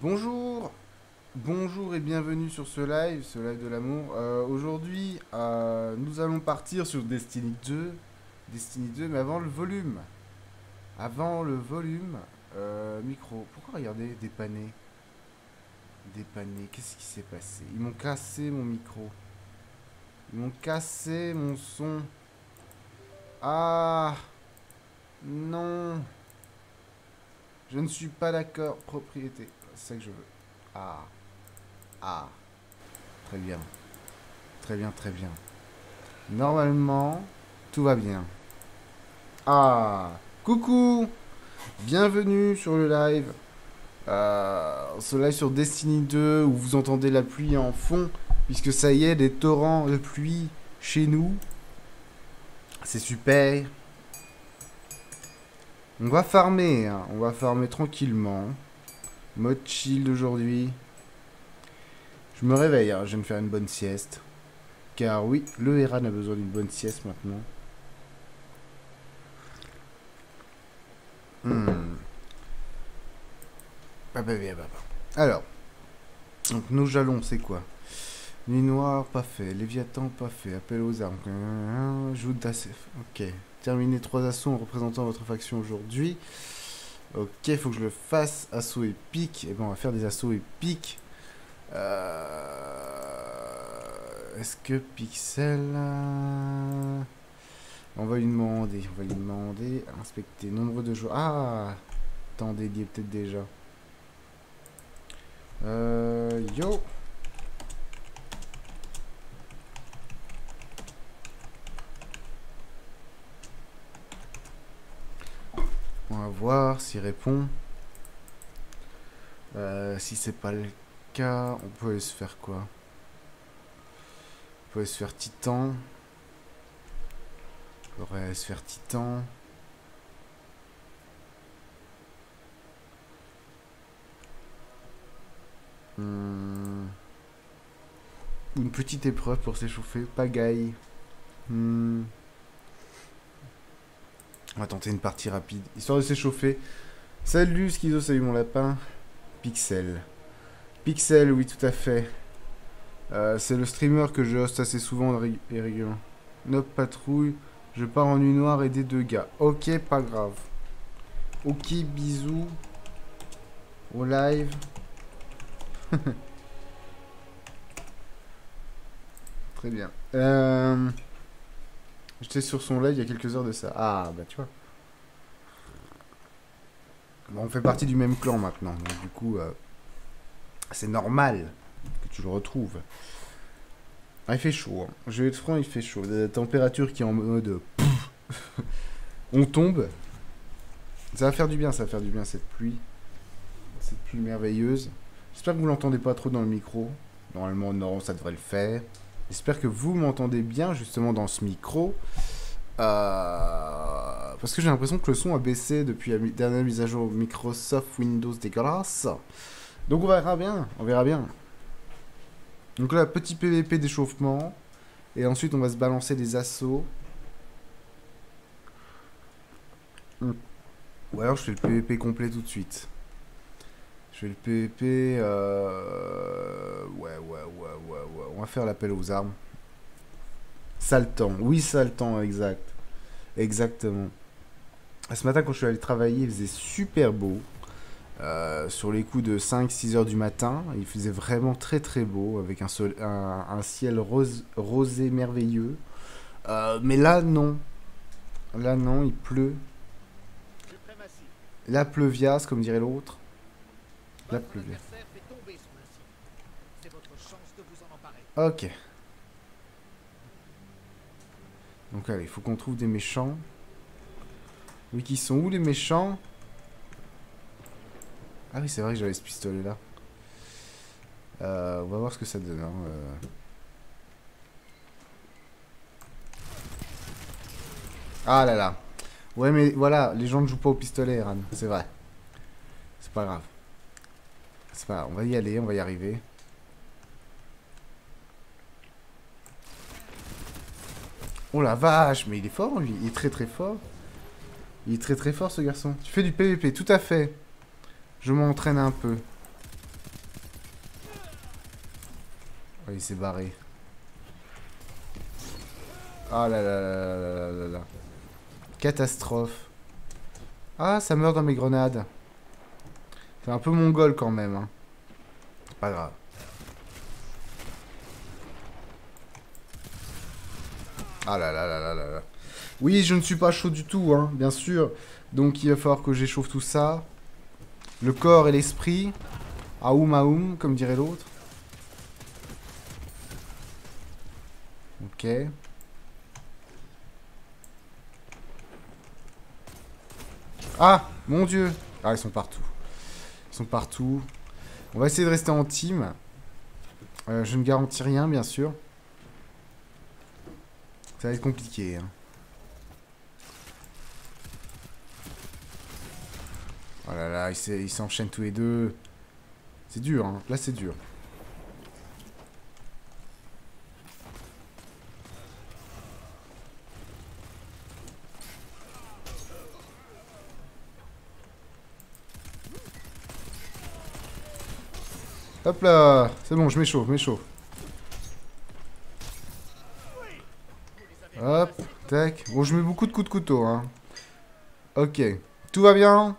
Bonjour, bonjour et bienvenue sur ce live, ce live de l'amour. Euh, aujourd'hui, euh, nous allons partir sur Destiny 2, Destiny 2, mais avant le volume. Avant le volume, euh, micro. Pourquoi regarder dépanner? Dépanner, qu'est-ce qui s'est passé? Ils m'ont cassé mon micro. Ils m'ont cassé mon son. Ah Non Je ne suis pas d'accord. Propriété. C'est ça que je veux. Ah. Ah. Très bien. Très bien, très bien. Normalement, tout va bien. Ah Coucou Bienvenue sur le live. Euh, ce live sur Destiny 2 où vous entendez la pluie en fond. Puisque ça y est, des torrents de pluie chez nous. C'est super. On va farmer, hein. on va farmer tranquillement. Mode chill aujourd'hui. Je me réveille, hein. je vais me faire une bonne sieste. Car oui, le Heran a besoin d'une bonne sieste maintenant. Hmm. Alors, donc nos jalons, c'est quoi? Nuit noire, pas fait. Léviathan, pas fait. Appel aux armes. Joue d'assez. Ok. Terminer trois assauts en représentant votre faction aujourd'hui. Ok, faut que je le fasse. Assaut épique. Et eh bon, on va faire des assauts épiques. Euh... Est-ce que Pixel... On va lui demander. On va lui demander. Inspecter nombre de joueurs. Ah Temps dédié peut-être déjà. Euh... Yo On va voir s'il répond. Euh, si c'est pas le cas, on peut se faire quoi? On peut se faire Titan. On pourrait se faire Titan. Hmm. Une petite épreuve pour s'échauffer. Pagaille. Hmm. On va tenter une partie rapide, histoire de s'échauffer. Salut Skizo, salut mon lapin. Pixel. Pixel, oui, tout à fait. Euh, c'est le streamer que je host assez souvent et régulièrement. Nope, patrouille. Je pars en nuit noire des deux gars. Ok, pas grave. Ok, bisous. Au live. Très bien. Euh... J'étais sur son live il y a quelques heures de ça. Ah, bah tu vois. Bon, on fait partie du même clan maintenant. Donc, du coup, euh, c'est normal que tu le retrouves. Ah, il fait chaud. Hein. Je vais être franc, il fait chaud. La température qui est en mode... on tombe. Ça va faire du bien, ça va faire du bien cette pluie. Cette pluie merveilleuse. J'espère que vous l'entendez pas trop dans le micro. Normalement, non, ça devrait le faire. J'espère que vous m'entendez bien justement dans ce micro. Euh, parce que j'ai l'impression que le son a baissé depuis la dernière mise à jour Microsoft Windows dégueulasse. Donc on verra bien, on verra bien. Donc là, petit PVP d'échauffement. Et ensuite, on va se balancer des assauts. Ou alors, je fais le PVP complet tout de suite. Le PVP. Euh... Ouais, ouais, ouais, ouais, ouais. On va faire l'appel aux armes. Sale temps. Oui, sale temps, exact. Exactement. Ce matin, quand je suis allé travailler, il faisait super beau. Euh, sur les coups de 5-6 heures du matin, il faisait vraiment très très beau, avec un, un, ciel rose, rosé merveilleux. Euh, mais là, non. Là, non, il pleut. La pleuviasse, comme dirait l'autre. Ok. Donc allez, il faut qu'on trouve des méchants. Oui, qui sont où les méchants? Ah oui, c'est vrai que j'avais ce pistolet là. Euh, on va voir ce que ça donne. Hein, euh. Ah là là. Ouais, mais voilà, les gens ne jouent pas au pistolet, Ran. C'est vrai. C'est pas grave. C'est pas on va y aller, on va y arriver. Oh la vache, mais il est fort lui, il est très très fort. Il est très très fort ce garçon. Tu fais du PVP, tout à fait. Je m'entraîne un peu. Oh, il s'est barré. Ah là là là là là là Catastrophe. Ah, ça meurt dans mes grenades. C'est un peu mongol quand même. Hein. Pas grave. Ah là là là là là là. Oui, je ne suis pas chaud du tout, hein, bien sûr. Donc il va falloir que j'échauffe tout ça. Le corps et l'esprit. Aoum aoum, comme dirait l'autre. Ok. Ah Mon dieu Ah, ils sont partout. Ils sont partout. On va essayer de rester en team. Euh, je ne garantis rien, bien sûr. Ça va être compliqué. Hein. Oh là là, ils s'enchaînent tous les deux. C'est dur, hein. Là, c'est dur. Hop là C'est bon, je m'échauffe, m'échauffe. Hop, tac. Bon, je mets beaucoup de coups de couteau, hein. Ok. Tout va bien?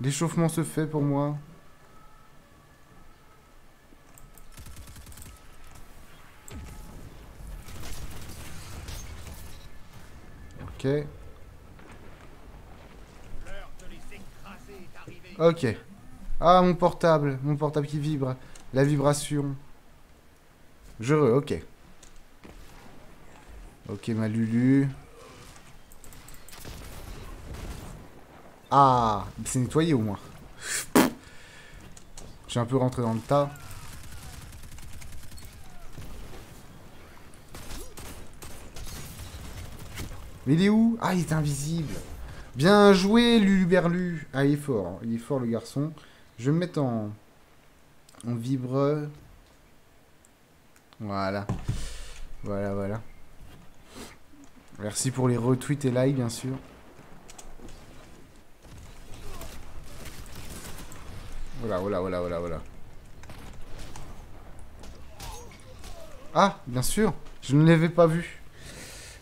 L'échauffement se fait pour moi. Ok. Ok. Ah, mon portable. Mon portable qui vibre. La vibration. Je re, ok. Ok, ma Lulu. Ah, c'est nettoyé au moins. J'ai un peu rentré dans le tas. Mais il est où? Ah, il est invisible. Bien joué, Lulu Berlu. Ah, il est fort. Hein. Il est fort, le garçon. Je vais me mettre en, en vibre. Voilà. Voilà, voilà. Merci pour les retweets et likes, bien sûr. Voilà, voilà, voilà, voilà, voilà. Ah, bien sûr. Je ne l'avais pas vu.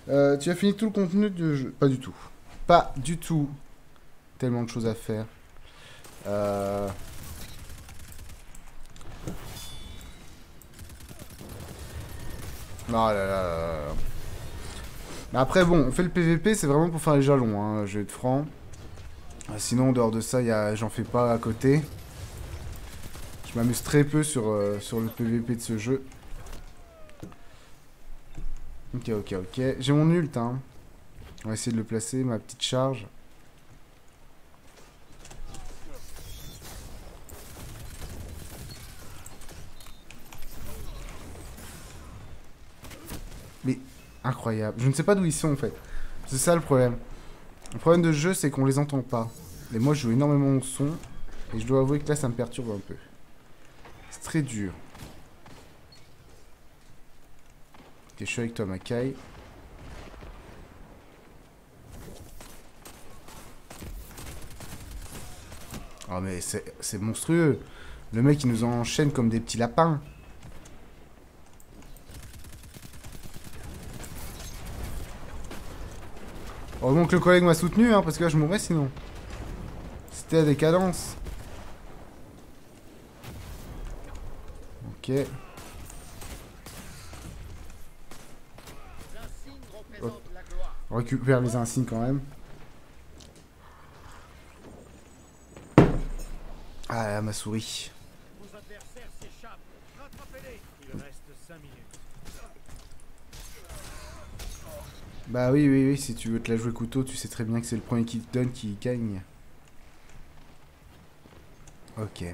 Euh, tu as fini tout le contenu de jeu? Pas du tout. Pas du tout. Tellement de choses à faire. Euh... Non, là, là, là, Mais après, bon, on fait le PVP, c'est vraiment pour faire les jalons, hein, je vais être franc. Euh, sinon, en dehors de ça, j'en fais pas à côté. Je m'amuse très peu sur, euh, sur le PVP de ce jeu. Ok, ok, ok. J'ai mon ult, hein. On va essayer de le placer, ma petite charge. Mais incroyable. Je ne sais pas d'où ils sont en fait. C'est ça le problème. Le problème de jeu, c'est qu'on les entend pas. Et moi, je joue énormément au son. Et je dois avouer que là, ça me perturbe un peu. C'est très dur. Je suis avec toi, Makai. Oh, mais c'est monstrueux. Le mec, il nous enchaîne comme des petits lapins. Heureusement que le collègue m'a soutenu, hein, parce que là je mourrais sinon. C'était la décadence. Ok. On récupère les insignes quand même. Ah, ma souris. Bah oui, oui, oui, si tu veux te la jouer couteau, tu sais très bien que c'est le premier qui te donne qui gagne. Ok.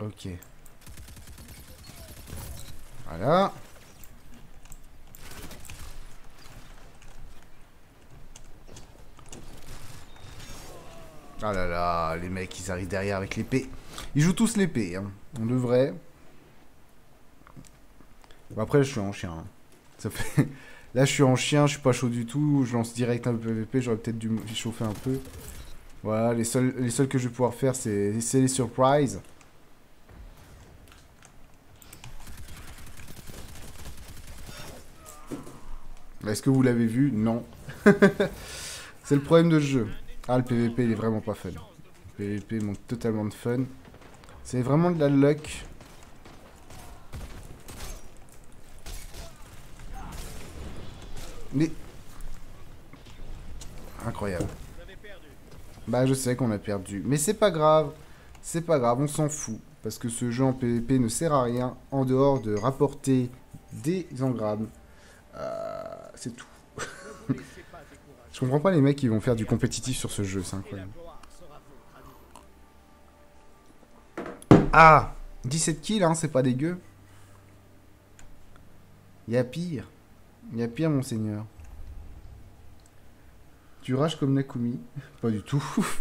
Ok. Voilà. Ah là là, les mecs, ils arrivent derrière avec l'épée. Ils jouent tous l'épée, hein. On devrait. Après, je suis en chien. hein. Là, je suis en chien, je suis pas chaud du tout. Je lance direct un PVP, j'aurais peut-être dû me chauffer un peu. Voilà, les seuls, les seuls que je vais pouvoir faire, c'est les surprises. Est-ce que vous l'avez vu? Non. c'est le problème de jeu. Ah, le PVP, il est vraiment pas fun. Le PVP manque totalement de fun. C'est vraiment de la luck. Mais... Incroyable. Bah je sais qu'on a perdu. Mais c'est pas grave. C'est pas grave, on s'en fout. Parce que ce jeu en PvP ne sert à rien en dehors de rapporter des engrammes. Euh, c'est tout. je comprends pas les mecs qui vont faire du compétitif sur ce jeu, c'est incroyable. Ah 17 kills, hein, c'est pas dégueu. Y a pire. Y a pire, monseigneur. Tu rages comme Nakumi Pas du tout.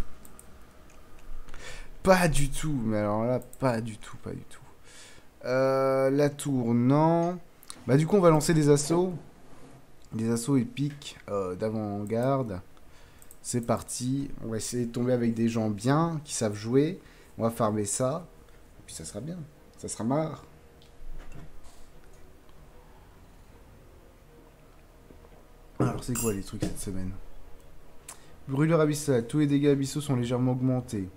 pas du tout. Mais alors là, pas du tout, pas du tout. Euh, la tour, non. Bah du coup, on va lancer des assauts. Des assauts épiques euh, d'avant-garde. C'est parti. On va essayer de tomber avec des gens bien, qui savent jouer. On va farmer ça. Ça sera bien. Ça sera marre. Alors c'est quoi les trucs cette semaine? Brûlure abyssale. Tous les dégâts abyssaux sont légèrement augmentés.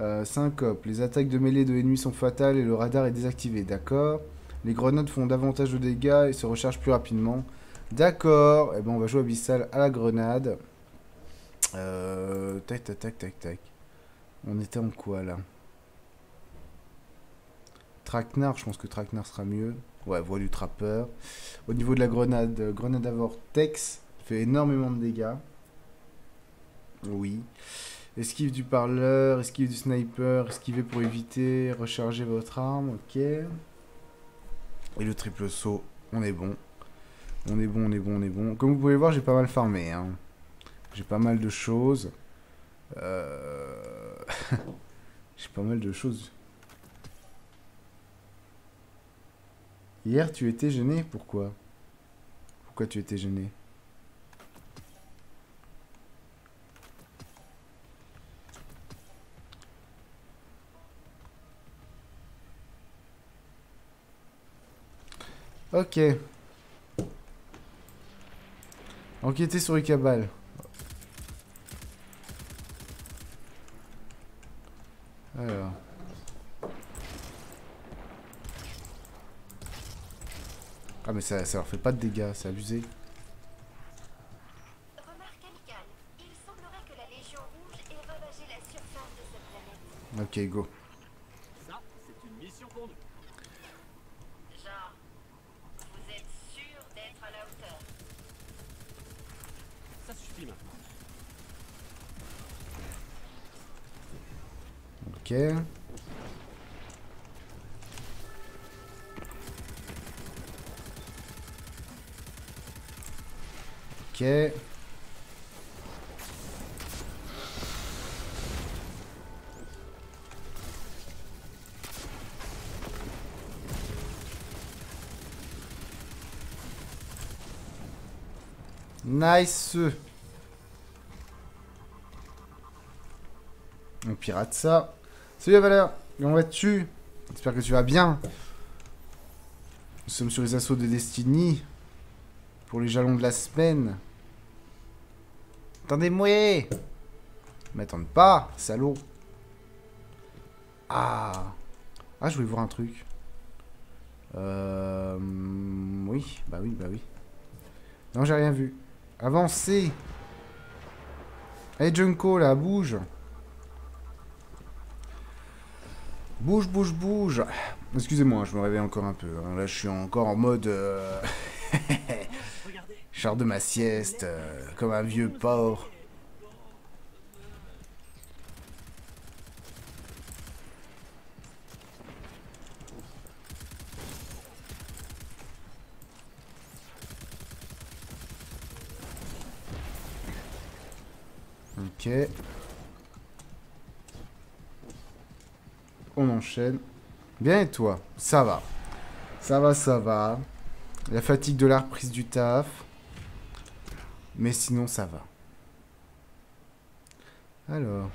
Euh, syncope. Les attaques de mêlée de ennemis sont fatales et le radar est désactivé. D'accord. Les grenades font davantage de dégâts et se rechargent plus rapidement. D'accord. Et ben on va jouer abyssal à la grenade. Euh, tac tac tac tac tac. On était en quoi là? Traquenard, je pense que Traquenard sera mieux. Ouais, voix du trappeur. Au niveau de la grenade, euh, grenade à vortex fait énormément de dégâts. Oui. Esquive du parleur, esquive du sniper, esquiver pour éviter, recharger votre arme, ok. Et le triple saut, on est bon. On est bon, on est bon, on est bon. Comme vous pouvez voir, j'ai pas mal farmé. Hein. J'ai pas mal de choses. Euh... j'ai pas mal de choses. Hier, tu étais gêné Pourquoi? Pourquoi tu étais gêné? Ok. Enquêter sur les cabales. Alors. Ah mais ça, ça leur fait pas de dégâts, c'est abusé. Remarque amicale. Il semblerait que la Légion Rouge ait ravagé la surface de cette planète. Ok, go. Ça, c'est une mission pour nous. Genre, vous êtes sûr d'être à la hauteur? Ça suffit maintenant. Ok. Nice. On pirate ça. Salut Valère, comment vas-tu? J'espère que tu vas bien. Nous sommes sur les assauts de Destiny. Pour les jalons de la semaine. Attendez-moi M'attendez pas, salaud. Ah. Ah, je voulais voir un truc. Euh... Oui, bah oui, bah oui. Non, j'ai rien vu. Avancez Allez, Junko, là, bouge Bouge, bouge, bouge Excusez-moi, je me réveille encore un peu. hein. Là, je suis encore en mode... Euh... Sors de ma sieste, euh, comme un vieux porc. Ok. On enchaîne. Bien et toi? Ça va. Ça va, ça va. La fatigue de la reprise du taf. Mais sinon, ça va. Alors.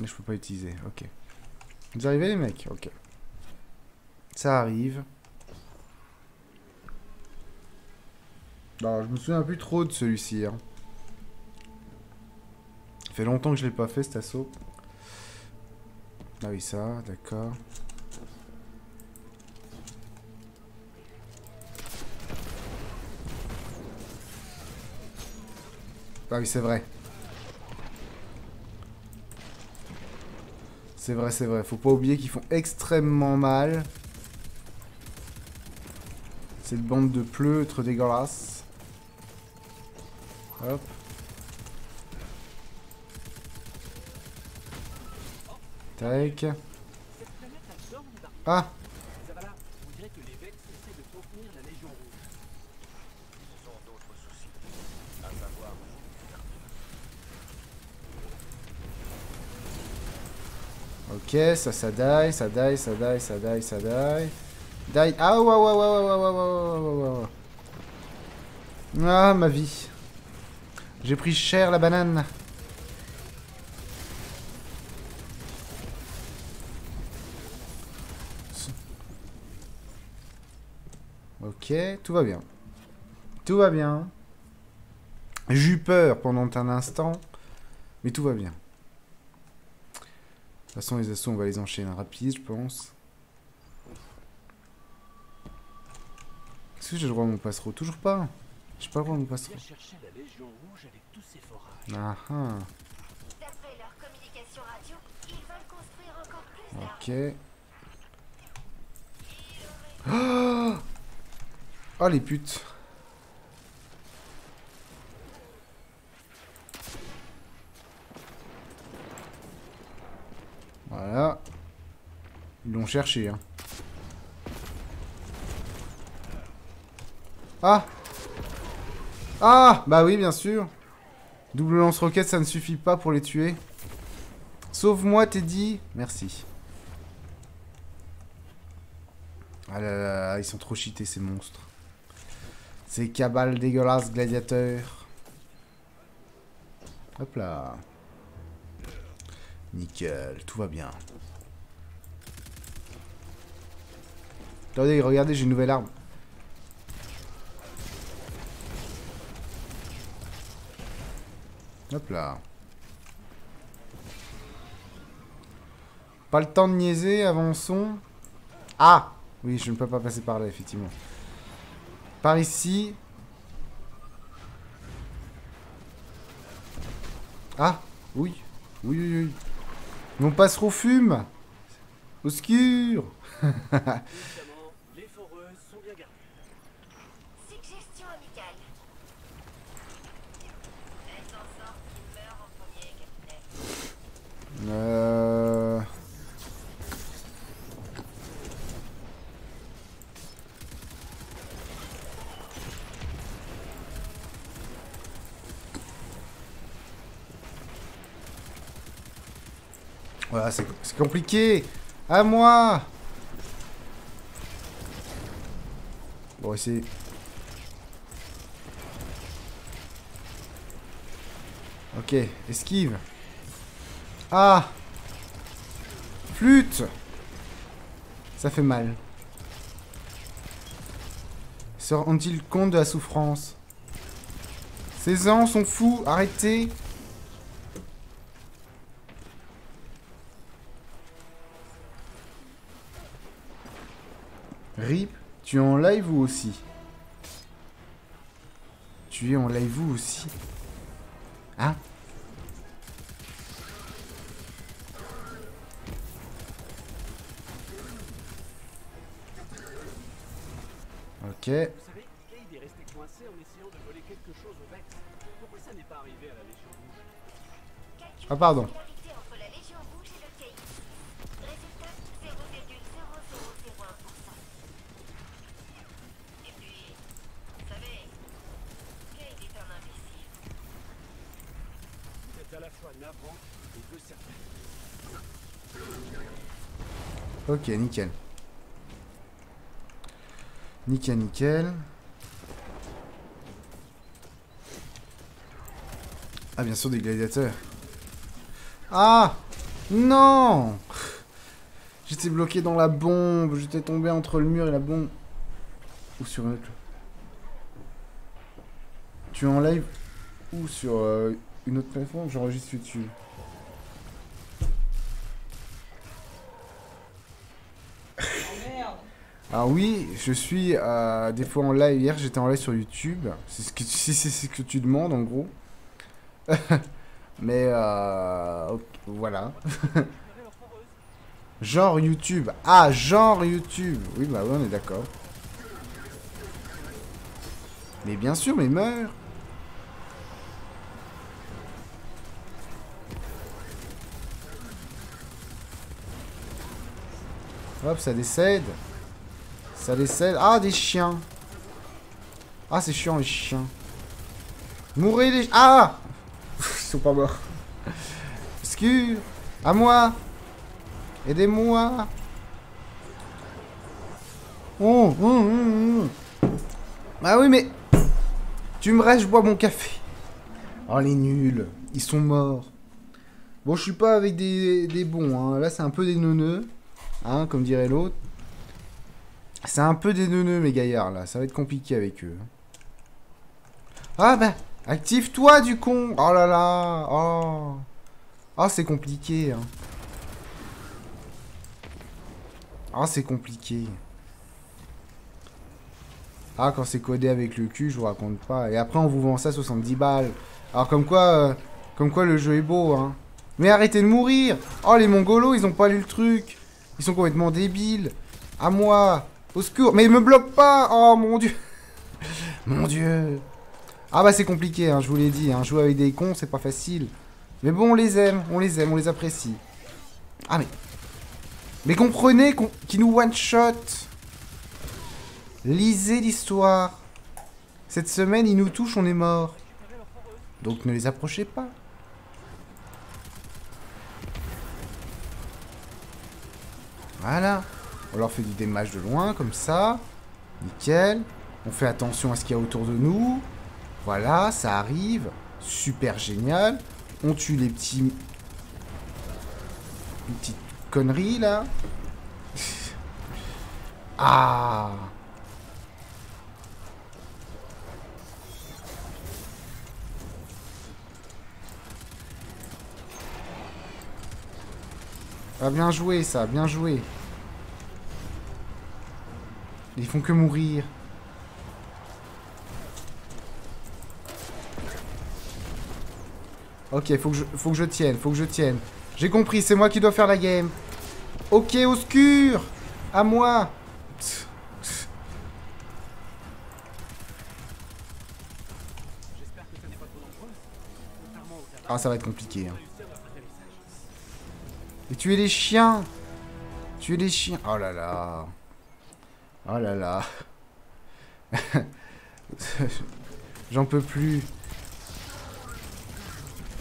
Mais je peux pas utiliser, ok. Vous arrivez les mecs? Ok. Ça arrive. Bah, je me souviens plus trop de celui-ci. Hein. Ça fait longtemps que je l'ai pas fait cet assaut. Ah oui, ça, d'accord. Ah oui, c'est vrai. C'est vrai, c'est vrai. Faut pas oublier qu'ils font extrêmement mal. Cette bande de pleutres dégueulasses. Hop. Tac. Ah Zavala, on dirait que les Vex essaient de contenir la Légion Rouge. Ils ont d'autres soucis, à savoir Ok, ça, ça die, ça die, ça die, ça die, ça die. Die. Ah, ouais, ouais, ouais, ouais, ouais, ouais, ouais, ouais. Ah, ma vie. J'ai pris cher la banane. Ok, tout va bien. Tout va bien. J'ai eu peur pendant un instant, mais tout va bien. De toute façon, les assauts, on va les enchaîner rapide, je pense. Est-ce que j'ai le droit à mon passereau? Toujours pas. J'ai pas le droit à mon passereau. Ah ah. Ok. Oh, oh les putes. Voilà. Ils l'ont cherché, hein. Ah Ah Bah oui, bien sûr. Double lance-roquette, ça ne suffit pas pour les tuer. Sauve-moi, Teddy. Merci. Ah là là, ils sont trop cheatés, ces monstres. Ces cabales dégueulasses gladiateurs. Hop là. Nickel, tout va bien. Attendez, regardez, j'ai une nouvelle arme. Hop là. Pas le temps de niaiser, avançons. Ah Oui, je ne peux pas passer par là, effectivement. Par ici. Ah Oui. Oui, oui, oui. Mon passereau fume. Au secours Évidemment, les foreuses sont bien gardées. Suggestion amicale. Faites en sorte qu'il meure en premier, capitaine. Euh... Voilà, c'est compliqué À moi Bon, essayer. Ok, esquive. Ah Flûte Ça fait mal. Se rend-il compte de la souffrance? Ces ans sont fous, arrêtez Rip, tu es en live ou aussi? Tu es en live ou aussi? Hein? Ok. Vous savez, Cade est resté coincé en essayant de voler quelque chose au Vex. Pourquoi ça n'est pas arrivé à la Légion Rouge Ah, pardon. la similarité entre la Légion Rouge et le CAI. Résultat 0,0001%. Et puis, vous savez, Cade est un imbécile. Vous êtes est à la fois navrant Ok, nickel. Nickel, nickel. Ah, bien sûr, des gladiateurs. Ah Non J'étais bloqué dans la bombe. J'étais tombé entre le mur et la bombe. Ou sur une autre. Tu es en live ou sur euh, une autre plateforme J'enregistre YouTube. Ah oui, je suis euh, des fois en live. Hier, j'étais en live sur YouTube. C'est ce que si c'est ce que tu demandes en gros. Mais euh, voilà. genre YouTube. Ah, genre YouTube. Oui, bah ouais, on est d'accord. Mais bien sûr, mais meurs. Hop, ça décède. Ça décède. Ah, des chiens. Ah, c'est chiant, les chiens. Mourrez, les... Ah Ils sont pas morts. Excuse. À moi. Aidez-moi. Oh, oh, oh, oh. Ah oui, mais... Tu me restes, je bois mon café. Oh, les nuls. Ils sont morts. Bon, je suis pas avec des, des bons. Hein. Là, c'est un peu des neuneux. Hein, comme dirait l'autre. C'est un peu des neuneux, mes gaillards, là. Ça va être compliqué avec eux. Ah, bah, active-toi, du con Oh là là Oh Oh, c'est compliqué, hein. Ah, c'est compliqué. Ah, quand c'est codé avec le cul, je vous raconte pas. Et après, on vous vend ça 70 balles. Alors, comme quoi, euh, comme quoi le jeu est beau, hein. Mais arrêtez de mourir Oh, les mongolos, ils ont pas lu le truc Ils sont complètement débiles À moi Au secours Mais ils me bloquent pas Oh, mon dieu Mon dieu Ah bah, c'est compliqué, hein, je vous l'ai dit. Hein. Jouer avec des cons, c'est pas facile. Mais bon, on les aime, on les aime, on les apprécie. Ah, mais... Mais comprenez qu'ils nous one-shot Lisez l'histoire. Cette semaine, ils nous touchent, on est mort. Donc ne les approchez pas. Voilà. On leur fait du démage de loin, comme ça. Nickel. On fait attention à ce qu'il y a autour de nous. Voilà, ça arrive. Super génial. On tue les petits... Une petite connerie, là. ah Ah, bien joué, ça, bien joué. Ils font que mourir. Ok, faut que je, faut que je tienne, faut que je tienne. J'ai compris, c'est moi qui dois faire la game. Ok, secours À moi Ah, ça va être compliqué. Hein. Et tuer les chiens. Tuer les chiens. Oh là là. Oh là là. J'en peux plus.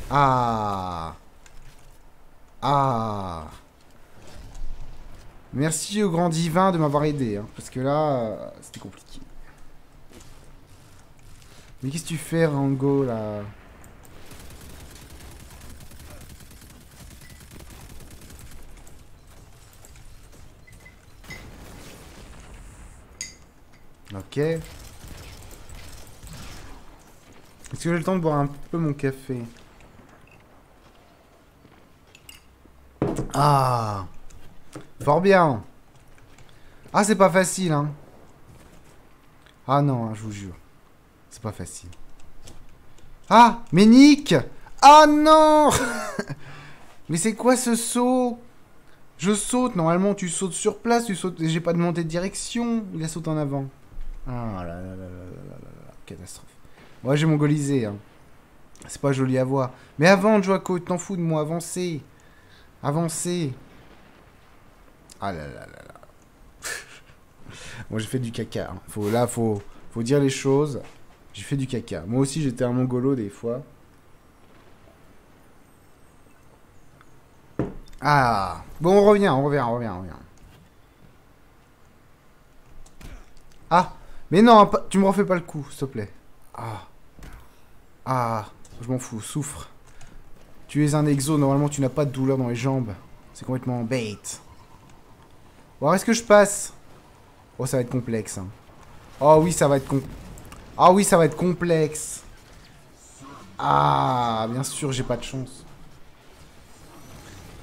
Ah. Ah. Merci au grand divin de m'avoir aidé, hein, parce que là, euh, c'était compliqué. Mais qu'est-ce que tu fais, Rango, là? Ok. Est-ce que j'ai le temps de boire un peu mon café? Ah. Fort bien. Ah, c'est pas facile, hein. Ah non, hein, je vous jure. C'est pas facile. Ah Mais Nick! Ah non! Mais c'est quoi ce saut? Je saute, normalement tu sautes sur place, tu sautes... J'ai pas demandé de direction, il a sauté en avant. Ah là là là là là là, là. catastrophe. Moi j'ai mongolisé, hein. c'est pas joli à voir. Mais avant, Joaco, t'en fous de moi, avancez, avancez. Ah là là là là. Moi j'ai fait du caca. Hein. Faut, là, faut, faut dire les choses. J'ai fait du caca. Moi aussi j'étais un mongolo des fois. Ah Bon, on revient, on revient, on revient, on revient. Ah mais non, tu me refais pas le coup, s'il te plaît. Ah. Ah. Je m'en fous, souffre. Tu es un exo, normalement tu n'as pas de douleur dans les jambes. C'est complètement bête. Bon, est-ce que je passe? Oh, ça va être complexe. hein. Oh oui, ça va être com... Ah oui, ça va être complexe. Ah, bien sûr, j'ai pas de chance.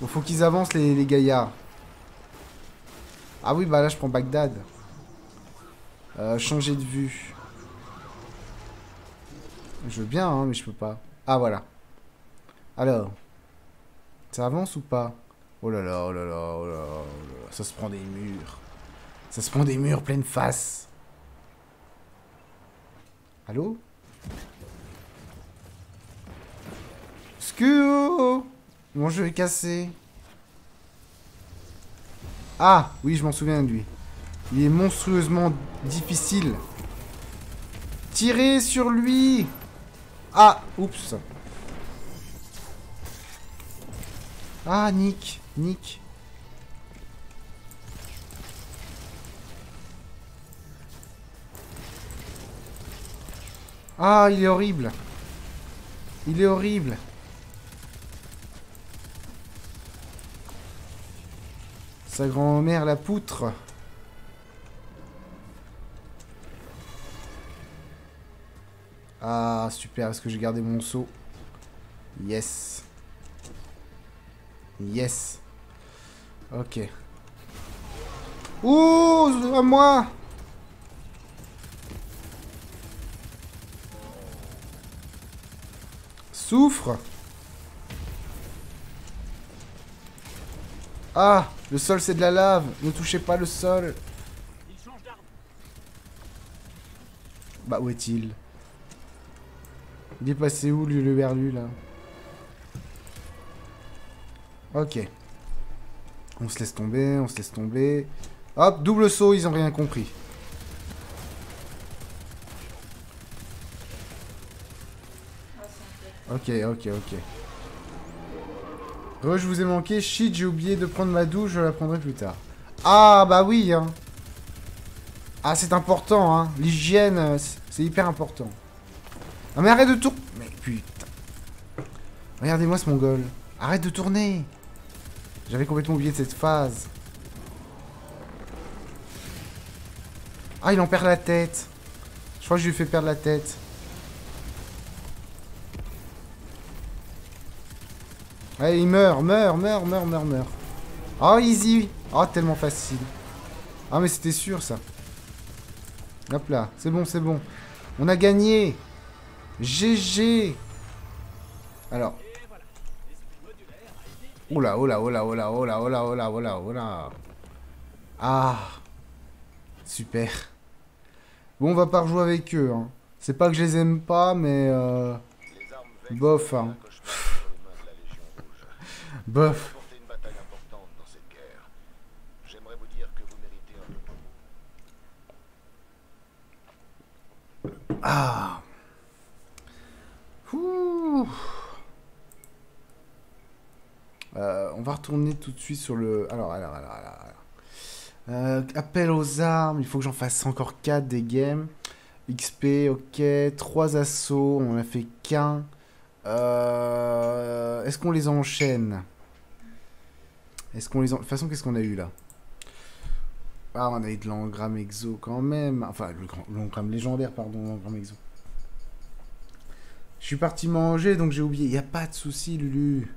Bon, faut qu'ils avancent, les, les gaillards. Ah oui, bah là, je prends Bagdad. Euh, changer de vue. Je veux bien, hein, mais je peux pas. Ah, voilà. Alors. Ça avance ou pas? Oh là là, oh là là, oh là là, oh là là. Ça se prend des murs. Ça se prend des murs pleine face. Allô? Scuo Mon jeu est cassé. Ah, oui, je m'en souviens de lui. Il est monstrueusement difficile. Tirez sur lui Ah, oups. Ah, Nick, Nick. Ah, il est horrible. Il est horrible. Sa grand-mère la poutre. Ah, super. Est-ce que j'ai gardé mon saut Yes. Yes. Ok. Ouh, à moi Souffre Ah Le sol c'est de la lave Ne touchez pas le sol Il change d'arme. Bah où est-il? Il est passé où le verlu là Ok. On se laisse tomber, on se laisse tomber. Hop, double saut, ils ont rien compris. Ok, ok, ok. Re, je vous ai manqué. Shit, j'ai oublié de prendre ma douche, je la prendrai plus tard. Ah, bah oui, hein. Ah, c'est important, hein. L'hygiène, c'est hyper important. Non, mais arrête de tourner. Mais putain. Regardez-moi ce mongol. Arrête de tourner. J'avais complètement oublié cette phase. Ah, il en perd la tête. Je crois que je lui ai fait perdre la tête. Allez, il meurt, meurt, meurt, meurt, meurt, meurt. Oh, easy. Oh, tellement facile. Ah, mais c'était sûr, ça. Hop là, c'est bon, c'est bon. On a gagné. GG. Alors. Là, oh là, oh là, oh là, oh là. Ah. Super. Bon, on va pas rejouer avec eux. Hein. C'est pas que je les aime pas, mais... Euh... Bof, hein. Bof. Portez une bataille importante dans cette guerre. J'aimerais vous dire que vous méritez un peu plus. Ah. Ouh. Euh, on va retourner tout de suite sur le... Alors, alors, alors, alors. Euh, appel aux armes, il faut que j'en fasse encore 4 des games. XP, ok. 3 assauts, on en a fait qu'un. Euh, Est-ce qu'on les enchaîne? Est-ce qu'on les en... De toute façon, qu'est-ce qu'on a eu là? Ah, on a eu de l'engramme exo quand même. Enfin, l'engramme légendaire, pardon, l'engramme exo. Je suis parti manger, donc j'ai oublié. Y a pas de souci, Lulu.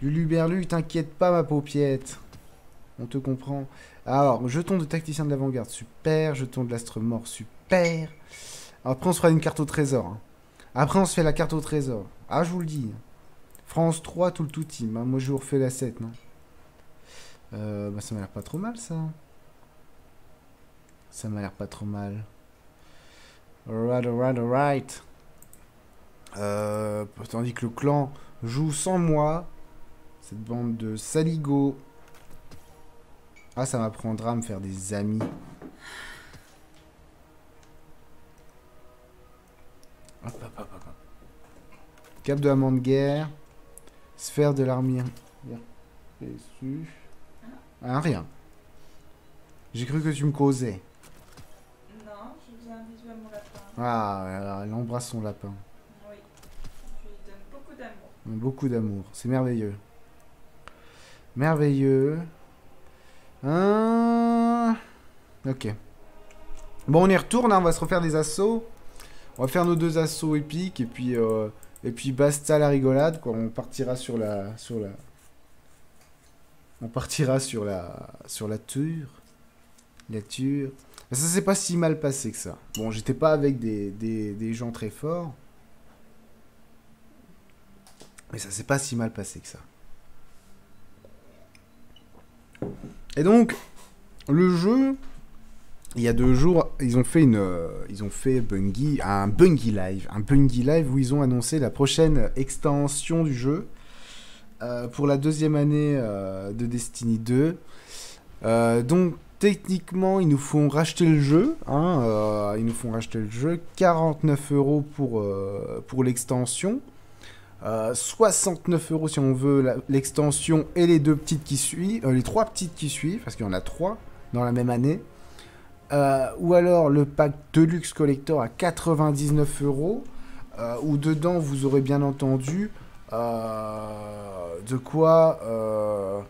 Lulu Berlu, t'inquiète pas, ma paupiette. On te comprend. Alors, jeton de tacticien de l'avant-garde, super. Jeton de l'astre mort, super. Après, on se fera une carte au trésor. hein. Après, on se fait la carte au trésor. Ah, je vous le dis. France 3, tout le tout team. hein. Moi, je vous refais la 7, non? Euh, bah, Ça m'a l'air pas trop mal, ça. Ça m'a l'air pas trop mal. Alright, alright, alright. Euh, tandis que le clan joue sans moi. Cette bande de saligots. Ah, ça m'apprendra à me faire des amis. Hop, hop, hop. Cap de la de guerre. Sphère de l'armure. Déçu. Ah, rien. J'ai cru que tu me causais. Non, je faisais un bisou à mon lapin. Ah, elle embrasse son lapin. Oui. Je lui donne beaucoup d'amour. C'est merveilleux. Merveilleux. Hein... Ok. Bon, on y retourne, hein, on va se refaire des assauts. On va faire nos deux assauts épiques et puis euh, et puis basta la rigolade quoi. On partira sur la sur la on partira sur la sur la ture. La ture. Ça s'est pas si mal passé que ça. Bon, j'étais pas avec des gens très forts. Mais ça s'est pas si mal passé que ça. Et donc, le jeu, il y a deux jours, ils ont fait une, euh, ils ont fait Bungie, un Bungie Live, un Bungie Live où ils ont annoncé la prochaine extension du jeu euh, pour la deuxième année euh, de Destiny 2. Euh, donc techniquement, ils nous font racheter le jeu, hein, ils nous font racheter le jeu, 49 euros pour pour l'extension. Euh, 69 euros si on veut l'extension et les deux petites qui suivent, euh, les trois petites qui suivent, parce qu'il y en a trois dans la même année. Euh, ou alors le pack Deluxe Collector à 99 euros, euh, où dedans vous aurez bien entendu euh, de quoi euh,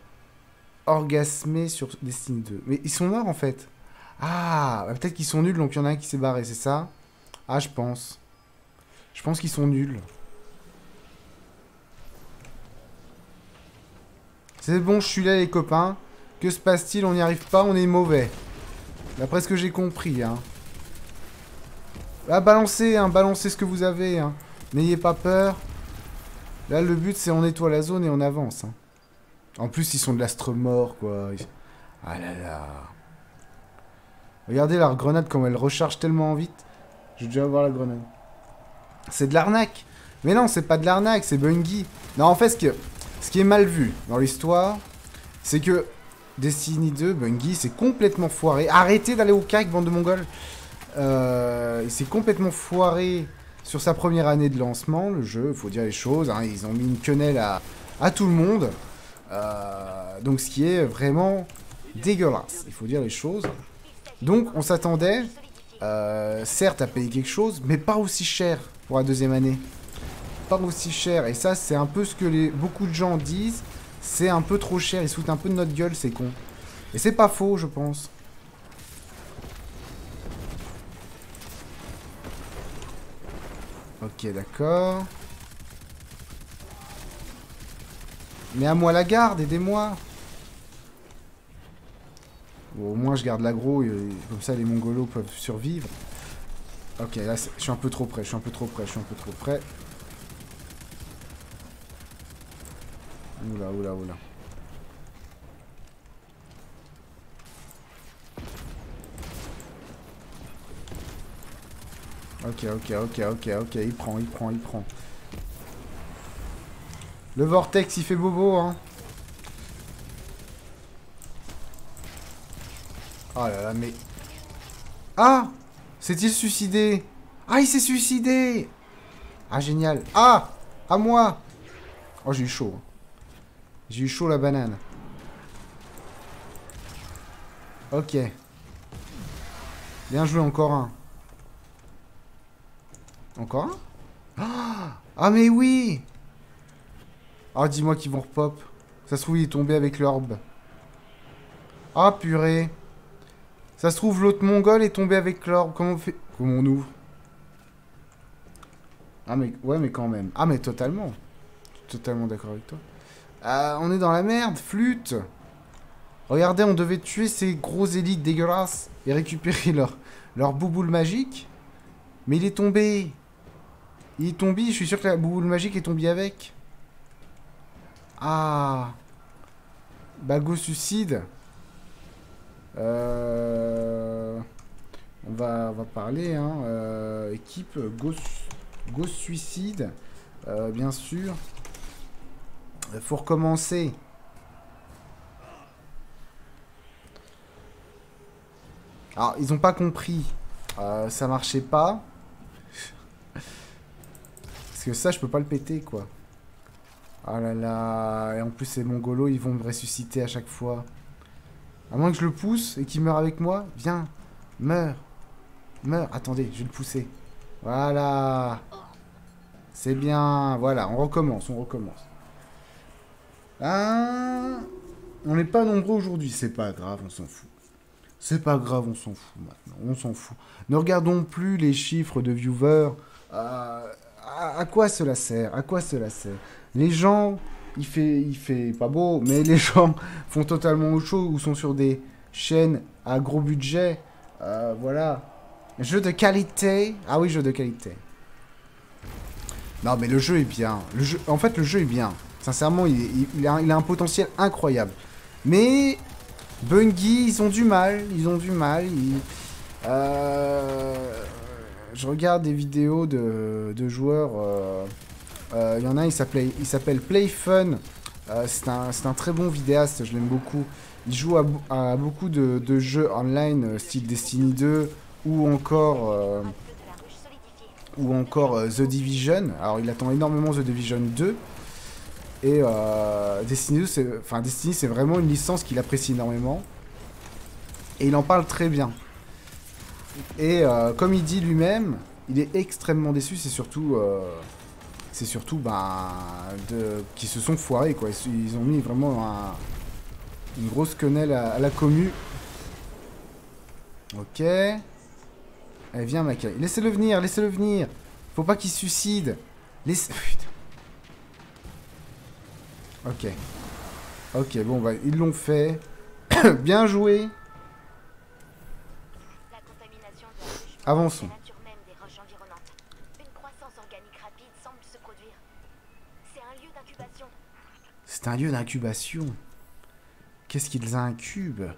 orgasmer sur Destiny 2. Mais ils sont morts en fait. Ah, bah, peut-être qu'ils sont nuls, donc il y en a un qui s'est barré, c'est ça? Ah, je pense. Je pense qu'ils sont nuls. C'est bon, je suis là les copains. Que se passe-t-il? On n'y arrive pas, on est mauvais. D'après ce que j'ai compris, hein. Ah, balancez, hein, balancez ce que vous avez, hein. N'ayez pas peur. Là, le but, c'est on nettoie la zone et on avance, hein. En plus, ils sont de l'astre mort, quoi. Ah là là. Regardez leur grenade, comme elle recharge tellement vite. Je vais déjà voir la grenade. C'est de l'arnaque. Mais non, c'est pas de l'arnaque, c'est Bungie. Non, en fait, ce, que, ce qui est mal vu dans l'histoire, c'est que Destiny 2, Bungie, c'est complètement foiré. Arrêtez d'aller au cac, bande de mongols. Euh, il s'est complètement foiré sur sa première année de lancement, le jeu, il faut dire les choses. hein. ils ont mis une quenelle à, à tout le monde. Euh, donc, ce qui est vraiment dégueulasse, il faut dire les choses. Donc, on s'attendait, euh, certes, à payer quelque chose, mais pas aussi cher pour la deuxième année. Pas aussi cher. Et ça, c'est un peu ce que les, beaucoup de gens disent. C'est un peu trop cher. Ils se foutent un peu de notre gueule, c'est con. Et c'est pas faux, je pense. Ok, d'accord. Mais à moi la garde, aidez-moi. Bon, au moins je garde l'agro, comme ça les mongolos peuvent survivre. Ok, là je suis un peu trop près, je suis un peu trop près, je suis un peu trop près. Oula, oula, oula. Ok, ok, ok, ok, ok, il prend, il prend, il prend. Le vortex, il fait bobo, hein. Oh là là, mais... Ah S'est-il suicidé? Ah, il s'est suicidé Ah, génial. Ah À moi Oh, j'ai eu chaud. J'ai eu chaud la banane. Ok. Bien joué, encore un. Encore un? Ah Ah, mais oui Ah, dis-moi qu'ils vont repop. Ça se trouve, il est tombé avec l'orbe. Ah, purée. Ça se trouve, l'autre mongol est tombé avec l'orbe. Comment on fait? Comment on ouvre? Ah, mais... Ouais, mais quand même. Ah, mais totalement. Totalement d'accord avec toi. Ah, on est dans la merde, flûte Regardez, on devait tuer ces gros élites dégueulasses et récupérer leur, bouboule magique. Mais il est tombé. Il est tombé, je suis sûr que la bouboule magique est tombée avec. Ah. Bago suicide. Euh... On va, parler, hein. euh, équipe Ghost Suicide, euh, bien sûr. Faut recommencer. Alors, ils ont pas compris. Euh, ça marchait pas. Parce que ça, je peux pas le péter, quoi. Oh là là. Et en plus, ces mongolos, ils vont me ressusciter à chaque fois. À moins que je le pousse et qu'il meure avec moi. Viens. Meurs. Meurs. Attendez, je vais le pousser. Voilà. C'est bien. Voilà, on recommence, on recommence. Ah, on n'est pas nombreux aujourd'hui. C'est pas grave, on s'en fout. C'est pas grave, on s'en fout maintenant. On s'en fout. Ne regardons plus les chiffres de viewers. Euh, à, à quoi cela sert? À quoi cela sert? Les gens, il fait, il fait pas beau, mais les gens font totalement autre chose ou sont sur des chaînes à gros budget. Euh, voilà. Jeu de qualité. Ah oui, jeu de qualité. Non, mais le jeu est bien. En fait, le jeu est bien. Sincèrement, il, a, un potentiel incroyable. Mais Bungie, ils ont du mal. Ils ont du mal. euh, je regarde des vidéos de, joueurs. euh, euh, Il y en a un, il s'appelle Play Fun. Euh, c'est un, très bon vidéaste, je l'aime beaucoup. Il joue à, beaucoup de, de jeux online, style Destiny 2, ou encore, ou encore The Division. Alors, il attend énormément The Division 2. Et euh, Destiny 2, c'est, vraiment une licence qu'il apprécie énormément. Et il en parle très bien. Et euh, comme il dit lui-même, il est extrêmement déçu. C'est surtout, euh, c'est surtout, de, qu'ils se sont foirés, quoi. Ils, ont mis vraiment un- une grosse quenelle à, la commu. Ok. Allez, viens, Mackay. Laissez-le venir, laissez-le venir. Faut pas qu'il suicide. Laisse... Putain. Ok. Ok, bon, bah, ils l'ont fait. Bien joué. La contamination de la ruche Avançons. la nature même des roches environnantes. Une croissance organique rapide semble se produire. C'est un lieu d'incubation. C'est un lieu d'incubation. Qu'est-ce qu'ils incubent?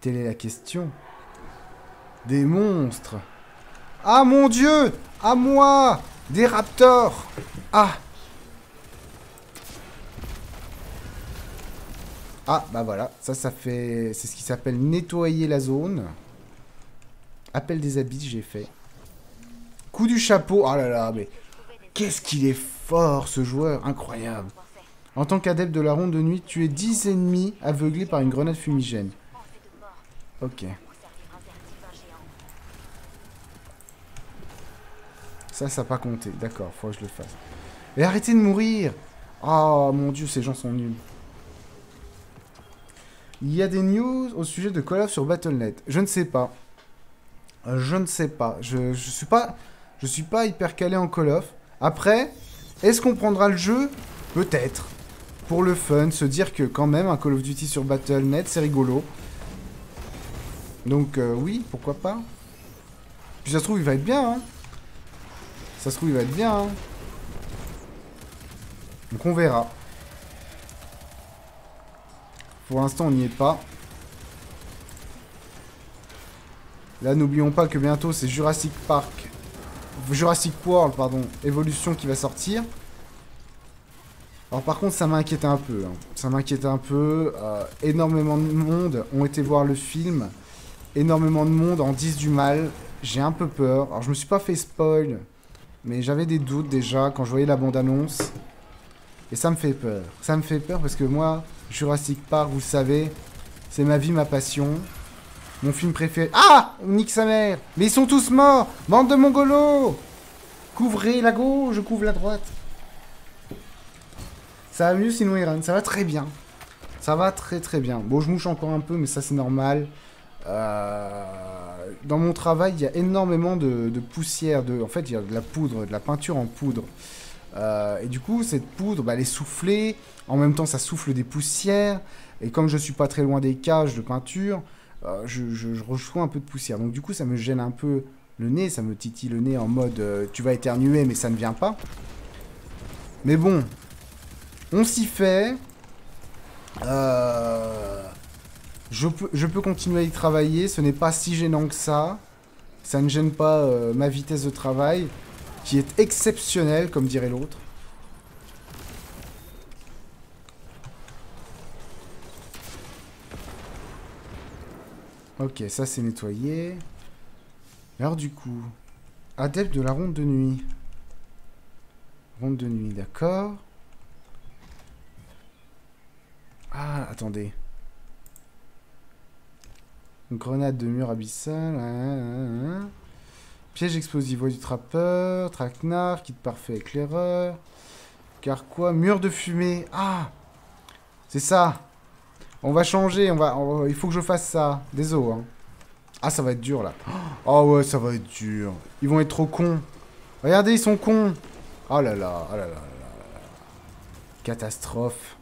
Telle est la question. Des monstres. Ah mon dieu À moi Des raptors Ah Ah, bah voilà. Ça, ça fait... C'est ce qui s'appelle nettoyer la zone. Appel des habits, j'ai fait. Coup du chapeau. Oh là là, mais... Qu'est-ce qu'il est fort, ce joueur Incroyable. En tant qu'adepte de la ronde de nuit, tu es 10 ennemis aveuglés par une grenade fumigène. Ok. Ça, ça n'a pas compté. D'accord, faut que je le fasse. Et arrêtez de mourir Oh mon dieu, ces gens sont nuls. Il y a des news au sujet de Call of sur Battle.net. Je ne sais pas. Euh, Je ne sais pas. Je, je suis pas. Suis pas hyper calé en Call of. Après, est-ce qu'on prendra le jeu? Peut-être. Pour le fun, se dire que quand même un Call of Duty sur Battle.net, c'est rigolo. Donc euh, oui, pourquoi pas? Puis ça se trouve, il va être bien. Hein. Ça se trouve, il va être bien. hein. Donc on verra. Pour l'instant, on n'y est pas. Là, n'oublions pas que bientôt, c'est Jurassic Park... Jurassic World, pardon, Evolution qui va sortir. Alors par contre, ça m'inquiète un peu. hein. Ça m'inquiète un peu. Euh, énormément de monde ont été voir le film. Énormément de monde en disent du mal. J'ai un peu peur. Alors je me suis pas fait spoil. Mais j'avais des doutes déjà quand je voyais la bande-annonce. Et ça me fait peur. Ça me fait peur parce que moi, Jurassic Park, vous savez, c'est ma vie, ma passion. Mon film préféré. Ah nique sa mère Mais ils sont tous morts Bande de mongolos Couvrez la gauche, je couvre la droite. Ça va mieux sinon Iran, ça va très bien. Ça va très très bien. Bon, je mouche encore un peu, mais ça c'est normal. Euh, Dans mon travail, il y a énormément de, poussière. En fait, il y a de la poudre, de la peinture en poudre. Euh, et du coup, cette poudre, bah, elle est soufflée. En même temps, ça souffle des poussières. Et comme je suis pas très loin des cages de peinture, euh, je, reçois un peu de poussière. Donc du coup, ça me gêne un peu le nez. Ça me titille le nez en mode euh, tu vas éternuer, mais ça ne vient pas. Mais bon, on s'y fait. Je, peux, je peux continuer à y travailler. Ce n'est pas si gênant que ça. Ça ne gêne pas ma vitesse de travail, qui est exceptionnelle, comme dirait l'autre. Ok, ça c'est nettoyé. Alors du coup, adepte de la ronde de nuit. Ronde de nuit, d'accord. attendez. Une grenade de mur abyssal. hein, hein, hein. Piège explosif, voie du trappeur. Traquenard, kit parfait éclaireur. Car quoi Mur de fumée. Ah C'est ça. On va changer. On va, il faut que je fasse ça. Désolé. Hein. Ah, ça va être dur là. Oh ouais, ça va être dur. Ils vont être trop cons. Regardez, ils sont cons. Oh là là, oh là là là là là. Catastrophe.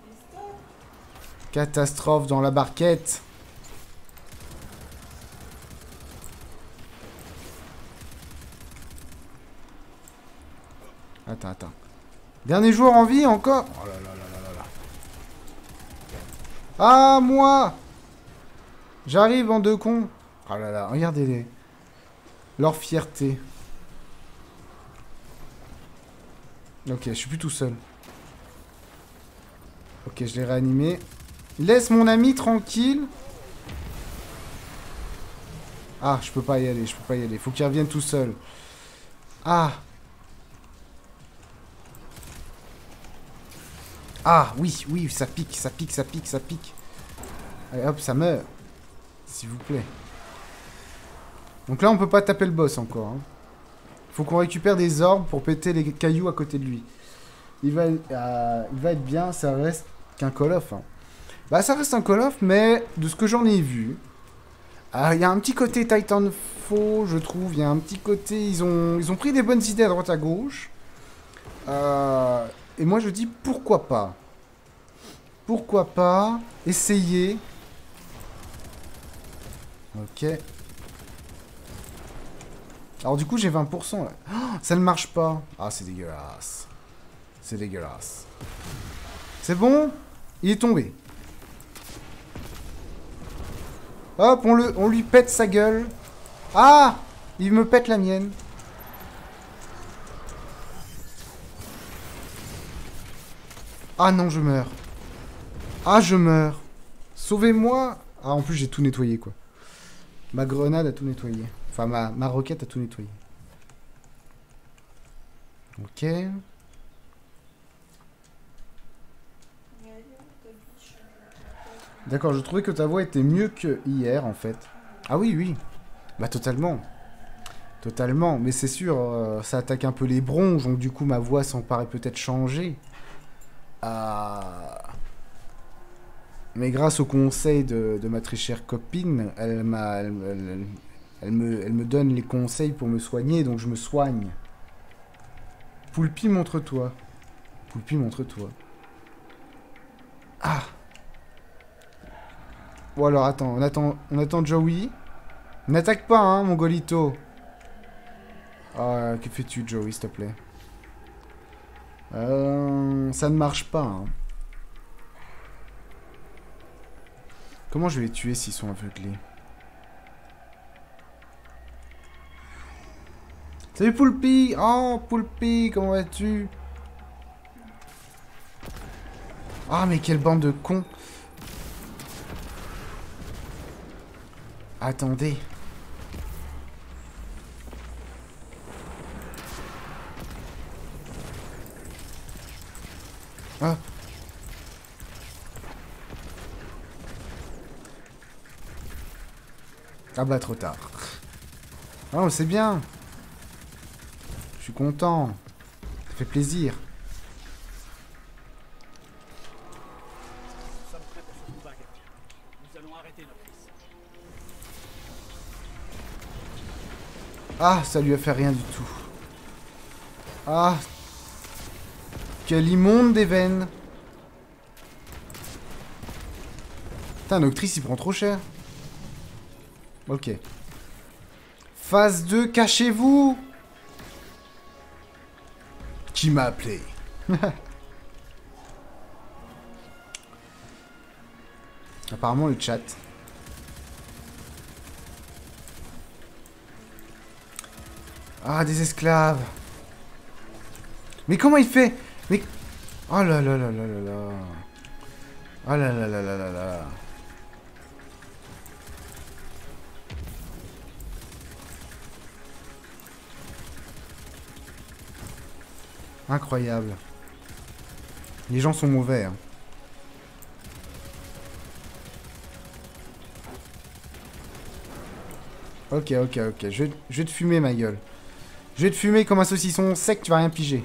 Catastrophe dans la barquette. Attends, attends. Dernier joueur en vie encore? Oh là là là là là. Ah, moi J'arrive en deux cons. Oh là là, regardez-les. Leur fierté. Ok, je suis plus tout seul. Ok, je l'ai réanimé. Laisse mon ami tranquille. Ah, je peux pas y aller, je peux pas y aller. Faut qu'il revienne tout seul. Ah. Ah, oui, oui, ça pique, ça pique, ça pique, ça pique. Allez, hop, ça meurt. S'il vous plaît. Donc là, on peut pas taper le boss encore. hein. Faut qu'on récupère des orbes pour péter les cailloux à côté de lui. Il va, euh, être bien, ça reste qu'un Call of. hein. Bah, ça reste un Call of, mais de ce que j'en ai vu, euh, il y a un petit côté Titanfall, je trouve. Il y a un petit côté. Ils ont, ils ont pris des bonnes idées à droite à gauche. Euh, et moi, je dis pourquoi pas? Pourquoi pas essayer? Ok. Alors du coup j'ai 20% là. Oh, ça ne marche pas. Ah c'est dégueulasse. C'est dégueulasse. C'est bon? Il est tombé. Hop, on, on lui pète sa gueule. Ah Il me pète la mienne. Ah non, je meurs. Ah, je meurs. Sauvez-moi. Ah, en plus, j'ai tout nettoyé, quoi. Ma grenade a tout nettoyé. Enfin, ma, ma roquette a tout nettoyé. Ok. D'accord, je trouvais que ta voix était mieux que hier, en fait. Ah oui, oui. Bah, totalement. Totalement. Mais c'est sûr, euh, ça attaque un peu les bronches, donc du coup, ma voix s'en paraît peut-être changer. Mais grâce au conseil de, ma très chère copine, elle, m'a, elle me donne les conseils pour me soigner, donc je me soigne. Poulpi, montre-toi. Poulpi, montre-toi. Ah Bon alors, attends, on attend, on attend Joey. N'attaque pas, hein, mon golito. Ah, que fais-tu, Joey, s'il te plaît? Euh, Ça ne marche pas, hein. Comment je vais les tuer s'ils sont aveuglés? Salut Poulpi Oh, Poulpi, comment vas-tu? Ah, mais quelle bande de cons Attendez. Ah Ah bah trop tard. Oh c'est bien. Je suis content. Ça fait plaisir. Ah, ça lui a fait rien du tout. Ah. Quel immonde des veines. Putain, Noctrice, il prend trop cher. Ok. Phase 2, cachez-vous Qui m'a appelé? Apparemment le chat. Ah, des esclaves. Mais comment il fait? Mais... Oh là là là là là là. Oh là là là là là là. Incroyable. Les gens sont mauvais. Hein. Ok, ok, ok. Je vais te fumer, ma gueule. Je vais te fumer comme un saucisson sec, tu vas rien piger.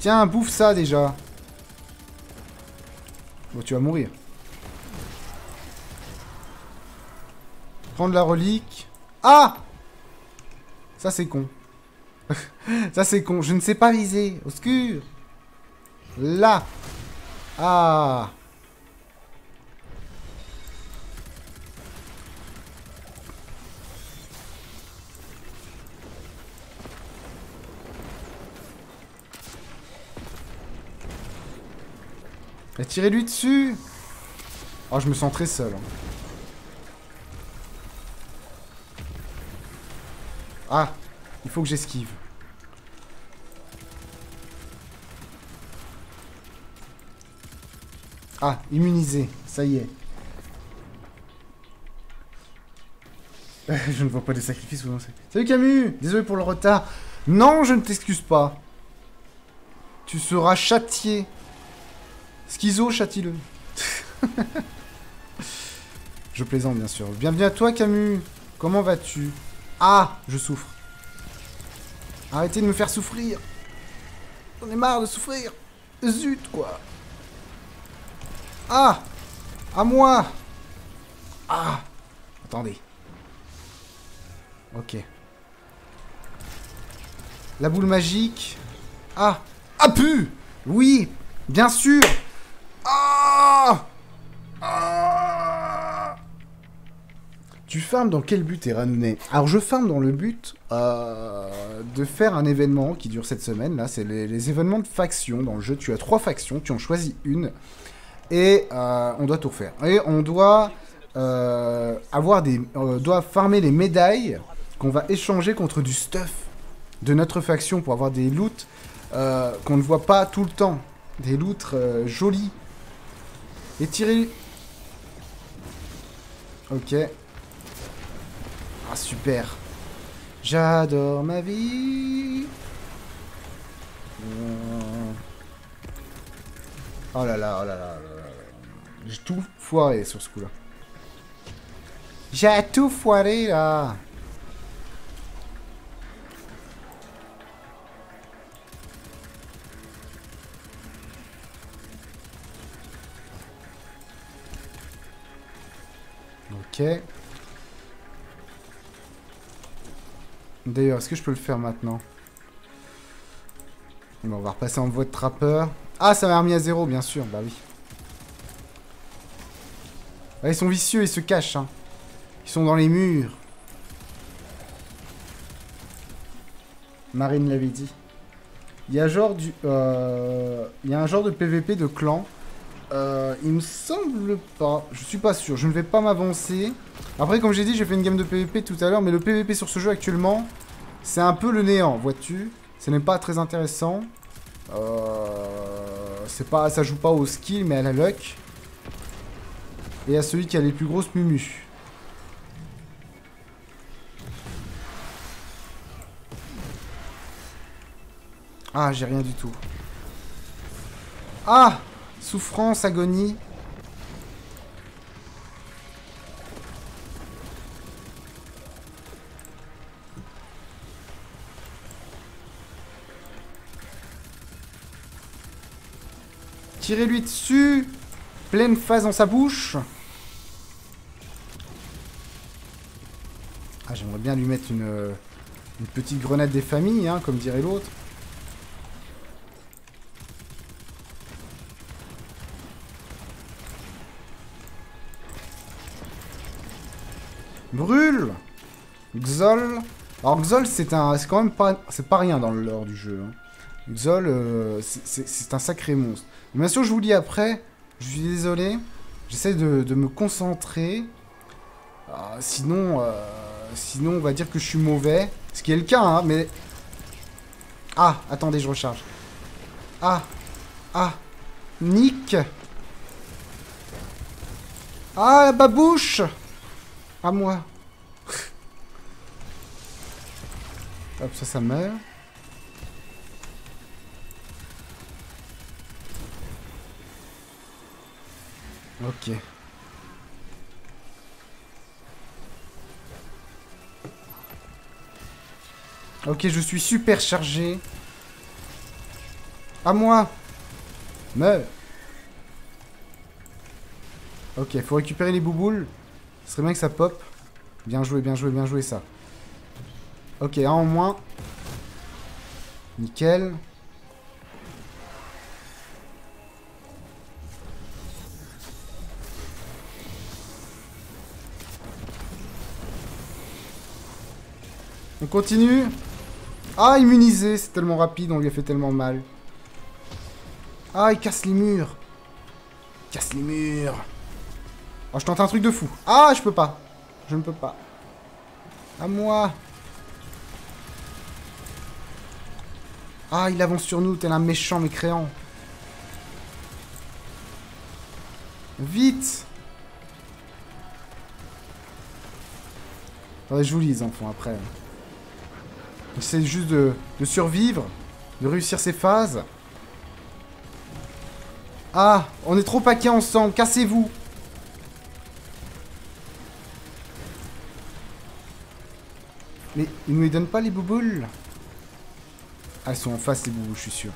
Tiens, bouffe ça déjà. Bon, tu vas mourir. Prendre la relique. Ah Ça, c'est con. ça, c'est con. Je ne sais pas viser. Au. Là. Ah Et tirez-lui dessus Oh, je me sens très seul. hein. Ah Il faut que j'esquive. Ah, immunisé. Ça y est. je ne vois pas des sacrifices vous lancez. Salut Camus Désolé pour le retard. Non, je ne t'excuse pas. Tu seras châtié. Schizo, châtie-le. je plaisante, bien sûr. Bienvenue à toi, Camus. Comment vas-tu? Ah, je souffre. Arrêtez de me faire souffrir. J'en ai marre de souffrir. Zut, quoi. Ah À moi Ah Attendez. Ok. La boule magique. Ah Ah, pu Oui Bien sûr Ah Ah Tu farmes dans quel but, Eranouné Alors, je farme dans le but euh, de faire un événement qui dure cette semaine. Là, c'est les, événements de factions dans le jeu. Tu as trois factions, tu en choisis une. Et euh, on doit tout faire. Et on doit euh, avoir des, doit farmer les médailles qu'on va échanger contre du stuff de notre faction pour avoir des loots qu'on ne voit pas tout le temps, des loots jolis. Et tirer. Ok. Ah super. J'adore ma vie. Euh. Oh là là, oh là là, oh là là. J'ai tout foiré sur ce coup-là. J'ai tout foiré là. D'ailleurs, est-ce que je peux le faire maintenant on va repasser en voie de trappeur. Ah, ça m'a remis à zéro, bien sûr. Bah oui. Ouais, ils sont vicieux, ils se cachent. Hein. Ils sont dans les murs. Marine l'avait dit. Il y a genre du, euh, il y a un genre de PVP de clan. Euh, il me semble pas. Je suis pas sûr. Je ne vais pas m'avancer. Après, comme j'ai dit, j'ai fait une game de PVP tout à l'heure, mais le PVP sur ce jeu actuellement, c'est un peu le néant, vois-tu. Ce n'est pas très intéressant. Euh, c'est pas, ça joue pas au skill, mais à la luck. Et à celui qui a les plus grosses mumus. Ah, j'ai rien du tout. Ah Souffrance, agonie. Tirez-lui dessus Pleine phase dans sa bouche Ah, j'aimerais bien lui mettre une, euh, une petite grenade des familles, hein, comme dirait l'autre. Brûle Xol. Alors Xol, c'est un, c'est quand même pas, c'est pas rien dans le lore du jeu. hein. Xol, euh, c'est- un sacré monstre. Bien sûr, je vous lis après. Je suis désolé. J'essaie de, de me concentrer. Ah, sinon, euh, sinon, on va dire que je suis mauvais. Ce qui est le cas, hein, mais... Ah, attendez, je recharge. Ah, ah, Nick. Ah, la babouche à moi Hop, ça, ça meurt. Ok. Ok, je suis super chargé. À moi Meurs Ok, faut récupérer les bouboules. Ce serait bien que ça pop. Bien joué, bien joué, bien joué ça. Ok, un en moins. Nickel. On continue. Ah, immunisé, c'est tellement rapide, on lui a fait tellement mal. Ah, il casse les murs. Il casse les murs. Oh, je tente un truc de fou. Ah, je peux pas. Je ne peux pas. À moi. Ah, il avance sur nous, tel un méchant mécréant. Vite Attendez, je vous lis, enfants, après. Essaye juste de, survivre, de réussir ses phases. Ah, on est trop paquets ensemble, cassez-vous Mais ils nous les donnent pas les bouboules Ah, elles sont en face les bouboules, je suis sûr.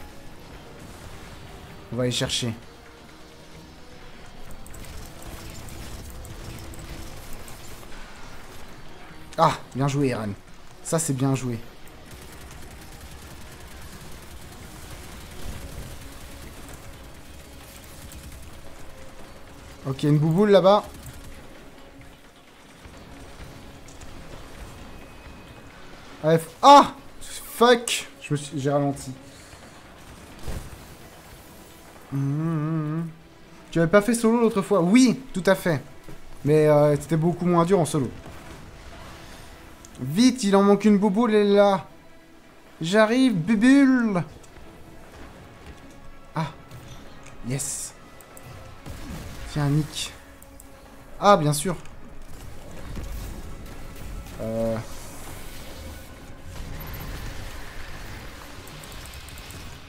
On va les chercher. Ah, bien joué, Eren. Ça, c'est bien joué. Ok, une bouboule là-bas. Ah Fuck J'ai ralenti. Mmh. Tu avais pas fait solo l'autre fois? Oui, tout à fait. Mais euh, c'était beaucoup moins dur en solo. Vite, il en manque une bouboule, elle est là. J'arrive, bubule Ah. Yes. Tiens, Nick. Ah, bien sûr. Euh...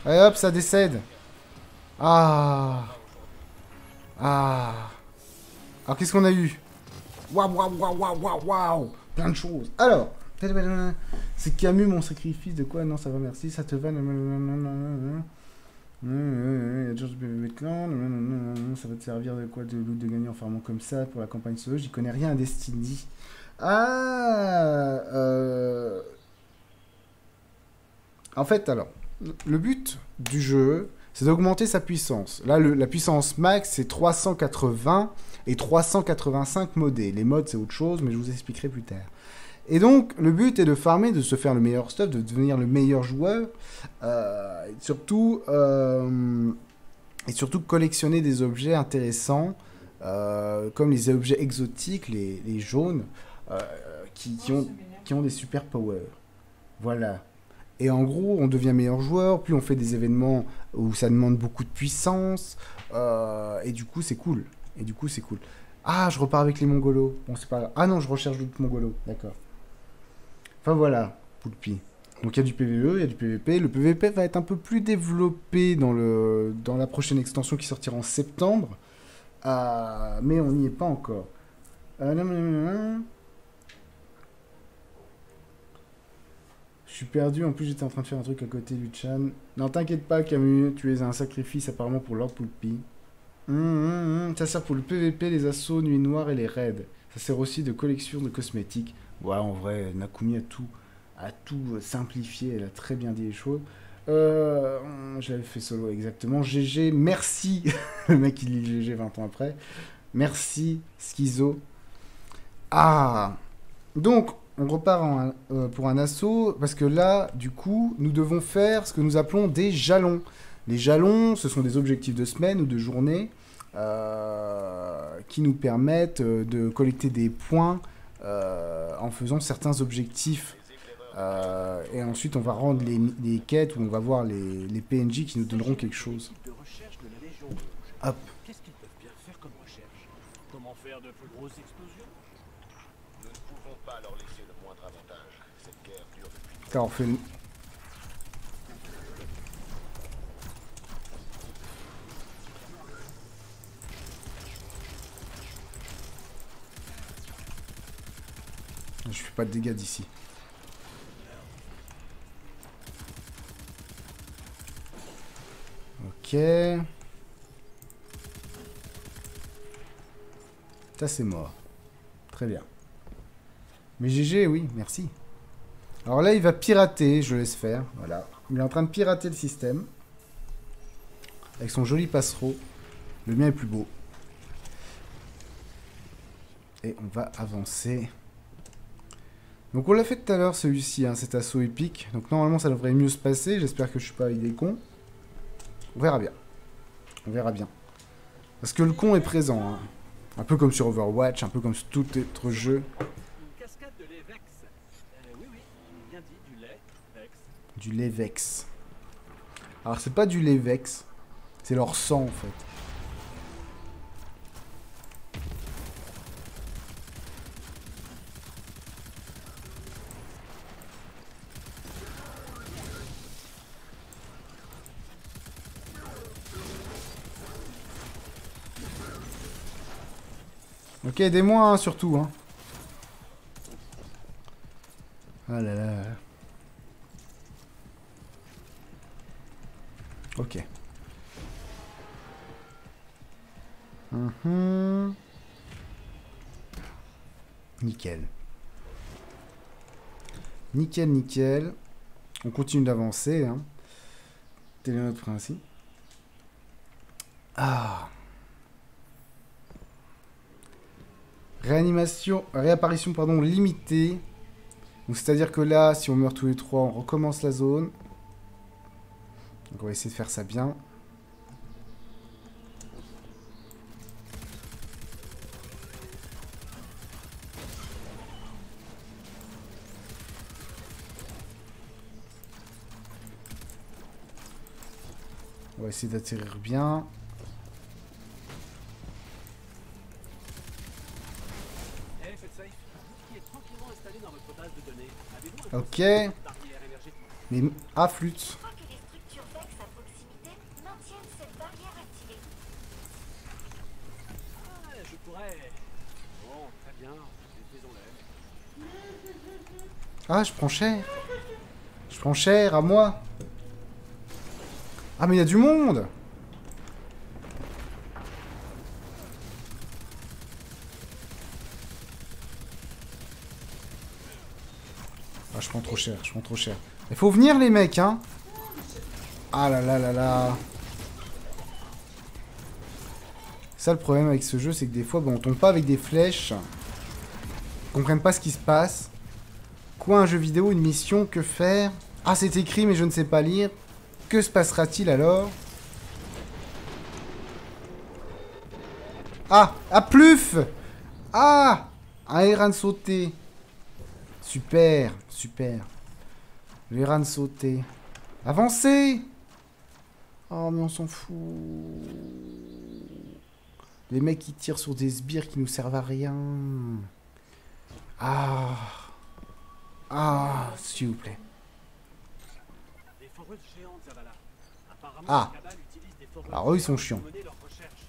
Allez hop, ça décède. Ah. Ah. Alors, qu'est-ce qu'on a eu? Waouh, waouh, waouh, waouh, waouh, waouh Plein de choses. Alors, c'est Camus, mon sacrifice. De quoi? Non, ça va, merci. Ça te va clan. Ça va te servir de quoi? De loot de gagner en farmant comme ça pour la campagne solo J'y connais rien à Destiny. Ah euh... En fait, alors, le but du jeu, c'est d'augmenter sa puissance. Là, la puissance max, c'est 380 et 385 modés. Les modes, c'est autre chose, mais je vous expliquerai plus tard. Et donc, le but est de farmer, de se faire le meilleur stuff, de devenir le meilleur joueur, euh, et, surtout, euh, et surtout collectionner des objets intéressants, euh, comme les objets exotiques, les, jaunes, qui, qui, ont, qui ont des super powers. Voilà. Et en gros, on devient meilleur joueur, plus on fait des événements où ça demande beaucoup de puissance, euh, et du coup, c'est cool. Et du coup, c'est cool. Ah, je repars avec les mongolos. Bon, c'est pas. Ah non, je recherche d'autres mongolos. D'accord. Enfin voilà, Poulpi. Donc il y a du PVE, il y a du PVP. Le PVP va être un peu plus développé dans, le, dans la prochaine extension qui sortira en septembre. Euh, mais on n'y est pas encore. Euh, Je suis perdu, en plus j'étais en train de faire un truc à côté du Chan. Non, t'inquiète pas Camus, tu es un sacrifice apparemment pour Lord Poulpi. Hum, hum, hum. Ça sert pour le PVP, les assauts, nuit noire et les raids. Ça sert aussi de collection de cosmétiques. Ouais, en vrai, Nakumi a tout, a tout simplifié, elle a très bien dit les choses. Euh, J'avais fait solo exactement. GG, merci. le mec il lit GG 20 ans après. Merci, Schizo. Ah Donc, on repart euh, pour un assaut, parce que là, du coup, nous devons faire ce que nous appelons des jalons. Les jalons, ce sont des objectifs de semaine ou de journée euh, qui nous permettent euh, de collecter des points en faisant certains objectifs. Et ensuite, on va rendre les, les, quêtes où on va voir les, les PNJ qui nous donneront quelque chose. Hop. Putain, fait. Je fais pas de dégâts d'ici. Ok. Ça c'est mort. Très bien. Mais GG, oui, merci. Alors là, il va pirater, je laisse faire. Voilà. Il est en train de pirater le système. Avec son joli passereau. Le mien est plus beau. Et on va avancer. Donc on l'a fait tout à l'heure celui-ci, hein, cet assaut épique. Donc normalement ça devrait mieux se passer. J'espère que je suis pas avec des cons. On verra bien. On verra bien. Parce que le con est présent. hein. Un peu comme sur Overwatch, un peu comme sur tout autre jeu. Une cascade de lait Vex. Euh, oui, oui, bien dit, du lait Vex. Du lait Vex. Alors c'est pas du lait Vex. C'est leur sang en fait. Ok, aidez-moi hein, surtout. Hein. Ah là là. Ok. Mhm. Nickel. Nickel, nickel. On continue d'avancer. Hein. Tel est notre principe. Ah. Réanimation, réapparition pardon, limitée. Donc c'est-à-dire que là, si on meurt tous les trois, on recommence la zone. Donc on va essayer de faire ça bien. On va essayer d'atterrir bien. Eh, faites safe. Qui est tranquillement installé dans votre base de données. Avez-vous un Ok. barrière énergétique Mais... Ah, flûte. Je crois que les structures Vex à proximité maintiennent cette barrière activée. Ah, je pourrais. Bon, très bien. Faisons-le. Ah, je prends cher. Je prends cher à moi. Ah, mais il y a du monde Ah, je prends trop cher, je prends trop cher. Il faut venir, les mecs, hein Ah là là là là Ça, le problème avec ce jeu, c'est que des fois, bon, on tombe pas avec des flèches. On comprenne pas ce qui se passe. Quoi, un jeu vidéo, une mission, que faire? Ah, c'est écrit, mais je ne sais pas lire. Que se passera-t-il alors? Ah Ah, pluf Ah Un Eran sauté. Super, super. Le sauté. Avancez Oh, mais on s'en fout. Les mecs qui tirent sur des sbires qui nous servent à rien. Ah Ah, s'il vous plaît. Des foreuses géantes, Zavala. Apparemment, Ah. la cabale utilise des foreuses Alors eux, ils sont chiants. pour mener leurs recherches.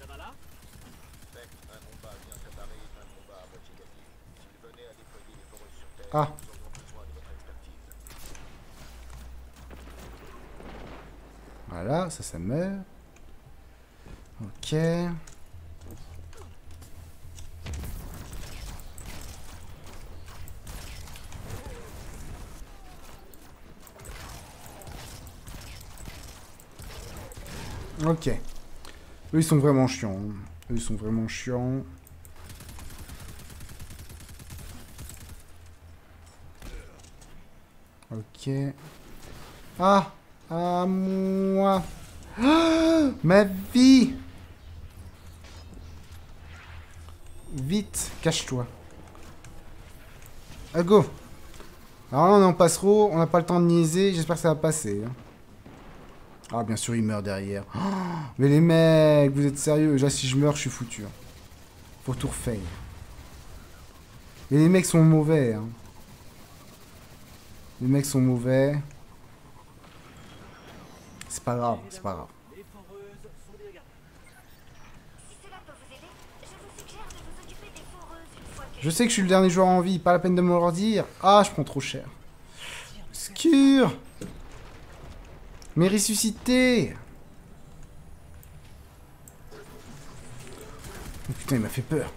Zavala un combat bien préparé est un combat à moitié gagné. S'ils venaient à déployer les foreuses sur Terre, Ah. nous aurions besoin de votre expertise. Voilà, ça, ça meurt. Ok. Ok. Eux, ils sont vraiment chiants. Eux, ils sont vraiment chiants. Ok. Ah À moi Ah Ma vie Vite, cache-toi. Ah, go Alors là, on est en passereau, on n'a pas le temps de niaiser, j'espère que ça va passer. hein. Ah, bien sûr, il meurt derrière. Mais les mecs, vous êtes sérieux? Déjà, si je meurs, je suis foutu. hein. Faut tout refaire. Et les mecs sont mauvais, hein. Les mecs sont mauvais. C'est pas grave, c'est pas grave. Je sais que je suis le dernier joueur en vie, pas la peine de me le redire. Ah, je prends trop cher. Scure mais ressuscité. Oh, putain, il m'a fait peur.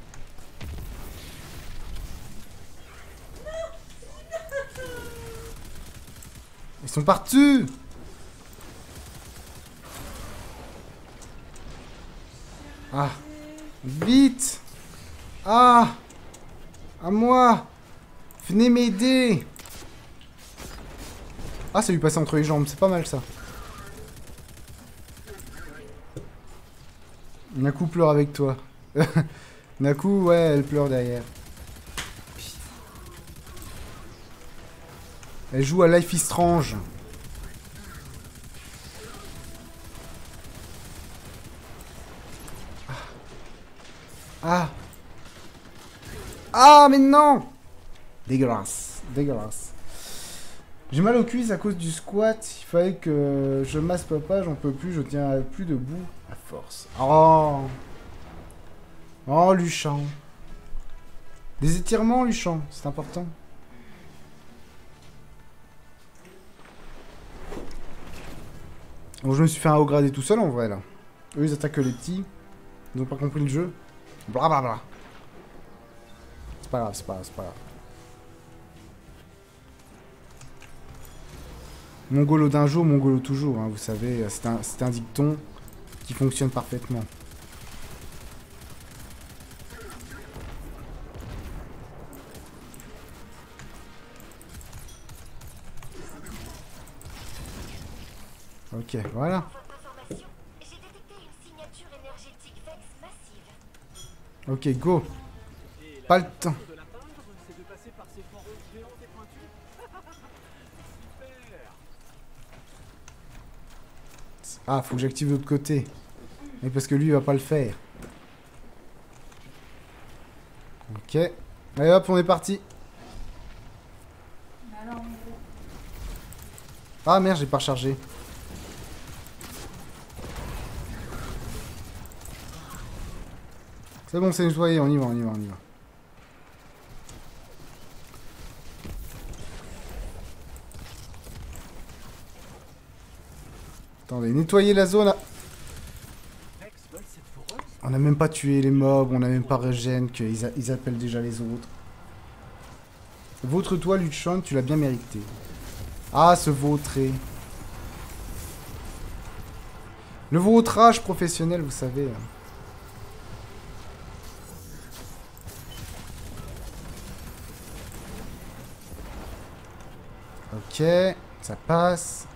Ils sont partis Ah Vite. Ah À moi. Venez m'aider. Ah, ça lui passait entre les jambes, c'est pas mal ça. Naku pleure avec toi. Naku, ouais, elle pleure derrière. Elle joue à Life is Strange. Ah. Ah, mais non Dégueulasse. Dégueulasse. J'ai mal aux cuisses à cause du squat. Il fallait que je masse papa, j'en peux plus, je tiens plus debout. À force. Oh Oh, Luchan. Des étirements, Luchan, c'est important. Bon, je me suis fait un haut gradé tout seul en vrai là. Eux ils attaquent les petits. Ils ont pas compris le jeu. Blablabla. C'est pas grave, c'est pas grave, c'est pas grave. Mongolo d'un jour, mongolo toujours, hein, vous savez, c'est un dicton qui fonctionne parfaitement. Ok, voilà. Ok, go. Pas le temps. Ah, faut que j'active l'autre côté. Mais parce que lui, il va pas le faire. Ok. Allez hop, on est parti. Ah merde, j'ai pas rechargé. C'est bon, c'est nettoyé, on y va, on y va, on y va. Attendez, nettoyer la zone. On a même pas tué les mobs, on a même pas régène, qu'ils ils appellent déjà les autres. Vautre toi, Luchon, tu l'as bien mérité. Ah, ce vautré. Le vautrage professionnel, vous savez. hein. Ok, ça passe.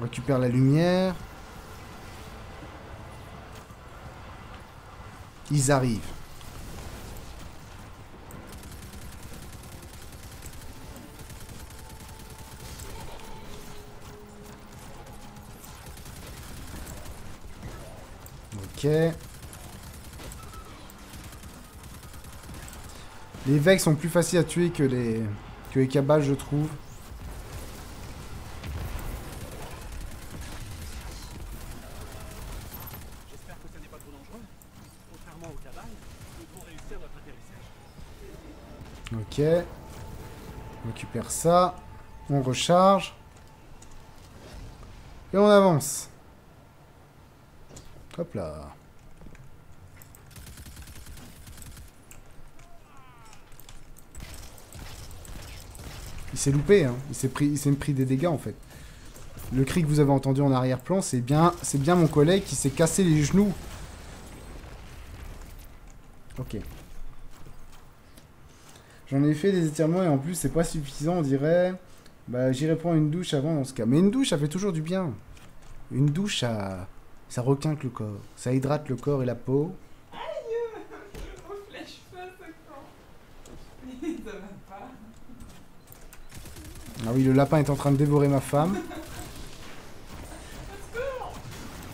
On récupère la lumière. Ils arrivent. Ok. Les Vex sont plus faciles à tuer que les que les cabales, je trouve. J'espère que ça n'est pas trop dangereux. Contrairement au cabal, nous devons réussir notre atterrissage. Ok. On récupère ça. On recharge. Et on avance. Hop là. Il s'est loupé, hein. Il s'est pris, il s'est pris des dégâts en fait. Le cri que vous avez entendu en arrière-plan, c'est bien, c'est bien mon collègue qui s'est cassé les genoux. Ok. J'en ai fait des étirements et en plus c'est pas suffisant, on dirait. Bah j'irai prendre une douche avant dans ce cas. Mais une douche, ça fait toujours du bien. Une douche, ça, ça requinque le corps. Ça hydrate le corps et la peau. Ah oui, le lapin est en train de dévorer ma femme.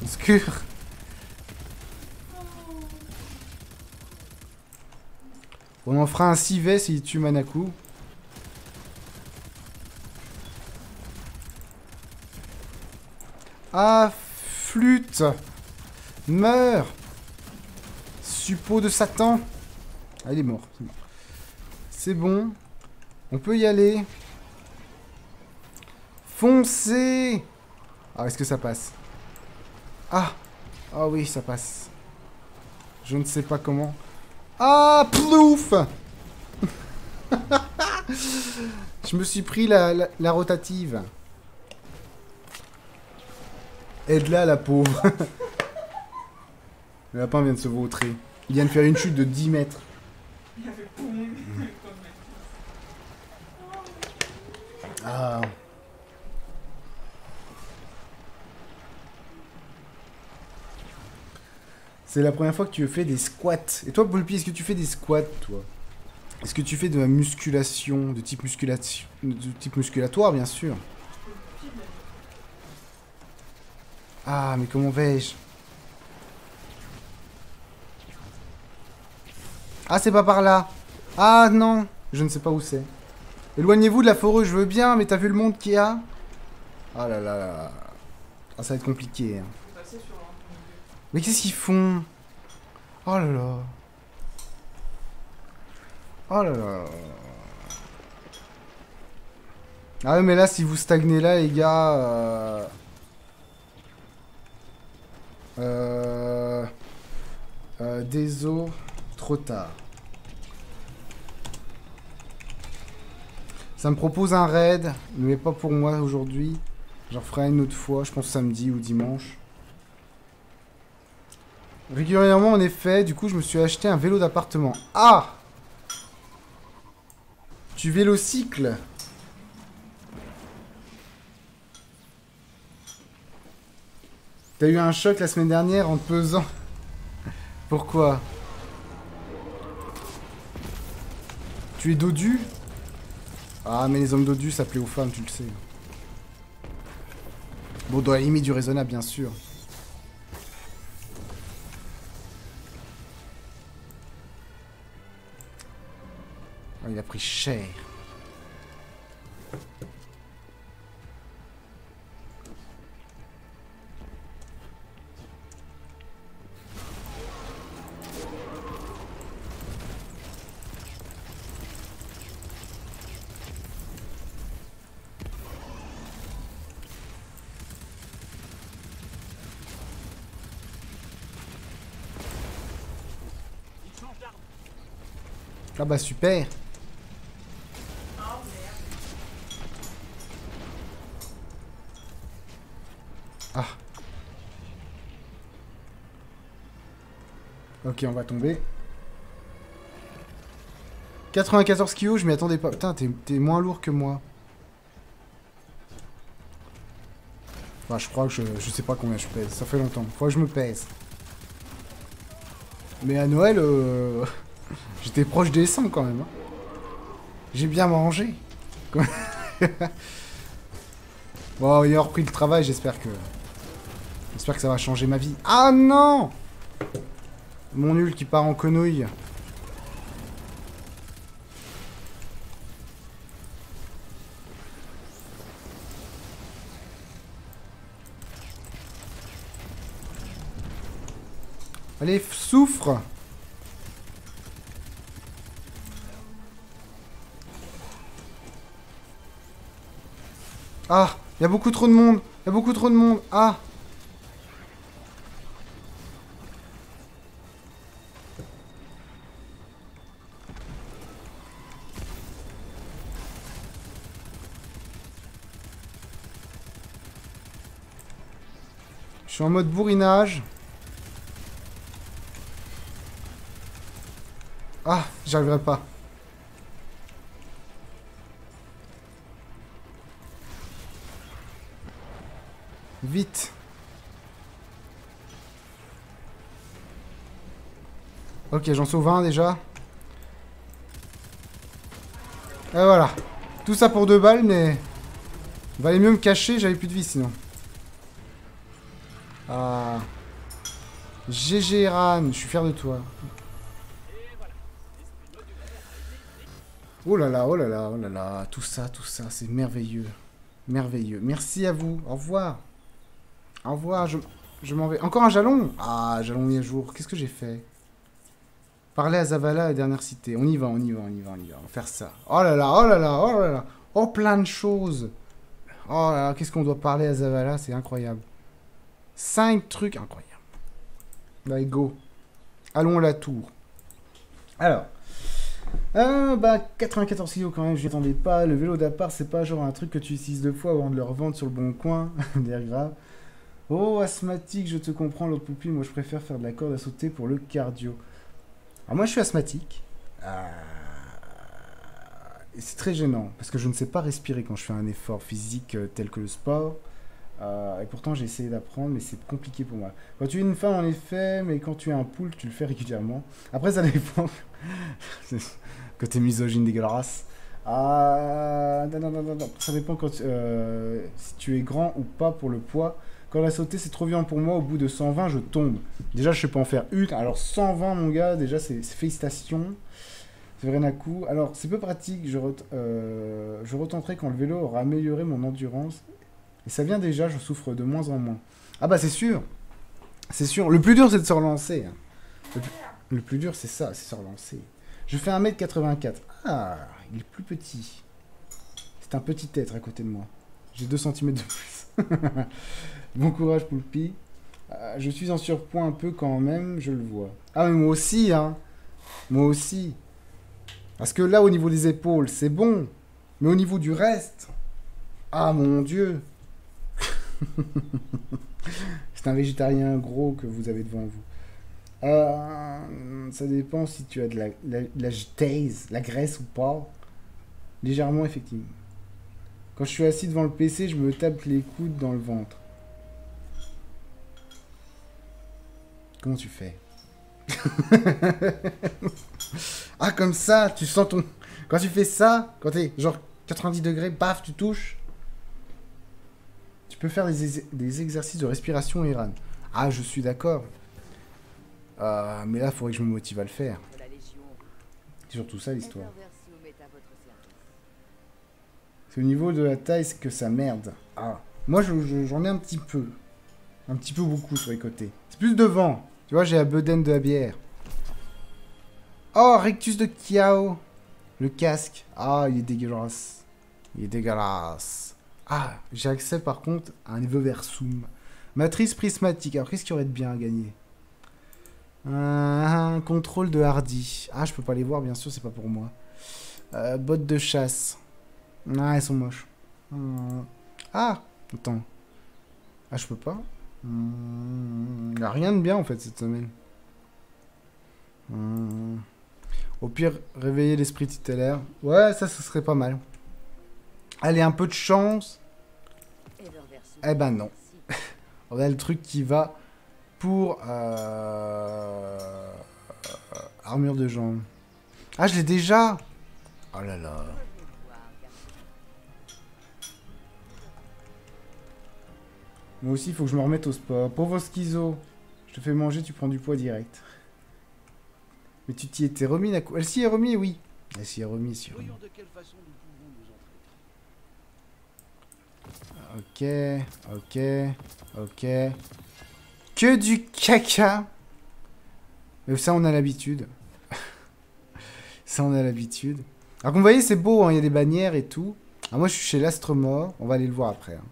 Obscur. On en fera un civet s'il tue Manaku. Ah, flûte Meurs Suppôt de Satan Ah, il est mort. c'est bon. On peut y aller. Foncez Ah, est-ce que ça passe? Ah Ah oui, ça passe. Je ne sais pas comment. Ah, plouf Je me suis pris la, la, la rotative. Aide-la, la pauvre. Le lapin vient de se vautrer. Il vient de faire une chute de 10 mètres. Il a fait poum. Ah. C'est la première fois que tu fais des squats. Et toi, Poulpi, est-ce que tu fais des squats, toi? Est-ce que tu fais de la musculation, de type musculation, de type musculatoire, bien sûr? Ah, mais comment vais-je? Ah, c'est pas par là. Ah, non. Je ne sais pas où c'est. Éloignez-vous de la forêt, je veux bien, mais t'as vu le monde qu'il y a? Ah là là là là. Ah, ça va être compliqué. hein. Faut passer sur un Mais qu'est-ce qu'ils font? Oh là là. Oh là là. Ah mais là, si vous stagnez là, les gars... Euh... Euh... euh, trop tard. Ça me propose un raid, mais pas pour moi aujourd'hui. J'en ferai une autre fois, je pense samedi ou dimanche. Régulièrement, en effet, du coup, je me suis acheté un vélo d'appartement. Ah Tu vélocycles T'as eu un choc la semaine dernière en pesant. Pourquoi? Tu es dodu? Ah, mais les hommes dodus, ça plaît aux femmes, tu le sais. Bon, dans la limite du raisonnable, bien sûr. Il a pris cher. Ah bah super. Ah. Ok, on va tomber. 94 kilos, je m'y attendais pas. Putain, t'es moins lourd que moi. Enfin, je crois que je, je sais pas combien je pèse. Ça fait longtemps. Faut que je me pèse. Mais à Noël, euh, j'étais proche des 100 quand même. hein. J'ai bien mangé. bon, ayant repris le travail, j'espère que... J'espère que ça va changer ma vie. Ah non! Mon nul qui part en conouille. Allez, souffre! Ah Il y a beaucoup trop de monde. Il y a beaucoup trop de monde. Ah suis en mode bourrinage. Ah, j'y arriverai pas. Vite. Ok, j'en sauve un déjà. Et voilà. Tout ça pour deux balles, mais... Valait mieux me cacher, j'avais plus de vie sinon. GG Ran, je suis fier de toi. Oh là là, oh là là, oh là là, tout ça, tout ça, c'est merveilleux. Merveilleux. Merci à vous. Au revoir. Au revoir, je, je m'en vais. Encore un jalon? Ah, jalon mis à jour. Qu'est-ce que j'ai fait? Parler à Zavala, la dernière cité. On y va, on y va, on y va, on y va. On va faire ça. Oh là là, oh là là, oh là là. Oh, plein de choses. Oh là là, qu'est-ce qu'on doit parler à Zavala C'est incroyable. Cinq trucs incroyables. Allez, go. Allons à la tour. Alors. Euh, bah, 94 kilos quand même, je attendais pas. Le vélo d'appart, c'est pas genre un truc que tu utilises deux fois avant de le revendre sur le bon coin. D'air grave. Oh, asthmatique, je te comprends, l'autre poupie. Moi, je préfère faire de la corde à sauter pour le cardio. Alors, moi, je suis asthmatique. Et c'est très gênant parce que je ne sais pas respirer quand je fais un effort physique euh, tel que le sport. Euh, et pourtant, j'ai essayé d'apprendre, mais c'est compliqué pour moi. Quand tu es une femme, en effet, mais quand tu es un poule, tu le fais régulièrement. Après, ça dépend. Côté misogyne dégueulasse. Ah, non, non, non, non. Ça dépend quand, euh, si tu es grand ou pas pour le poids. Quand la sauter, c'est trop violent pour moi. Au bout de 120, je tombe. Déjà, je sais pas en faire une. Alors, 120, mon gars, déjà, c'est félicitations. C'est vrai coup. Alors, c'est peu pratique. Je, euh, je retenterai quand le vélo aura amélioré mon endurance. Et ça vient déjà, je souffre de moins en moins. Ah bah, c'est sûr. C'est sûr. Le plus dur, c'est de se relancer. hein. Le, plus- dur, c'est ça, c'est se relancer. Je fais 1m84. Ah, il est plus petit. C'est un petit être à côté de moi. J'ai 2 cm de plus. bon courage, Poulpi. Euh, je suis en surpoids un peu quand même, je le vois. Ah, mais moi aussi, hein. Moi aussi. Parce que là, au niveau des épaules, c'est bon. Mais au niveau du reste. Ah, mon Dieu. c'est un végétarien gros que vous avez devant vous. Euh, ça dépend si tu as de la, la, la la graisse ou pas. Légèrement, effectivement. Quand je suis assis devant le PC, je me tape les coudes dans le ventre. Comment tu fais? Ah, comme ça, tu sens ton... Quand tu fais ça, quand t'es genre 90 degrés, paf, tu touches. Tu peux faire des, ex- des exercices de respiration, Iran. Ah, je suis d'accord. Euh, mais là, il faudrait que je me motive à le faire. C'est surtout ça l'histoire. C'est au niveau de la taille c'est que ça merde. Ah. Moi, je- je- j'en ai un petit peu. Un petit peu beaucoup sur les côtés. C'est plus devant. Tu vois, j'ai la bedaine de la bière. Oh, rectus de Kiao. Le casque. Ah, il est dégueulasse. Il est dégueulasse. Ah, j'ai accès par contre à un niveau versum. Matrice prismatique. Alors, qu'est-ce qu'il y aurait de bien à gagner? Un contrôle de hardy. Ah, je peux pas les voir, bien sûr, c'est pas pour moi. Euh, bottes de chasse. Ah, elles sont moches. Hmm. Ah, attends. Ah, je peux pas. Hmm, y a rien de bien en fait cette semaine. Hmm. Au pire, réveiller l'esprit tutélaire. Ouais, ça, ce serait pas mal. Allez, un peu de chance. Eh ben non. On a le truc qui va pour euh, armure de jambe. Ah, je l'ai déjà. Oh là là. Moi aussi, il faut que je me remette au sport. Pauvre schizo. Je te fais manger, tu prends du poids direct. Mais tu t'y étais remis, Naku. Elle s'y est remis, oui. Elle s'y est remis, remis. Voyons de quelle façon nous Ok, ok, ok. Que du caca. Mais ça, on a l'habitude. ça, on a l'habitude. Alors, comme vous voyez, c'est beau, hein, il y a des bannières et tout. Alors, moi, je suis chez l'Astre Mort. On va aller le voir après. hein.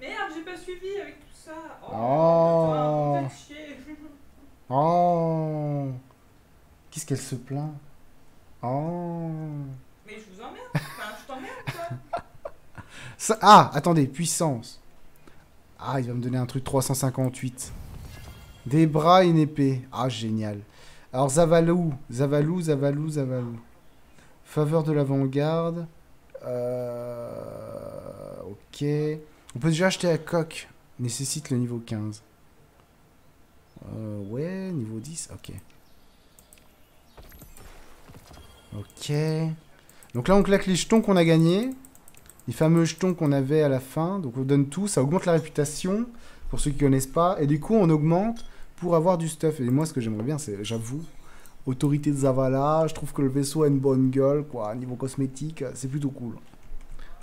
Merde, j'ai pas suivi avec tout ça. Oh. chier. Oh Qu'est-ce qu'elle se plaint? Oh Mais je vous emmerde. Enfin, je t'emmerde, quoi. Ah, attendez, puissance. Ah, il va me donner un truc 358. Des bras et une épée. Ah, génial. Alors, Zavalou, Zavalou, Zavalou, Zavalou. Faveur de l'avant-garde. Euh... Ok. On peut déjà acheter la coque. Nécessite le niveau 15. Euh, ouais, niveau 10, ok. Ok. Donc là, on claque les jetons qu'on a gagnés. Les fameux jetons qu'on avait à la fin. Donc on donne tout. Ça augmente la réputation, pour ceux qui connaissent pas. Et du coup, on augmente pour avoir du stuff. Et moi, ce que j'aimerais bien, c'est, j'avoue, autorité de Zavala. Je trouve que le vaisseau a une bonne gueule, quoi. Niveau cosmétique, c'est plutôt cool.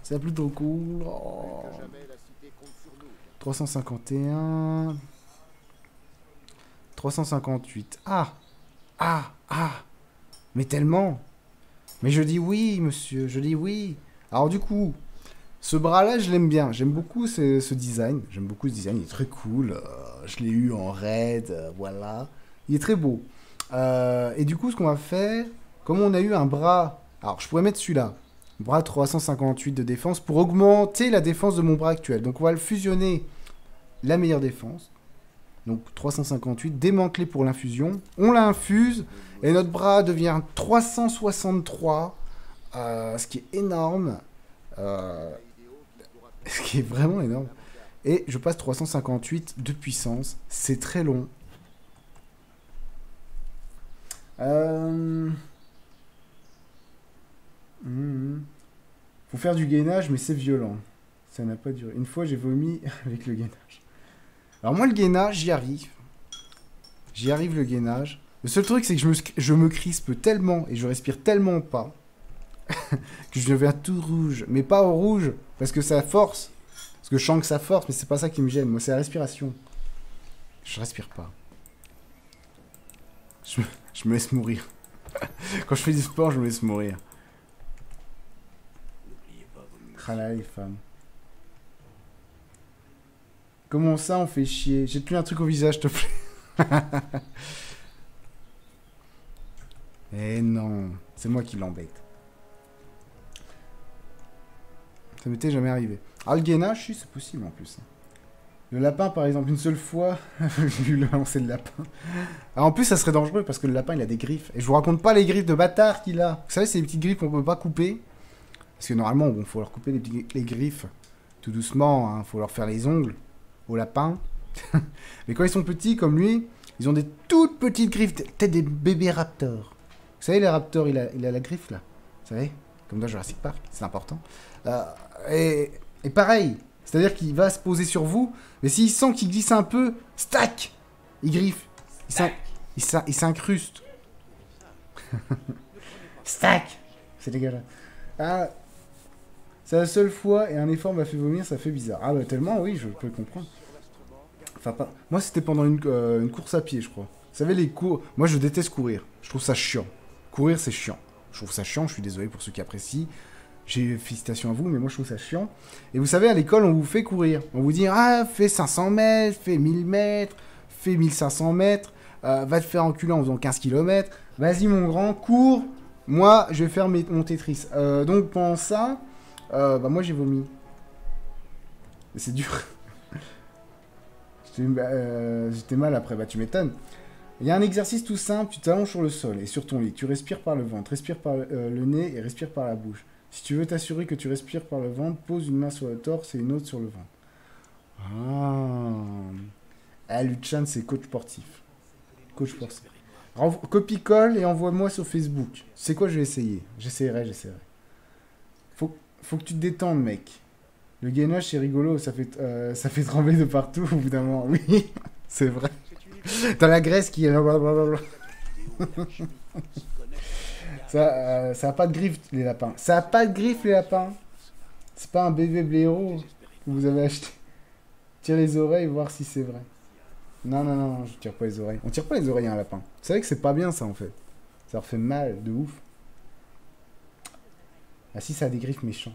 C'est plutôt cool. Oh. Plus que jamais, la cité compte sur nous. 351. 358. Ah Ah Ah Mais tellement Mais je dis oui, monsieur, je dis oui. Alors du coup, ce bras-là, je l'aime bien. J'aime beaucoup ce, design. J'aime beaucoup ce design, il est très cool. Euh, je l'ai eu en raid, euh, voilà. Il est très beau. Euh, et du coup, ce qu'on va faire, comme on a eu un bras... Alors, je pourrais mettre celui-là. Bras 358 de défense pour augmenter la défense de mon bras actuel. Donc, on va le fusionner la meilleure défense. Donc, 358, démantelé pour l'infusion. On l'infuse et notre bras devient 363, euh, ce qui est énorme. ce qui est vraiment énorme. Et je passe 358 de puissance. C'est très long. Euh... hmm. Faut faire du gainage, mais c'est violent. Ça n'a pas duré. Une fois, j'ai vomi avec le gainage. Alors moi, le gainage, j'y arrive. J'y arrive, le gainage. Le seul truc, c'est que je me, je me crispe tellement et je respire tellement pas que je deviens tout rouge. Mais pas au rouge, parce que ça force. Parce que je sens que ça force, mais c'est pas ça qui me gêne. Moi, c'est la respiration. Je respire pas. Je me, laisse mourir. Quand je fais du sport, je me laisse mourir. Ah là, les femmes. Comment ça, on fait chier? J'ai plus un truc au visage, te plaît. Eh non, c'est moi qui l'embête. Ça m'était jamais arrivé. Gainage, si, c'est possible en plus. Le lapin, par exemple, une seule fois, j'ai vu lancer le lapin. Ah, en plus, ça serait dangereux parce que le lapin, il a des griffes. Et je vous raconte pas les griffes de bâtard qu'il a. Vous savez, c'est les petites griffes qu'on peut pas couper. Parce que normalement, bon, faut leur couper les griffes tout doucement. Hein. Faut leur faire les ongles au lapin. Mais quand ils sont petits, comme lui, ils ont des toutes petites griffes, peut-être des bébés raptors. Vous savez, les raptors, il a, il a la griffe là. Vous savez Comme dans Jurassic Park, c'est important. Euh, et, et pareil, c'est-à-dire qu'il va se poser sur vous, mais s'il sent qu'il glisse un peu, stack Il griffe. Il s'in- il s'in- il s'incruste. stack C'est dégueulasse. Ah, c'est la seule fois et un effort m'a fait vomir, ça fait bizarre. Ah bah tellement, oui, je peux comprendre. Enfin, pas... Moi, c'était pendant une, euh, une course à pied, je crois. Vous savez, les cours... Moi, je déteste courir. Je trouve ça chiant. Courir, c'est chiant. Je trouve ça chiant, je suis désolé pour ceux qui apprécient. J'ai félicitations à vous, mais moi, je trouve ça chiant. Et vous savez, à l'école, on vous fait courir. On vous dit, ah, fais 500 mètres, fais 1000 mètres, fais 1500 mètres, euh, va te faire enculer en faisant 15 km. Vas-y, mon grand, cours. Moi, je vais faire mon Tetris. Euh, donc, pendant ça, euh, bah, moi, j'ai vomi. C'est dur. J'étais mal après, bah tu m'étonnes. Il y a un exercice tout simple, tu t'allonges sur le sol et sur ton lit, tu respires par le ventre, respire par le nez et respire par la bouche. Si tu veux t'assurer que tu respires par le ventre, pose une main sur le torse et une autre sur le ventre. Ah, ah Luchan, c'est coach sportif. Coach sportif. Copie-colle et envoie-moi sur Facebook. C'est quoi, je vais essayer? J'essaierai, j'essaierai. Faut, faut que tu te détendes, mec. Le gainage, c'est rigolo, ça fait, euh, ça fait trembler de partout au bout d'un moment. Oui, c'est vrai. T'as la graisse qui est... ça, euh, ça a pas de griffes, les lapins. Ça a pas de griffes, les lapins. C'est pas un bébé blaireau que vous avez acheté. Tire les oreilles, voir si c'est vrai. Non, non, non, je tire pas les oreilles. On tire pas les oreilles à un lapin. Vous savez que c'est pas bien, ça, en fait. Ça leur fait mal, de ouf. Ah si, ça a des griffes méchants.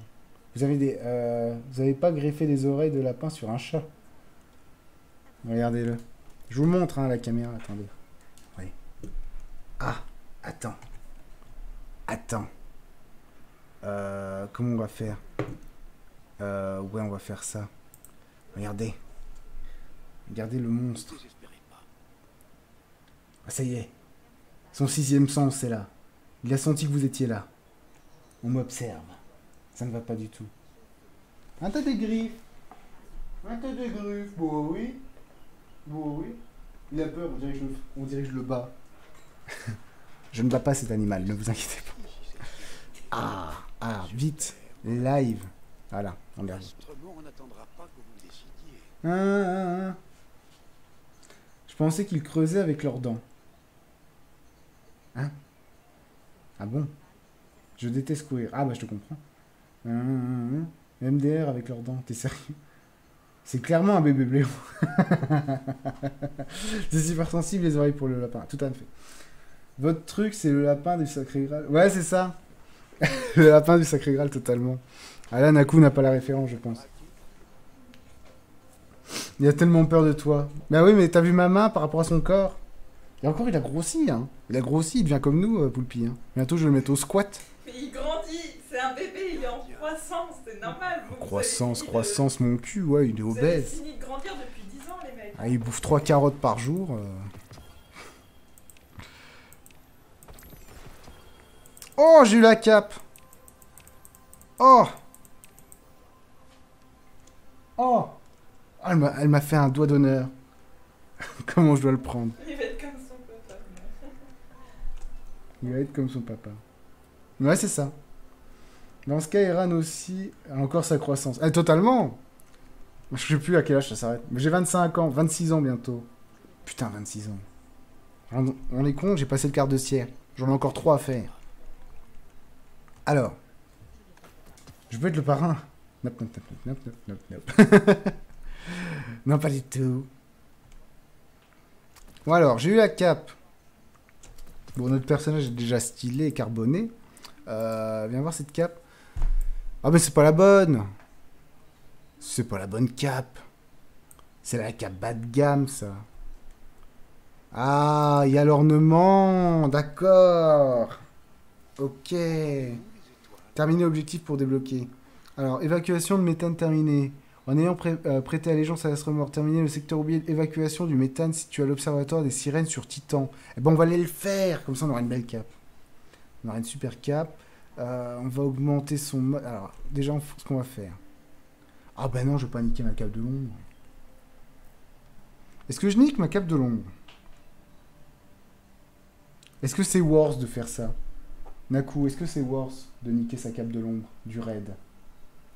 Vous avez des, euh, vous avez pas greffé des oreilles de lapin sur un chat? Regardez-le. Je vous montre hein, la caméra. Attendez. Ah, attends. Attends. Euh, comment on va faire? Euh, Ouais, on va faire ça. Regardez. Regardez le monstre. Ah, ça y est. Son sixième sens, c'est là. Il a senti que vous étiez là. On m'observe. Ça ne va pas du tout. Un tas des griffes. Un tas des griffes. Bon, oui. Bon, oui. Il a peur, on je, le- bats. je ne bats pas cet animal, ne vous inquiétez pas. Ah, ah, vite. Live. Voilà, on décidiez. Ah, ah, ah. Je pensais qu'ils creusaient avec leurs dents. Hein? Ah bon? Je déteste courir. Ah bah je te comprends. Ah, ah. MDR avec leurs dents, t'es sérieux? C'est clairement un bébé bléon. c'est super sensible les oreilles pour le lapin, tout à fait. Votre truc c'est le lapin du Sacré Graal. Ouais c'est ça. le lapin du Sacré Graal totalement. Alan Naku n'a pas la référence je pense. Il a tellement peur de toi. Bah oui, mais t'as vu ma main par rapport à son corps? Et encore, il a grossi, hein. Il a grossi, il devient comme nous, euh, Poulpi. Hein. Bientôt, je vais le mettre au squat. Mais il grandit, c'est un bébé, il est en croissance, c'est normal. vous- Croissance, de- croissance, mon cul, ouais, il est Vous obèse. fini de grandir depuis 10 ans, les mecs. Ah, il bouffe 3 carottes par jour. euh. Oh, j'ai eu la cape. Oh. Oh. Ah, elle m'a- fait un doigt d'honneur. Comment je dois le prendre Il va être comme son papa. Il va être comme son papa. Ouais, c'est ça. Dans ce cas, Eran aussi a encore sa croissance. Eh, totalement Je sais plus à quel âge ça s'arrête. Mais j'ai 25 ans, 26 ans bientôt. Putain, 26 ans. On, on est con, j'ai passé le quart de siècle. J'en ai encore 3 à faire. Alors. Je veux être le parrain. Non, pas du tout. Bon alors, j'ai eu la cape. Bon, notre personnage est déjà stylé et carboné. Euh, viens voir cette cape. Ah, mais c'est pas la bonne. C'est pas la bonne cape. C'est la cape bas de gamme, ça. Ah, il y a l'ornement. D'accord. Ok. Terminer objectif pour débloquer. Alors, évacuation de méthane terminée. En ayant pré- euh, prêté allégeance à l'astre-mort, terminer le secteur oublié d'évacuation du méthane situé à l'observatoire des sirènes sur Titan. Eh ben, on va aller le faire. Comme ça, on aura une belle cape. On aura une super cape. Euh, on va augmenter son. Alors, déjà, ce qu'on va faire. Ah ben non, je vais pas niquer ma cape de l'ombre. Est-ce que je nique ma cape de l'ombre? Est-ce que c'est worse de faire ça? Naku, est-ce que c'est worse? De niquer sa cape de l'ombre du raid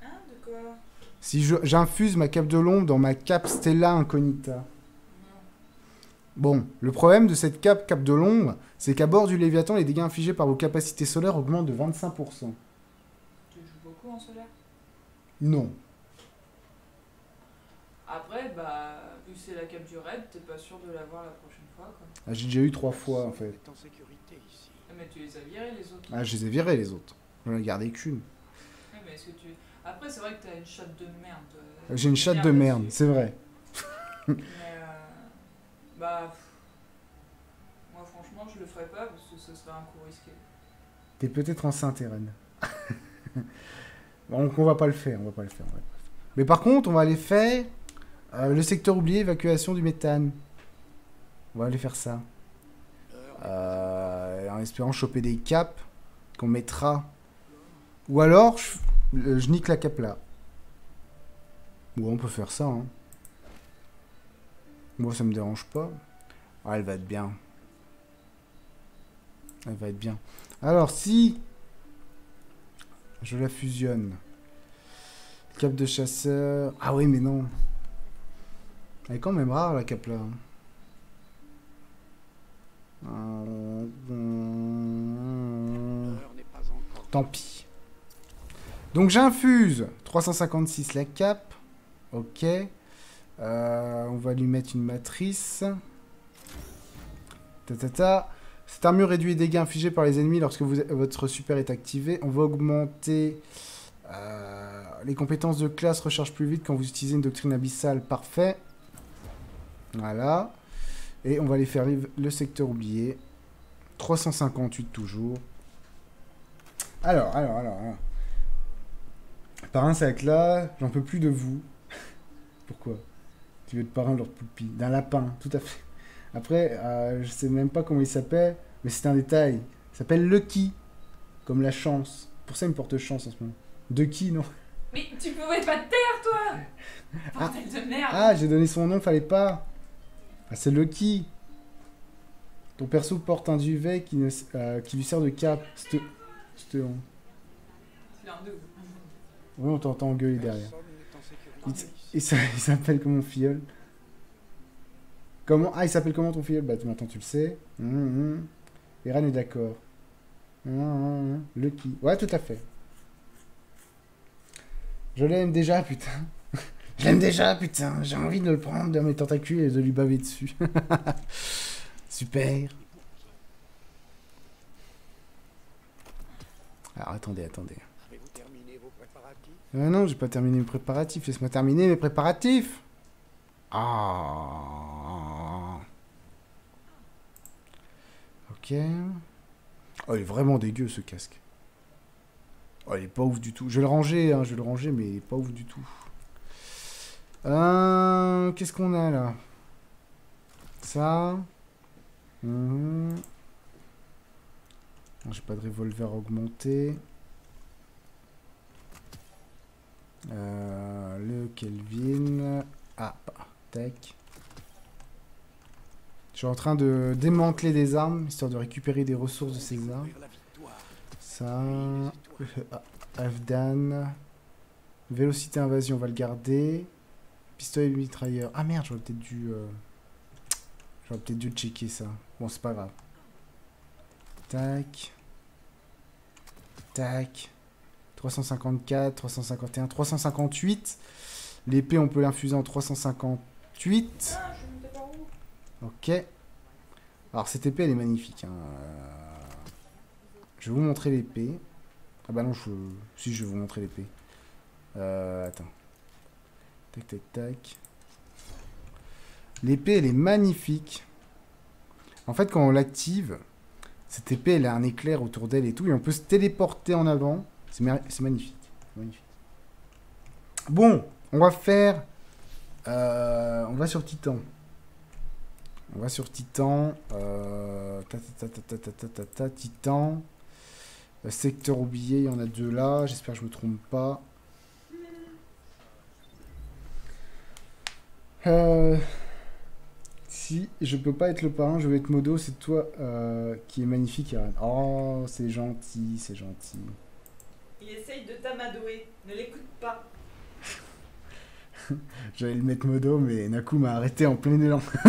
Hein, de quoi Si je- j'infuse ma cape de l'ombre dans ma cape Stella Incognita. Bon, le problème de cette cape cape de l'ombre, c'est qu'à bord du Léviathan, les dégâts infligés par vos capacités solaires augmentent de 25%. Tu joues beaucoup en solaire? Non. Après, bah, vu que c'est la cape du raid, t'es pas sûr de l'avoir la prochaine fois, quoi. Ah, J'ai déjà eu trois fois en fait. en sécurité ici. Ah, Mais tu les as virés, les autres. Ah, je les ai virés les autres. J'en ai gardé qu'une. Ouais, mais est-ce que tu... Après, c'est vrai que t'as une chatte de merde. J'ai une chatte de merde c'est vrai. Mais, euh, bah... Moi, franchement, je le ferais pas parce que ce serait un coup risqué. T'es peut-être enceinte, Eren. Donc on va pas le faire, on va pas le faire. Mais par contre, on va aller faire euh, le secteur oublié, évacuation du méthane. On va aller faire ça. Euh, en espérant choper des capes qu'on mettra. Ou alors, je, euh, je nique la cape là. Ou on peut faire ça. Hein. Moi, ça me dérange pas. Ah, elle va être bien. Elle va être bien. Alors, si je la fusionne. Cape de chasseur. Ah oui, mais non. Elle est quand même rare, la cape là. Encore. Tant pis. Donc j'infuse 356 la cape. Ok. Euh, on va lui mettre une matrice. Ta, ta, ta. Cette armure réduit les dégâts infligés par les ennemis lorsque votre super est activé. On va augmenter euh, les compétences de classe recharge plus vite quand vous utilisez une doctrine abyssale. Parfait. Voilà. Et on va aller faire le le secteur oublié. 358 toujours. Alors, alors, alors. alors. Parrain, là. J'en peux plus de vous. Pourquoi? Tu veux être parrain de Lord Poulpi D'un lapin, tout à fait. Après, euh, je sais même pas comment il s'appelle, mais c'est un détail. Il s'appelle Lucky, comme la chance. Pour ça, il me porte chance en ce moment. De qui, non? Mais tu pouvais pas te taire, toi Bordel de merde Ah, j'ai donné son nom, fallait pas. Ah, c'est Lucky. Ton perso porte un duvet qui, ne, euh, qui lui sert de c'te- C'est un. Oui, on t'entend gueuler derrière. Il, s'appelle comment filleul? Comment? Ah, il s'appelle comment ton filleul? Bah maintenant tu le sais. Eran est d'accord. Hum, hum. Lucky. Ouais, tout à fait. Je l'aime déjà, putain. Je l'aime déjà, putain. J'ai envie de le prendre dans mes tentacules et de lui baver dessus. Super. Alors attendez, attendez. Préparatifs Euh, non, j'ai pas terminé mes préparatifs. Laisse-moi terminer mes préparatifs. Ah. Ok. Oh, il est vraiment dégueu ce casque. Oh, il est pas ouf du tout. Je vais le ranger, hein, je vais le ranger, mais il est pas ouf du tout. Euh, Qu'est-ce qu'on a là? Ça. Mhm. J'ai pas de revolver augmenté. Euh, le Kelvin. Ah, bah, tac. Je suis en train de démanteler des armes, histoire de récupérer des ressources de ces armes. Ça. Ah, Afdan. Vélocité invasion, on va le garder. Pistolet mitrailleur. Ah merde, j'aurais peut-être dû. euh, J'aurais peut-être dû checker ça. Bon, c'est pas grave. Tac. Tac. 354, 351, 358. L'épée, on peut l'infuser en 358. Ah, je suis monté par où Ok. Alors cette épée elle est magnifique. hein. Je vais vous montrer l'épée. Ah bah non, je... si je vais vous montrer l'épée. Euh, attends. Tac tac tac. L'épée elle est magnifique. En fait quand on l'active, cette épée elle a un éclair autour d'elle et tout. Et on peut se téléporter en avant. C'est magnifique. magnifique. Bon, on va faire... Euh, on va sur Titan. On va sur Titan. Titan. Secteur oublié, il y en a deux là. J'espère que je me trompe pas. Euh, si je peux pas être le parrain, je vais être modo. C'est toi euh, qui est magnifique, Irène. Oh, c'est gentil, c'est gentil. Essaye de t'amadouer. Ne l'écoute pas. J'allais le mettre Modo, mais Naku m'a arrêté en plein élan.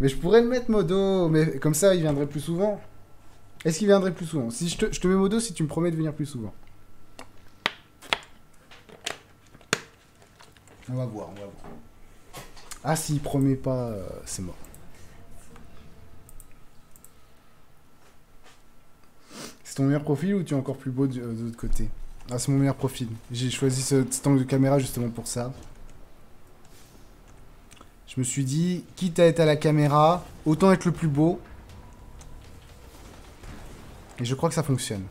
mais je pourrais le mettre Modo, mais comme ça, il viendrait plus souvent. Est-ce qu'il viendrait plus souvent? Si je te, je te mets Modo, si tu me promets de venir plus souvent. On va voir, on va voir. Ah, s'il promet pas, euh, c'est mort. C'est ton meilleur profil ou tu es encore plus beau de, de l'autre côté? Ah, c'est mon meilleur profil. J'ai choisi ce, cet angle de caméra justement pour ça. Je me suis dit, quitte à être à la caméra, autant être le plus beau. Et je crois que ça fonctionne.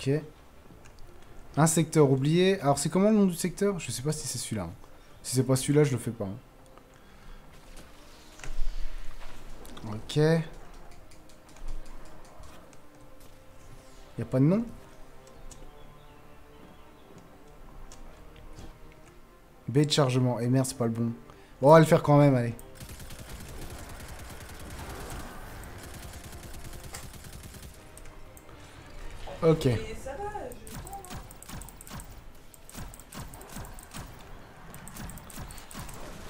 Ok. Un secteur oublié. Alors c'est comment le nom du secteur? Je sais pas si c'est celui-là. hein. Si c'est pas celui-là, je le fais pas. hein. Ok. Y a pas de nom? B de chargement. Et merde, c'est pas le bon. Bon, on va le faire quand même, allez. Ok. Hein.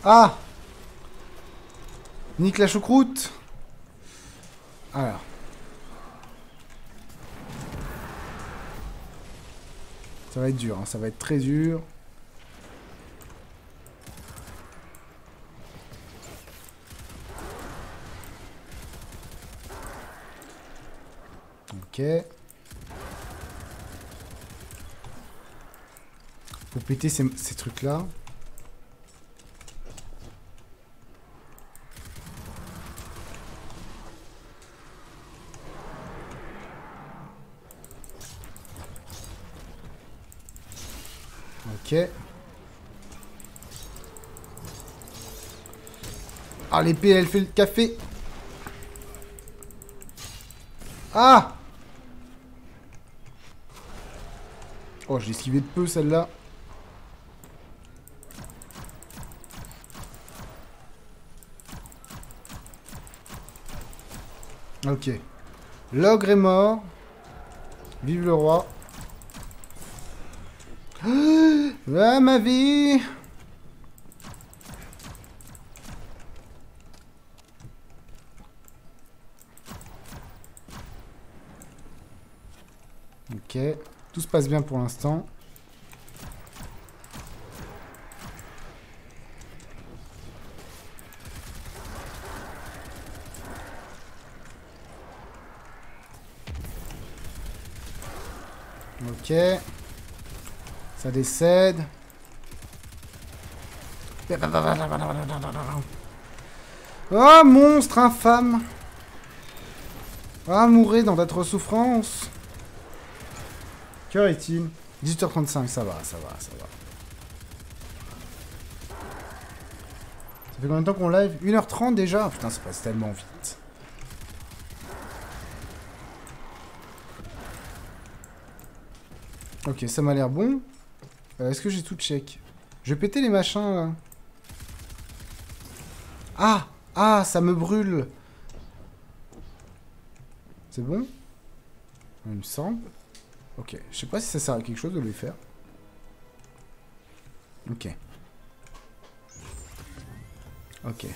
Ah Nique la choucroute Alors. Ça va être dur, hein, ça va être très dur. Ok. Faut péter ces, ces trucs-là. Ok. Ah, l'épée, elle fait le café. Ah Oh, j'ai esquivé de peu, celle-là. Ok. L'ogre est mort. Vive le roi. Ah, ma vie tout se passe bien pour l'instant. Ok. Ça décède. Oh, monstre infâme Ah, mourrez dans votre souffrance Que est-il 18h35, ça va, ça va, ça va. Ça fait combien de temps qu'on live? 1h30 déjà? Putain, ça passe tellement vite. Ok, ça m'a l'air bon. Euh, Est-ce que j'ai tout check? Je vais péter les machins, là. Ah Ah, ça me brûle C'est bon? Il me semble. Ok, je sais pas si ça sert à quelque chose de les faire. Ok. Ok.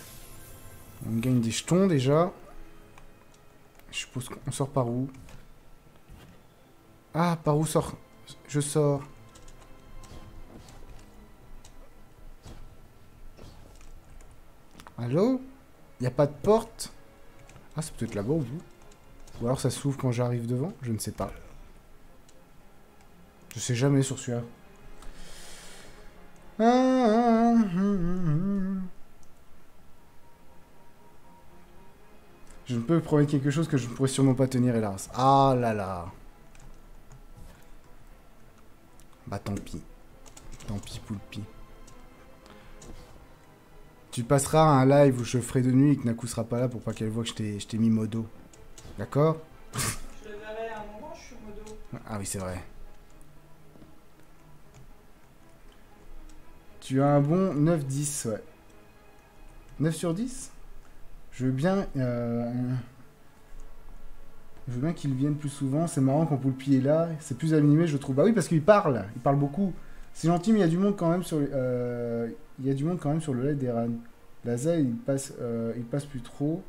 On gagne des jetons déjà. Je suppose qu'on sort par où? Ah, par où sort? Je sors. Allô? Y a pas de porte? Ah, c'est peut-être là-bas au bout. Ou alors ça s'ouvre quand j'arrive devant? Je ne sais pas. Je sais jamais sur celui-là. Je ne peux promettre quelque chose que je ne pourrais sûrement pas tenir, hélas. Ah là là. Bah tant pis. Tant pis, Poulpi. Tu passeras un live où je ferai de nuit et que Naku sera pas là pour pas qu'elle voit que je t'ai mis modo. D'accord? Je le verrai à un moment, je suis modo. Ah oui, c'est vrai. Tu as un bon 9-10, ouais. 9 sur 10 Je veux bien... euh, Je veux bien qu'il vienne plus souvent. C'est marrant quand Poulpi est là. C'est plus animé, je trouve. Bah oui, parce qu'il parle. Il parle beaucoup. C'est gentil, mais il y a du monde quand même sur... euh, Il y a du monde quand même sur le live d'Eran. Laza, il passe, euh, il passe plus trop.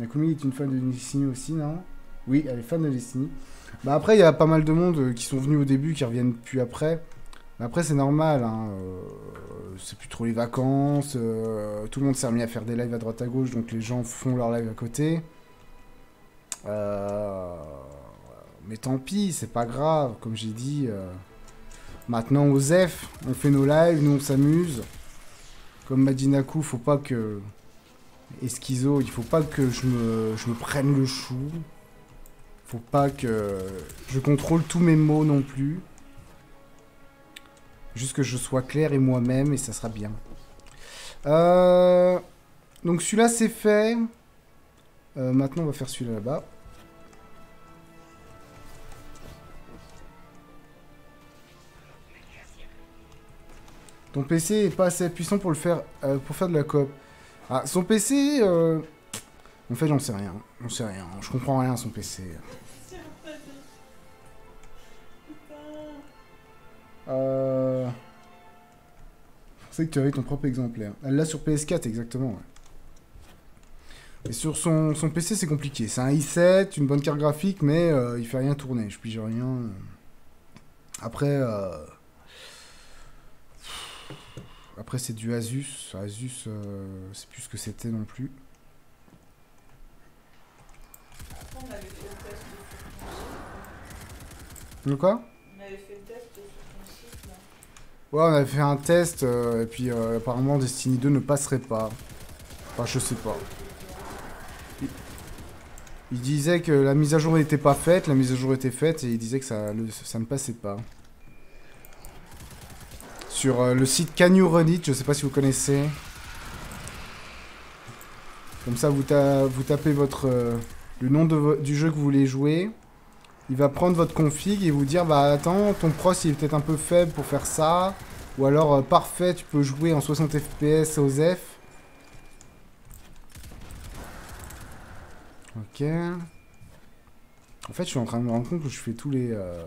Nakumi est une fan de Destiny aussi, non? Oui, elle est fan de Destiny. Bah après, il y a pas mal de monde euh, qui sont venus au début, qui reviennent plus après. Après, c'est normal. Hein, euh, c'est plus trop les vacances. euh, tout le monde s'est remis à faire des lives à droite à gauche, donc les gens font leur live à côté. Euh, mais tant pis, c'est pas grave. Comme j'ai dit, maintenant aux on fait nos lives, nous on s'amuse. Comme m'a dit faut pas que. Et Schizo, il faut pas que je me, prenne le chou. Faut pas que je contrôle tous mes mots non plus. Juste que je sois clair et moi-même et ça sera bien. Euh, Donc celui-là c'est fait. Euh, maintenant on va faire celui-là là-bas. Ton PC est pas assez puissant pour le faire euh, pour faire de la coop. Ah, son PC. En fait, j'en sais rien. J'en sais rien. Je comprends rien à son PC. Euh... Pensais que tu avais ton propre exemplaire. Elle l'a sur PS4, exactement. ouais. Et sur son, son PC, c'est compliqué. C'est un i7, une bonne carte graphique, mais euh, il fait rien tourner. Je pige rien. Après, euh, après c'est du Asus. Asus, euh, c'est plus ce que c'était non plus. Le quoi? Ouais, on avait fait un test, euh, et puis euh, apparemment Destiny 2 ne passerait pas. Enfin, je sais pas. Il, disait que la mise à jour n'était pas faite, la mise à jour était faite, et il disait que ça, ça ne passait pas. Sur euh, le site Can You Run It, je sais pas si vous connaissez. Comme ça, vous, ta- vous tapez votre, le nom du jeu que vous voulez jouer. Il va prendre votre config et vous dire bah attends ton pros il est peut-être un peu faible pour faire ça ou alors euh, parfait tu peux jouer en 60 fps aux F. Ok. En fait je suis en train de me rendre compte que je fais tous les. euh,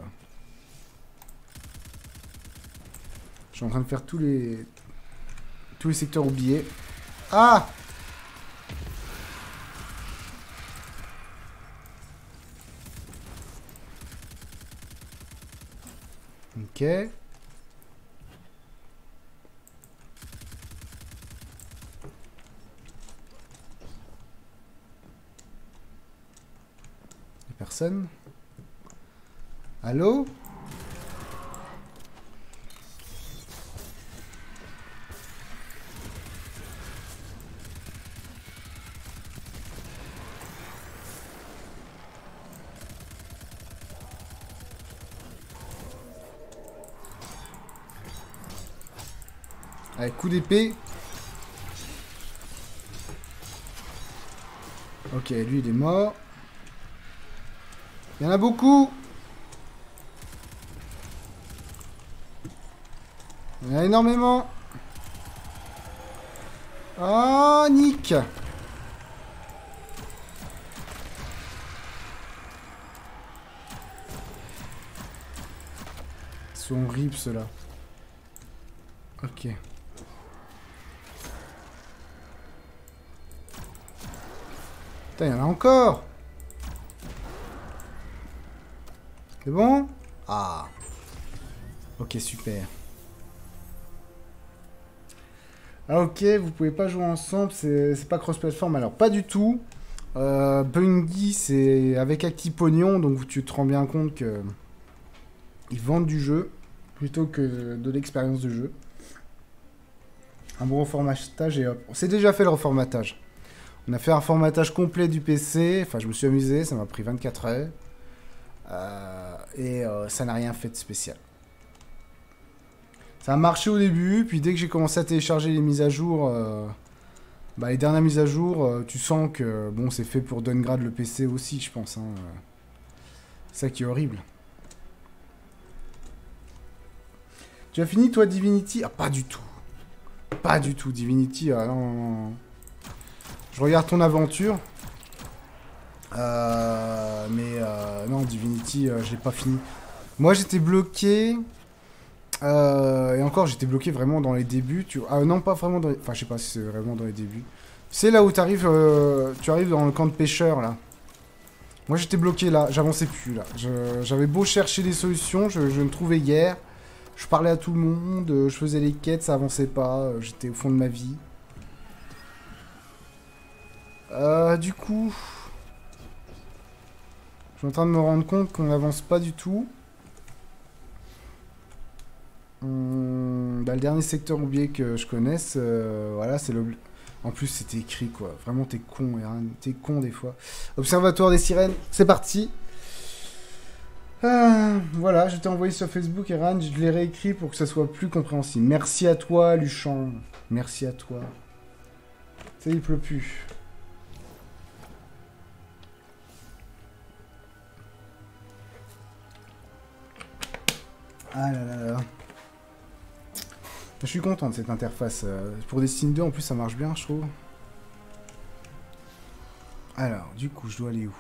Je suis en train de faire tous les tous les secteurs oubliés. Ah Ok. Personne? Allô? Coup d'épée. Ok, lui il est mort. Il y en a beaucoup. Il y en a énormément. Oh, Nick sont horribles ceux-là. Ok. Il y en a encore C'est bon? Ah. Ok, super. Ah ok, vous pouvez pas jouer ensemble, c'est c'est pas cross-platform. Alors, pas du tout. Euh, Bungie, c'est avec Actipognon, donc tu te rends bien compte que ils vendent du jeu plutôt que de l'expérience de jeu. Un bon reformatage et hop. On s'est déjà fait le reformatage. On a fait un reformatage complet du PC. Enfin, je me suis amusé, ça m'a pris 24 heures. Euh, et euh, ça n'a rien fait de spécial. Ça a marché au début, puis dès que j'ai commencé à télécharger les mises à jour, euh, bah, les dernières mises à jour, tu sens que bon, c'est fait pour downgrade le PC aussi, je pense. Hein. C'est ça qui est horrible. Tu as fini toi Divinity? Ah pas du tout. Pas du tout Divinity. Ah, non. Je regarde ton aventure. Euh, mais euh, non Divinity, euh, je l'ai pas fini. Moi j'étais bloqué. et encore j'étais bloqué vraiment dans les débuts. Tu... Ah non pas vraiment dans les... Enfin je sais pas si c'est vraiment dans les débuts. C'est là où tu arrives dans le camp de pêcheurs là. Moi j'étais bloqué là, j'avançais plus là. J'avais beau chercher des solutions, je, ne trouvais guère. Je parlais à tout le monde, je faisais les quêtes, ça avançait pas, j'étais au fond de ma vie. Euh, du coup... Je suis en train de me rendre compte qu'on n'avance pas du tout. Hum, bah, le dernier secteur oublié que je connaisse, euh, voilà, c'est le... En plus, c'était écrit, quoi. Vraiment, t'es con, Eran. T'es con, des fois. Observatoire des sirènes, c'est parti. Ah, voilà, je t'ai envoyé sur Facebook, Eran. Je l'ai réécrit pour que ça soit plus compréhensible. Merci à toi, Luchan. Merci à toi. Ça, il pleut plus. Ah là là là. Je suis content de cette interface. euh, Pour Destiny 2, en plus, ça marche bien, je trouve. Alors, du coup, je dois aller où?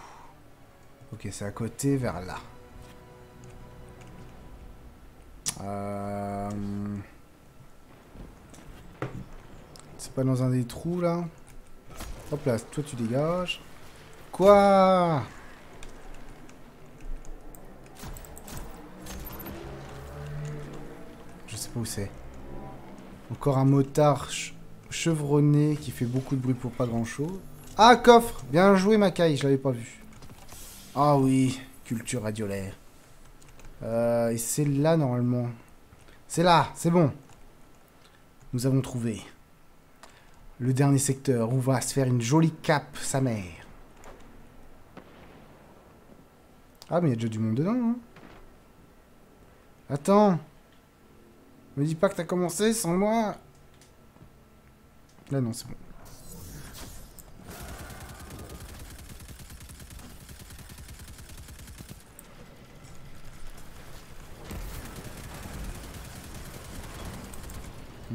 Ok, c'est à côté, vers là. Euh... C'est pas dans un des trous, là? Hop là, toi, tu dégages. Quoi? Encore un motard ch- chevronné qui fait beaucoup de bruit pour pas grand chose. Ah, coffre Bien joué, Makai, je l'avais pas vu. Ah oui, culture radiolaire. Euh, et c'est là, normalement. C'est là, c'est bon. Nous avons trouvé. Le dernier secteur où va se faire une jolie cape, sa mère. Ah, mais il y a déjà du monde dedans, hein. Attends. Me dis pas que t'as commencé sans moi. Là, non, c'est bon.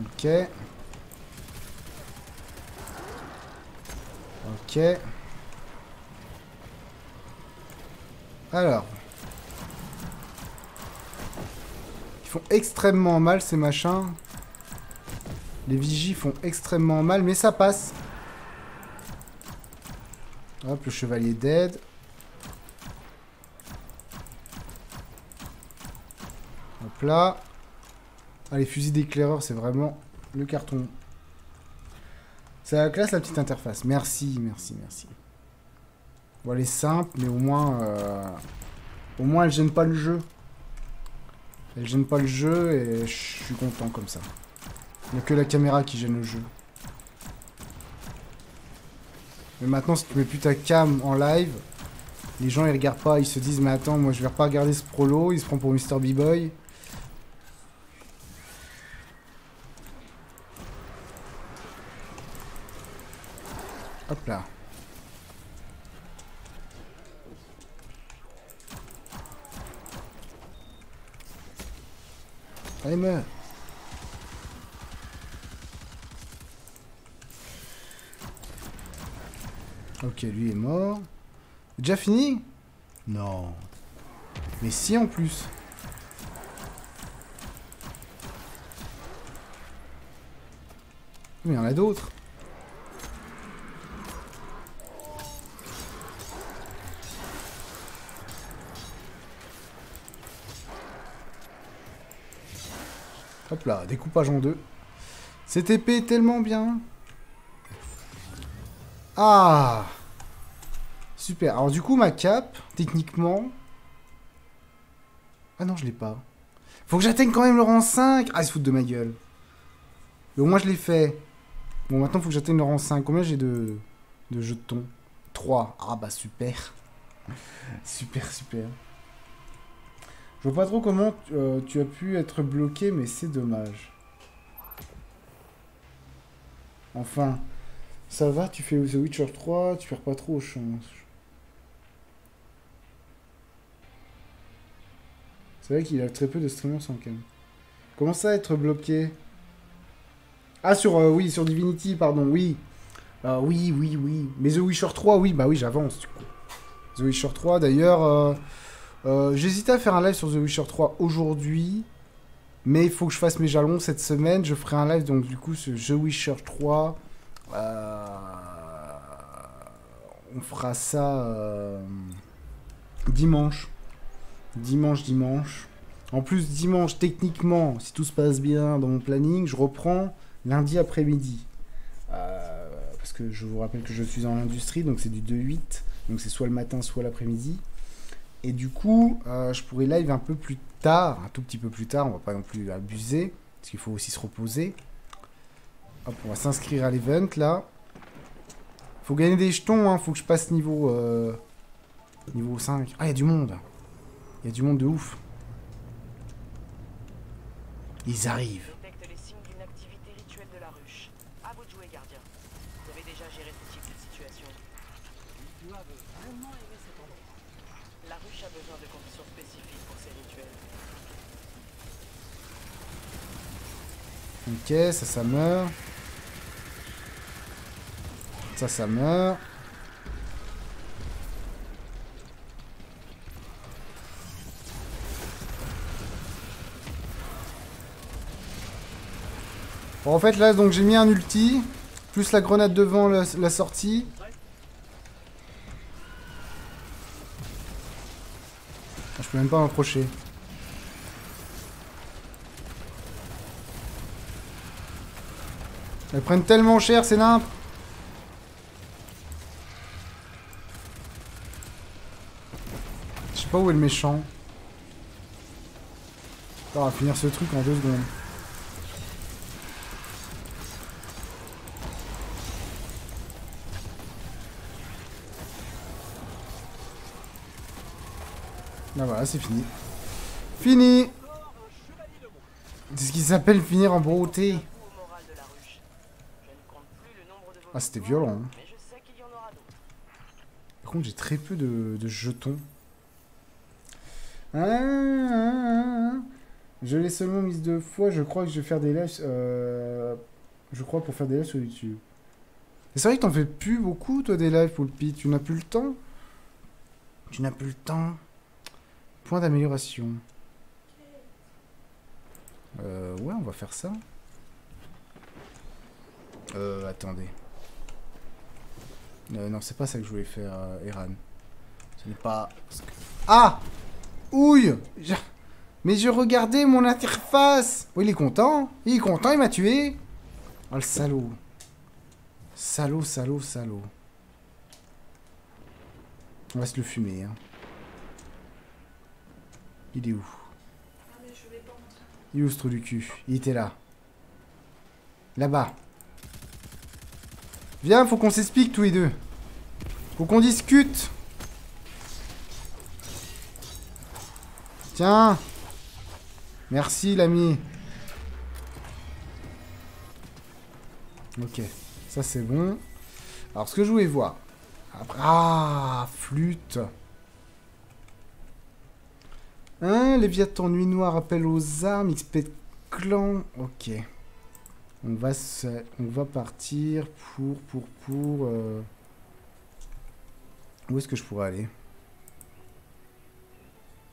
Ok. Ok. Alors. Extrêmement mal ces machins. Les vigies font extrêmement mal, mais ça passe. Hop, le chevalier dead. Hop là. Ah, les fusils d'éclaireur, c'est vraiment le carton. C'est la classe, la petite interface. Merci, merci, merci. Bon, elle est simple, mais au moins... euh, Au moins, elle gêne pas le jeu. Elle gêne pas le jeu et je suis content comme ça. Il n'y a que la caméra qui gêne le jeu. Mais maintenant, si tu mets plus ta cam en live, les gens ils regardent pas, ils se disent mais attends, moi je vais pas regarder ce prolo, il se prend pour Mr. B-Boy. Hop là. Allez. Ok, lui est mort. Déjà fini? Non. Mais si en plus. Mais il y en a d'autres. Là, découpage en deux. Cette épée tellement bien. Ah Super. Alors du coup, ma cape, techniquement... Ah non, je l'ai pas. Faut que j'atteigne quand même le rang 5 Ah, ils se foutent de ma gueule. Au moins, je l'ai fait. Bon, maintenant, faut que j'atteigne le rang 5. Combien j'ai de... de jetons 3. Ah bah, super. super, super. Je vois pas trop comment euh, tu as pu être bloqué, mais c'est dommage. Enfin, ça va, tu fais The Witcher 3, tu perds pas trop chances. C'est vrai qu'il a très peu de streamers sans cam. Comment ça être bloqué? Ah sur euh, oui sur Divinity pardon oui Euh, oui oui oui mais The Witcher 3 oui bah oui j'avance The Witcher 3 d'ailleurs euh, j'hésitais à faire un live sur The Witcher 3 aujourd'hui mais il faut que je fasse mes jalons cette semaine je ferai un live donc du coup sur The Witcher 3 euh, on fera ça euh, dimanche Dimanche, dimanche. En plus, dimanche, techniquement, si tout se passe bien dans mon planning, je reprends lundi après-midi. Parce que je vous rappelle que je suis dans l'industrie, donc c'est du 2-8. Donc c'est soit le matin, soit l'après-midi. Et du coup, euh, je pourrais live un peu plus tard, un tout petit peu plus tard, on va pas non plus abuser, parce qu'il faut aussi se reposer. Hop, on va s'inscrire à l'event là. Faut gagner des jetons, hein, faut que je passe niveau, euh, niveau 5. Ah, il y a du monde il y a du monde de ouf. Ils arrivent. Détecte les signes d'une activité rituelle de la ruche. À vous de jouer, gardien. Vous avez déjà géré ce type de situation. Ils doivent vraiment aimer cet endroit. La ruche a besoin de conditions spécifiques pour ses rituels. Ok, ça, ça meurt. Ça, ça meurt. Bon, en fait, là, donc j'ai mis un ulti. Plus la grenade devant la, la sortie. Je peux même pas m'approcher. Elles prennent tellement cher, c'est nimp. Je sais pas où est le méchant. On va finir ce truc en deux secondes. Ah voilà, c'est fini. Fini C'est ce qui s'appelle finir en beauté. Coup au moral de la ruche. Je ne compte plus le nombre de vos Ah, c'était violent. hein. Par contre, j'ai très peu de, de jetons. Ah, ah, ah. Je l'ai seulement mise deux fois. Je crois que je vais faire des lives. euh, Je crois pour faire des lives sur YouTube. C'est vrai que t'en fais plus beaucoup, toi, des lives, Poulpi. Tu n'as plus le temps. Tu n'as plus le temps. Point d'amélioration. Euh, ouais, on va faire ça. Euh, attendez. Euh, non, c'est pas ça que je voulais faire, euh, Eran. Ce n'est pas... Ah Ouille Je- Mais je regardais mon interface Oui, il est content. Il est content, il m'a tué. Oh, le salaud. Salaud, salaud, salaud. On va se le fumer, hein. Il est où? Il est où ce trou du cul? Il était là. Là-bas. Viens, faut qu'on s'explique tous les deux. Faut qu'on discute. Tiens. Merci l'ami. Ok, ça c'est bon. Alors, ce que je voulais voir. Ah, flûte. Hein, Léviathan Nuit Noire, appel aux armes, XP de clan. Ok. On va, partir pour, pour, pour... euh, Où est-ce que je pourrais aller?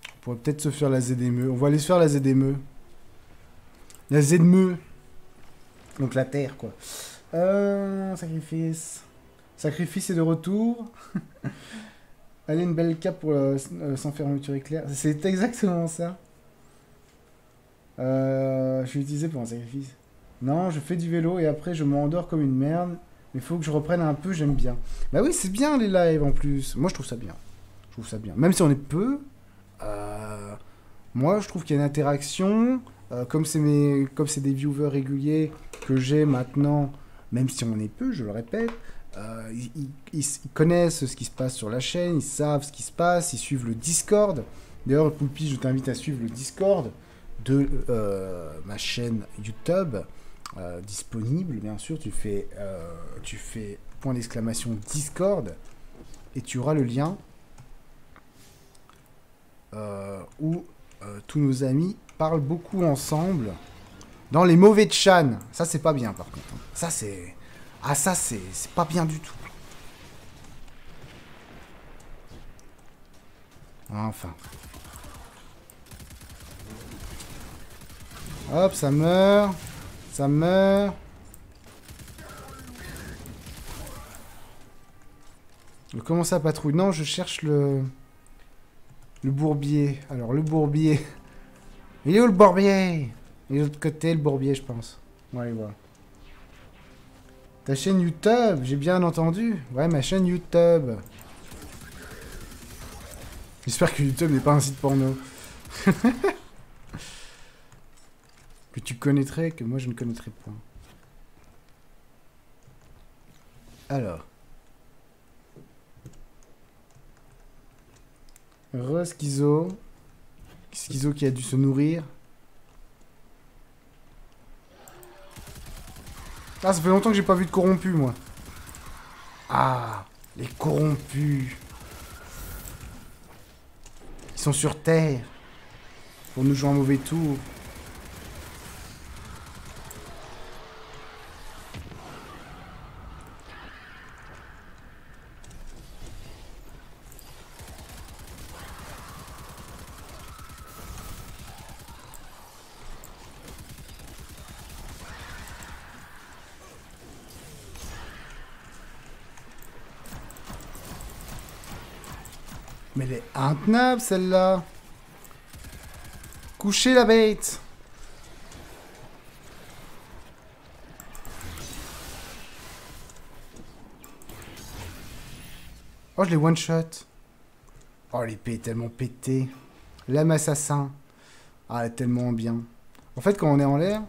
On pourrait peut-être se faire la ZME. On va aller se faire la ZME. La ZME. Donc la terre, quoi. Euh, sacrifice. Sacrifice est de retour. Allez, une belle cape pour euh, sans fermeture éclair. C'est exactement ça. Je suis utilisé pour un sacrifice. Non, je fais du vélo et après je m'endors comme une merde. Mais faut que je reprenne un peu, j'aime bien. Bah oui, c'est bien les lives en plus. Moi je trouve ça bien. Je trouve ça bien. Même si on est peu, euh, moi je trouve qu'il y a une interaction. Euh, comme c'est des viewers réguliers que j'ai maintenant, même si on est peu, je le répète, euh, ils, connaissent ce qui se passe sur la chaîne, ils savent ce qui se passe, ils suivent le Discord. D'ailleurs, Poulpi, je t'invite à suivre le Discord de ma chaîne YouTube, euh, disponible, bien sûr. Tu fais, euh, tu fais point d'exclamation Discord et tu auras le lien euh, où tous nos amis parlent beaucoup ensemble dans les mauvais chan. Ça, c'est pas bien, par contre. hein. Ça, c'est... Ah, ça, c'est pas bien du tout. Enfin. Hop, ça meurt. Ça meurt. Je commence à patrouiller. Non, je cherche le... Le bourbier. Alors, le bourbier. Il est où le bourbier? Il est de l'autre côté, le bourbier, je pense. Aller voir. Ta chaîne YouTube, j'ai bien entendu. Ouais, ma chaîne YouTube. J'espère que YouTube n'est pas un site porno. que tu connaîtrais, que moi je ne connaîtrais point. Alors. Re Schizo. Schizo qui a dû se nourrir. Ah, ça fait longtemps que j'ai pas vu de corrompus, moi. Ah, les corrompus. Ils sont sur Terre. Pour nous jouer un mauvais tour. Mais elle est intenable, celle-là. Couchez la bête. Oh, je l'ai one-shot. Oh, l'épée est tellement pétée. L'âme assassin. Ah, elle est tellement bien. En fait, quand on est en l'air,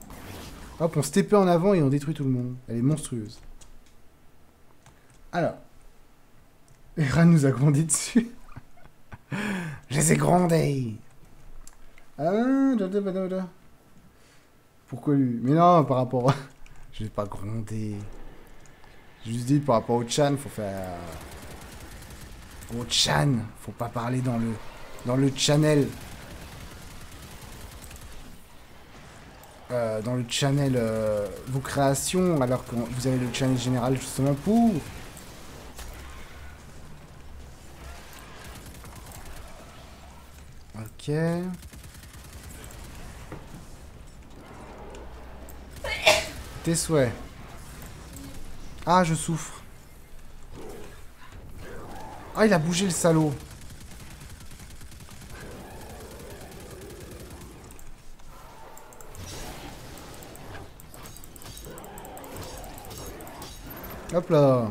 hop, on TP en avant et on détruit tout le monde. Elle est monstrueuse. Alors. Eran nous a grandi dessus. Je les ai grondés. Pourquoi lui? Mais non, par rapport. Je l'ai pas grondé. J'ai juste dit par rapport au Chan, faut faire... Au Chan, faut pas parler dans le... Dans le channel. Euh, dans le channel euh, vos créations, alors que vous avez le channel général justement pour... Tes souhaits. Ah, je souffre. Ah, il a bougé le salaud. Hop là.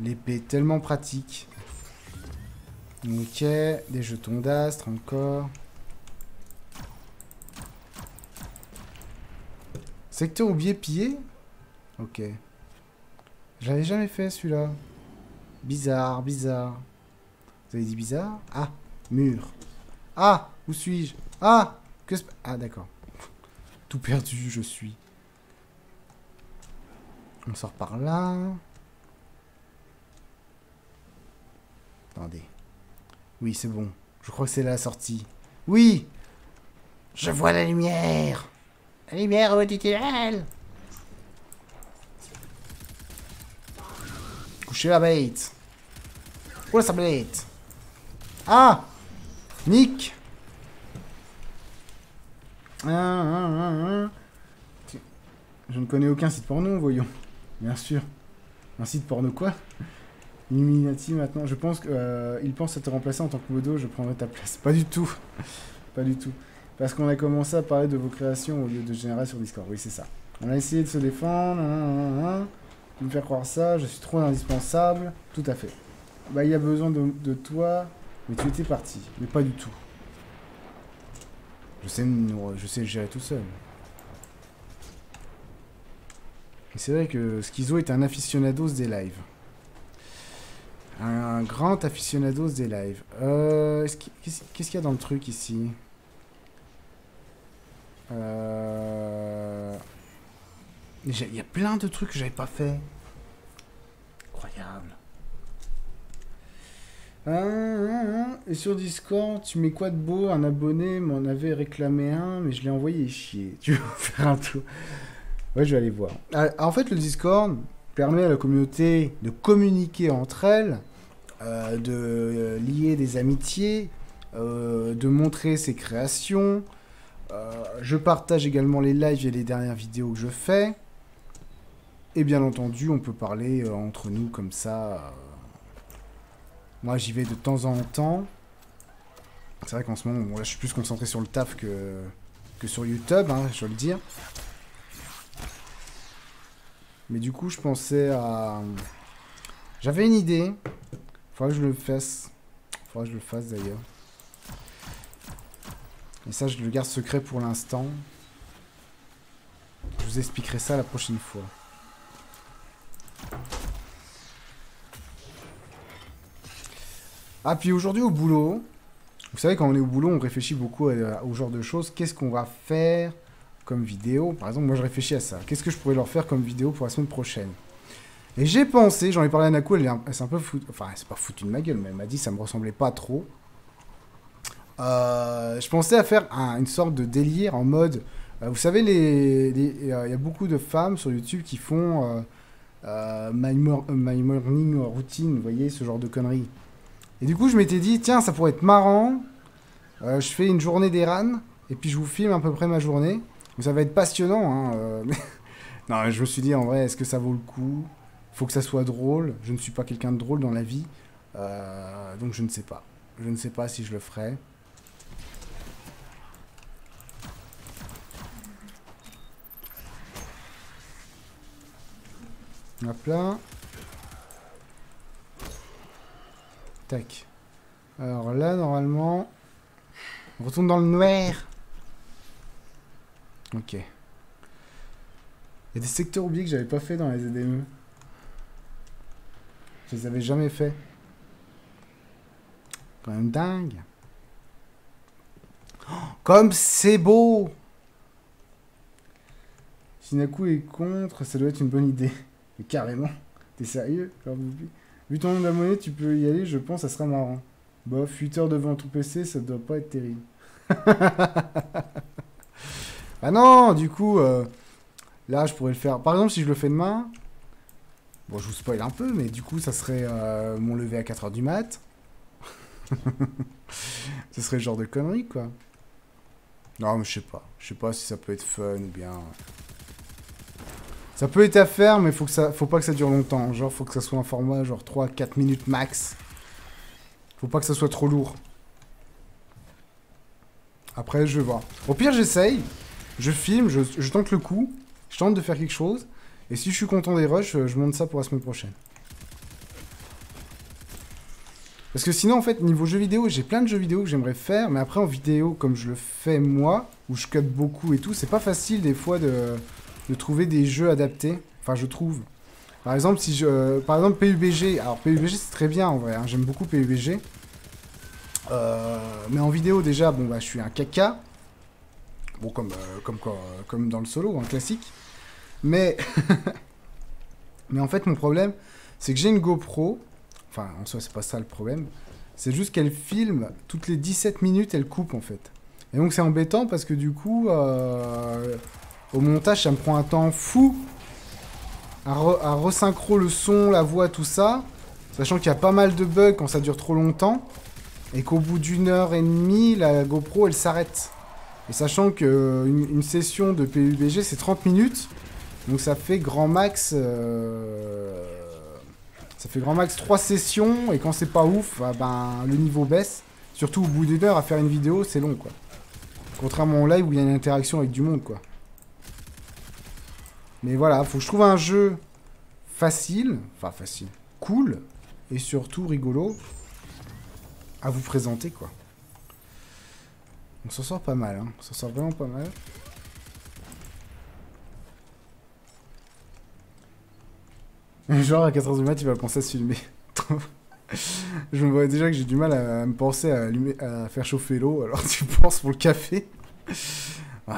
L'épée tellement pratique. Ok, des jetons d'astre encore. Secteur oublié pillé? Ok. Je l'avais jamais fait celui-là. Bizarre, bizarre. Vous avez dit bizarre? Ah, mur. Ah, où suis-je? Ah, Que se- Ah, d'accord. Tout perdu, je suis. On sort par là. Attendez. Oui, c'est bon. Je crois que c'est la sortie. Oui Je vois la lumière La lumière au tunnel Couchez la bête Oh, la bête? Ah Nick ah, ah, ah. Je ne connais aucun site porno, voyons. Bien sûr. Un site porno quoi? Illuminati maintenant. Je pense qu'il pense à te remplacer en tant que modo, je prendrai ta place. Pas du tout. Pas du tout. Parce qu'on a commencé à parler de vos créations au lieu de générer sur Discord. Oui, c'est ça. On a essayé de se défendre. hein, hein, hein. De me faire croire ça. Je suis trop indispensable. Tout à fait. Bah, il y a besoin de, de toi. Mais tu étais parti. Mais pas du tout. Je sais, je sais gérer tout seul. C'est vrai que Schizo est un aficionados des lives. Un grand aficionados des lives. Euh, Qu'est-ce qu'il y a dans le truc ici? Euh, Il y a plein de trucs que j'avais pas fait. Incroyable. Ah. Et sur Discord, tu mets quoi de beau? Un abonné m'en avait réclamé un, mais je l'ai envoyé chier. Tu veux faire un tour Ouais, je vais aller voir. En fait, le Discord permet à la communauté de communiquer entre elles, euh, de lier des amitiés, euh, de montrer ses créations. Euh, je partage également les lives et les dernières vidéos que je fais. Et bien entendu, on peut parler entre nous comme ça. Moi, j'y vais de temps en temps. C'est vrai qu'en ce moment, là, je suis plus concentré sur le taf que, que sur YouTube, hein, je dois le dire. Mais du coup, je pensais à... J'avais une idée. Faudrait que je le fasse. Faudrait que je le fasse d'ailleurs. Et ça, je le garde secret pour l'instant. Je vous expliquerai ça la prochaine fois. Ah, puis aujourd'hui au boulot, vous savez, quand on est au boulot, on réfléchit beaucoup au genre de choses. Qu'est-ce qu'on va faire? Comme vidéo Par exemple, moi, je réfléchis à ça. Qu'est-ce que je pourrais leur faire comme vidéo pour la semaine prochaine? Et j'ai pensé, j'en ai parlé à Naku, elle s'est un peu fout... Enfin, s'est pas foutue de ma gueule, mais elle m'a dit que ça me ressemblait pas trop. Euh, je pensais à faire un- une sorte de délire en mode... euh, vous savez, les- il y a beaucoup de femmes sur YouTube qui font euh, euh, my, mor- euh, my morning routine, vous voyez, ce genre de conneries. Et du coup, je m'étais dit, tiens, ça pourrait être marrant. Euh, je fais une journée d'Eran, et puis je vous filme à peu près ma journée. Donc, ça va être passionnant. Hein, euh, non, je me suis dit, en vrai, est-ce que ça vaut le coup? Faut que ça soit drôle. Je ne suis pas quelqu'un de drôle dans la vie. Euh, donc, je ne sais pas. Je ne sais pas si je le ferai. Hop là. Tac. Alors là, normalement... On retourne dans le noir. Ok. Il y a des secteurs oubliés que j'avais pas fait dans les EDME. Je les avais jamais fait. Quand même dingue. Oh, comme c'est beau Sinaku est contre, ça doit être une bonne idée. Mais carrément. T'es sérieux? Vu ton nombre d'abonnés, tu peux y aller, je pense, ça sera marrant. Bof, 8 heures devant ton PC, ça doit pas être terrible. bah non, du coup, euh, là, je pourrais le faire. Par exemple, si je le fais demain, bon, je vous spoil un peu, mais du coup, ça serait euh, mon lever à 4h du mat. Ce serait le genre de connerie, quoi. Non, mais je sais pas. Je sais pas si ça peut être fun ou bien... Ça peut être à faire, mais faut, faut pas que ça dure longtemps. Genre, faut que ça soit un format genre 3-4 minutes max. Faut pas que ça soit trop lourd. Après, je vais. Au pire, j'essaye. Je filme, je, tente le coup. Je tente de faire quelque chose. Et si je suis content des rushs, je monte ça pour la semaine prochaine. Parce que sinon, en fait, niveau jeux vidéo, j'ai plein de jeux vidéo que j'aimerais faire. Mais après, en vidéo, comme je le fais moi, où je cut beaucoup et tout, c'est pas facile des fois de, de trouver des jeux adaptés. Enfin, je trouve. Par exemple, si je, euh, par exemple PUBG. Alors PUBG c'est très bien en vrai. hein, J'aime beaucoup PUBG. Euh, mais en vidéo déjà, bon bah je suis un caca. Bon, comme, euh, comme, euh, comme dans le solo, un classique. Mais, mais en fait, mon problème, c'est que j'ai une GoPro. Enfin, en soi, c'est pas ça le problème. C'est juste qu'elle filme toutes les 17 minutes, elle coupe en fait. Et donc, c'est embêtant parce que du coup, euh, au montage, ça me prend un temps fou à, re- à resynchro le son, la voix, tout ça. Sachant qu'il y a pas mal de bugs quand ça dure trop longtemps. Et qu'au bout d'une heure et demie, la GoPro, elle s'arrête. Et sachant qu'une une session de PUBG, c'est 30 minutes. Donc ça fait grand max... euh, Ça fait grand max 3 sessions. Et quand c'est pas ouf, ah ben, le niveau baisse. Surtout au bout d'une heure, à faire une vidéo, c'est long, quoi. Contrairement au live où il y a une interaction avec du monde, quoi. Mais voilà, faut que je trouve un jeu facile, enfin facile, cool, et surtout rigolo à vous présenter, quoi. On s'en sort pas mal, hein. On s'en sort vraiment pas mal. Genre à 4h du mat, il va penser à se filmer. Je me vois déjà que j'ai du mal à me penser à, allumer, à faire chauffer l'eau, alors tu penses pour le café? Ouais.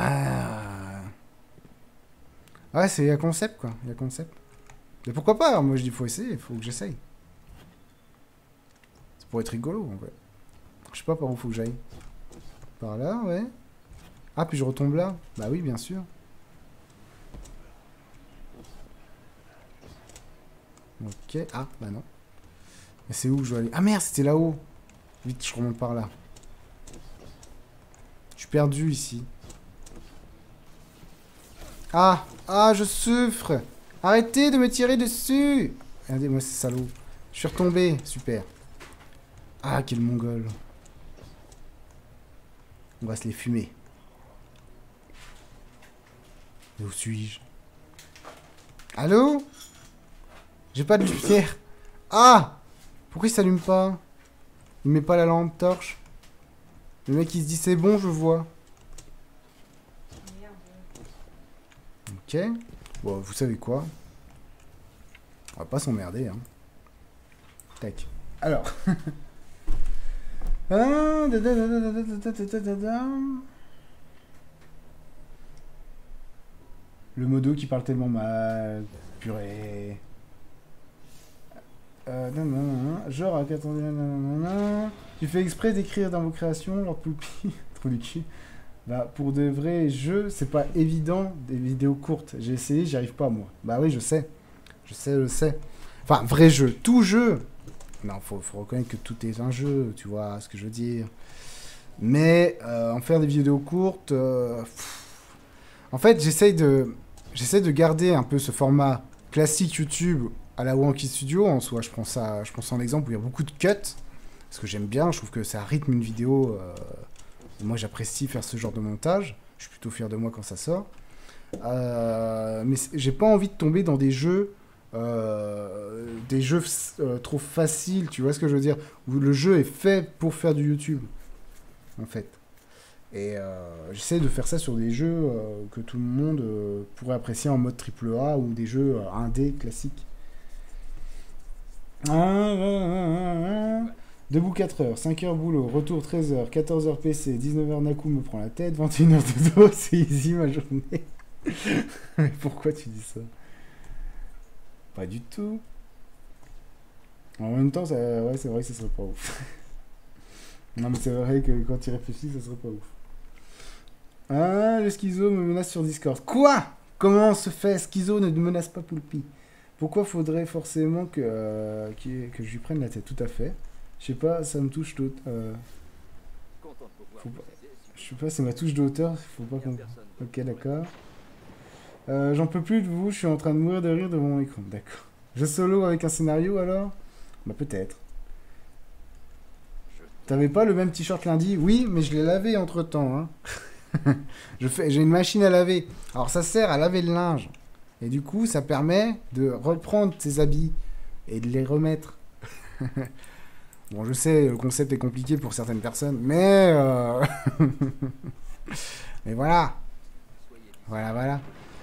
Ouais, c'est un concept, quoi. Il concept. Mais pourquoi pas? Moi, je dis, faut essayer, faut que j'essaye. Ça pourrait être rigolo, en vrai. Je sais pas par où faut que j'aille. Par là, ouais. Ah, puis je retombe là Bah oui, bien sûr. Ok. Ah, bah non. Mais c'est où que je dois aller? Ah merde, c'était là-haut Vite, je remonte par là. Je suis perdu ici. Ah Ah, je souffre Arrêtez de me tirer dessus Regardez-moi ces salauds. Je suis retombé. Super. Ah, quel mongol. On va se les fumer. Où suis-je? Allô? J'ai pas de lumière. Ah Pourquoi il s'allume pas? Il met pas la lampe torche? Le mec il se dit c'est bon, je vois. Ok. Bon, vous savez quoi? On va pas s'emmerder, hein. Tac. Alors. Le modo qui parle tellement mal. Purée. Euh, non, non, non. Genre, attendez, Tu fais exprès d'écrire dans vos créations leur poupie. Trop du cul. Bah, pour de vrais jeux, c'est pas évident des vidéos courtes. J'ai essayé, j'y arrive pas, moi. Bah oui, je sais. Je sais, je sais. Enfin, vrai jeu. Tout jeu non, faut, faut reconnaître que tout est un jeu, tu vois ce que je veux dire. Mais euh, en faire des vidéos courtes, euh, en fait, j'essaye de, j'essaie de garder un peu ce format classique YouTube à la Wonky Studio. En soi, je prends ça, je prends ça en exemple où il y a beaucoup de cuts, parce que j'aime bien. Je trouve que ça rythme une vidéo. euh, moi, j'apprécie faire ce genre de montage. Je suis plutôt fier de moi quand ça sort. Mais j'ai pas envie de tomber dans des jeux, euh, des jeux euh, trop faciles. Tu vois ce que je veux dire Où le jeu est fait pour faire du YouTube, en fait. Et euh, j'essaie de faire ça sur des jeux euh, que tout le monde euh, pourrait apprécier en mode AAA ou des jeux euh, 1D classiques. Ah, ah, ah. Debout 4 heures, 5 heures boulot, retour 13 heures, 14 heures PC, 19 heures Naku me prend la tête, 21 heures de dos, c'est easy ma journée. Mais pourquoi tu dis ça? Pas du tout. En même temps, ça, ouais, c'est vrai que ça serait pas ouf. non, mais c'est vrai que quand tu réfléchis, ça serait pas ouf. Ah, le schizo me menace sur Discord. Quoi? Comment se fait? Schizo ne menace pas Poulpi Pourquoi faudrait forcément que, euh, que je lui prenne la tête? Tout à fait. Je sais pas, ça me touche tout. Euh, Faut pas- je sais pas, c'est ma touche de hauteur. Faut pas qu'on. Ok, d'accord. Euh, J'en peux plus de vous, je suis en train de mourir de rire devant mon écran. D'accord. Je solo avec un scénario alors? Bah peut-être. T'avais pas le même t-shirt lundi? Oui, mais je l'ai lavé entre temps. Hein. J'ai une machine à laver. Alors ça sert à laver le linge. Et du coup, ça permet de reprendre tes habits et de les remettre. bon, je sais, le concept est compliqué pour certaines personnes, mais... euh, mais voilà. Voilà, voilà.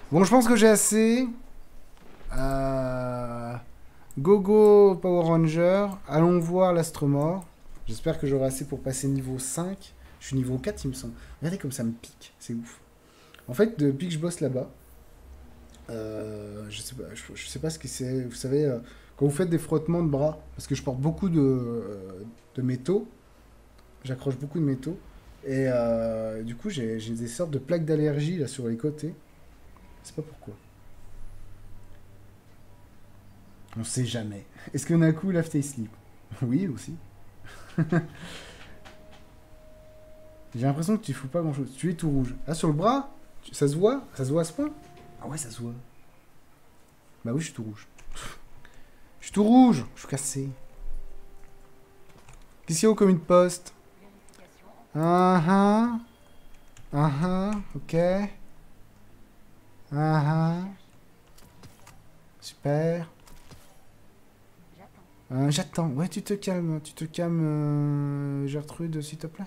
Bon, je pense que j'ai assez. Euh... Gogo Power Ranger. Allons voir l'astre mort. J'espère que j'aurai assez pour passer niveau 5. Je suis niveau 4, il me semble. Regardez comme ça me pique. C'est ouf. En fait, depuis que je bosse là-bas, euh, je sais pas, je, sais pas ce que c'est. Vous savez, euh, quand vous faites des frottements de bras, parce que je porte beaucoup de, euh, de métaux, j'accroche beaucoup de métaux, et du coup, j'ai des sortes de plaques d'allergie là sur les côtés. Sais pas pourquoi. On sait jamais. Est-ce que d'un coup, lave tes slip Oui, aussi. J'ai l'impression que tu fous pas grand chose. Tu es tout rouge. Ah, sur le bras Ça se voit? Ça se voit à ce point? Ah ouais, ça se voit. Bah oui, je suis tout rouge. Je suis tout rouge Je suis cassé. Qu'est-ce qu'il y a au commis de poste? Ah ah. Ah ah, ok. Ah ah. Super. Euh, J'attends. Ouais, tu te calmes. Tu te calmes, euh, Gertrude, s'il te plaît.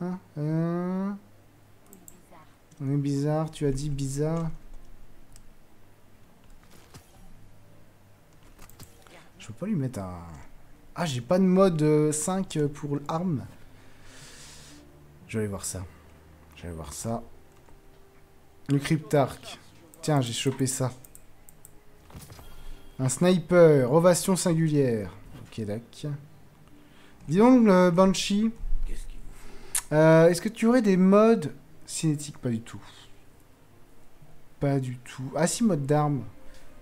Hein euh... On est bizarre. Tu as dit bizarre. Je peux pas lui mettre un... Ah, j'ai pas de mode euh, 5 pour l'arme. Je vais aller voir ça. Je vais aller voir ça. Le cryptarque. Tiens, j'ai chopé ça. Un sniper, ovation singulière. Ok, d'accord. Dis donc, le Banshee. Euh, Est-ce que tu aurais des modes cinétiques? Pas du tout. Pas du tout. Ah si, mode d'arme.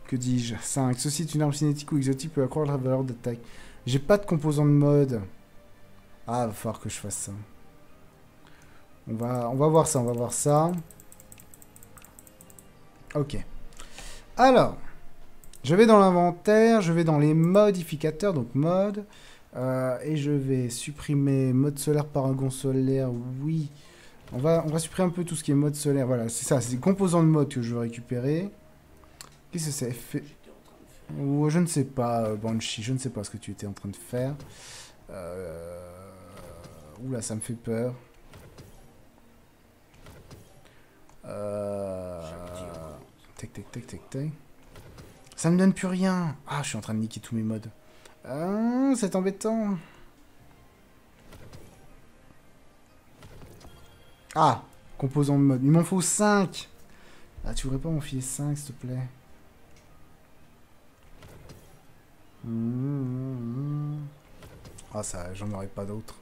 Que dis-je? 5. Ceci est une arme cinétique ou exotique peut accroître la valeur d'attaque. J'ai pas de composant de mode. Ah, va falloir que je fasse ça. On va, on va voir ça, on va voir ça. Ok. Alors, je vais dans l'inventaire, je vais dans les modificateurs, donc mode, euh, et je vais supprimer mode solaire, paragon solaire, oui. On va, on va supprimer un peu tout ce qui est mode solaire, voilà, c'est ça, c'est les composants de mode que je veux récupérer. Qu'est-ce que c'est fait je ne sais pas, euh, Banshee, je ne sais pas ce que tu étais en train de faire. Euh... Oula, ça me fait peur. Euh... Tac, tac, tac, tac, tac. Ça me donne plus rien. Ah, je suis en train de niquer tous mes modes. Ah, c'est embêtant. Ah, composant de mode. Il m'en faut 5. Ah, tu voudrais pas m'en filer 5, s'il te plaît? Mmh. Ah, ça, j'en aurais pas d'autres.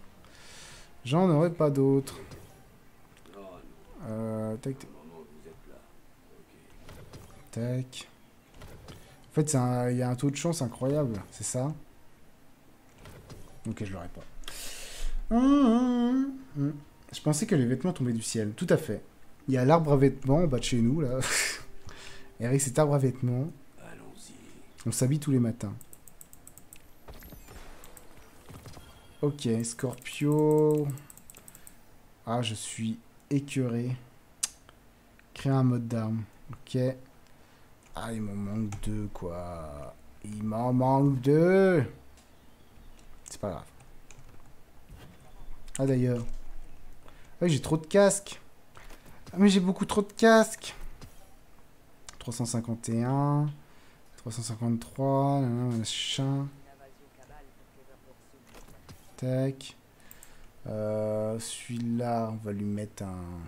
J'en aurais pas d'autres. Euh, tac, tac. Tac. En fait, c'est un- il y a un taux de chance incroyable, c'est ça? Ok, je l'aurais pas. Hum, hum, hum. Je pensais que les vêtements tombaient du ciel. Tout à fait. Il y a l'arbre à vêtements en bas de chez nous, là. Et avec cet arbre à vêtements, on s'habille tous les matins. Ok, Scorpio. Ah, je suis écœuré. Créer un mode d'arme. Ok. Ah, il m'en manque deux, quoi. Il m'en manque deux. C'est pas grave. Ah, d'ailleurs. Ah, j'ai trop de casques. Ah, mais j'ai beaucoup trop de casques. 351. 353. nanana, Machin. Tac. Euh, Celui-là, on va lui mettre un...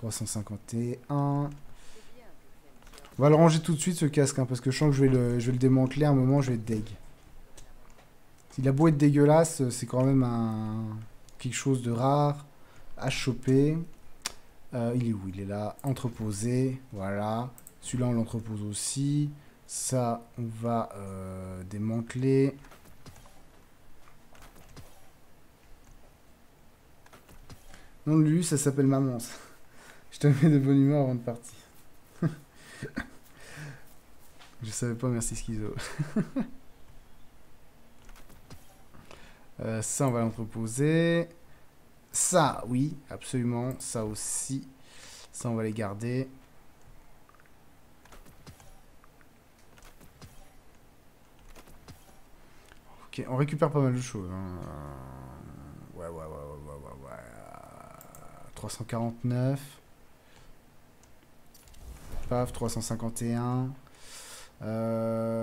351. On va le ranger tout de suite ce casque, hein, parce que je sens que je vais, le, je vais le démanteler à un moment, je vais être deg. S'il a beau être dégueulasse, c'est quand même un quelque chose de rare à choper. Euh, il est où? Il est là, entreposé, voilà. Celui-là, on l'entrepose aussi. Ça, on va euh, démanteler. Non, lui, ça s'appelle maman. Je te mets de bonne humeur avant de partir. Je savais pas, merci Schizo. Euh, ça, on va l'entreposer. Ça, oui, absolument. Ça aussi. Ça, on va les garder. Ok, on récupère pas mal de choses. hein. Ouais, ouais, ouais, ouais, ouais, ouais, ouais. 349. Paf, 351. Euh...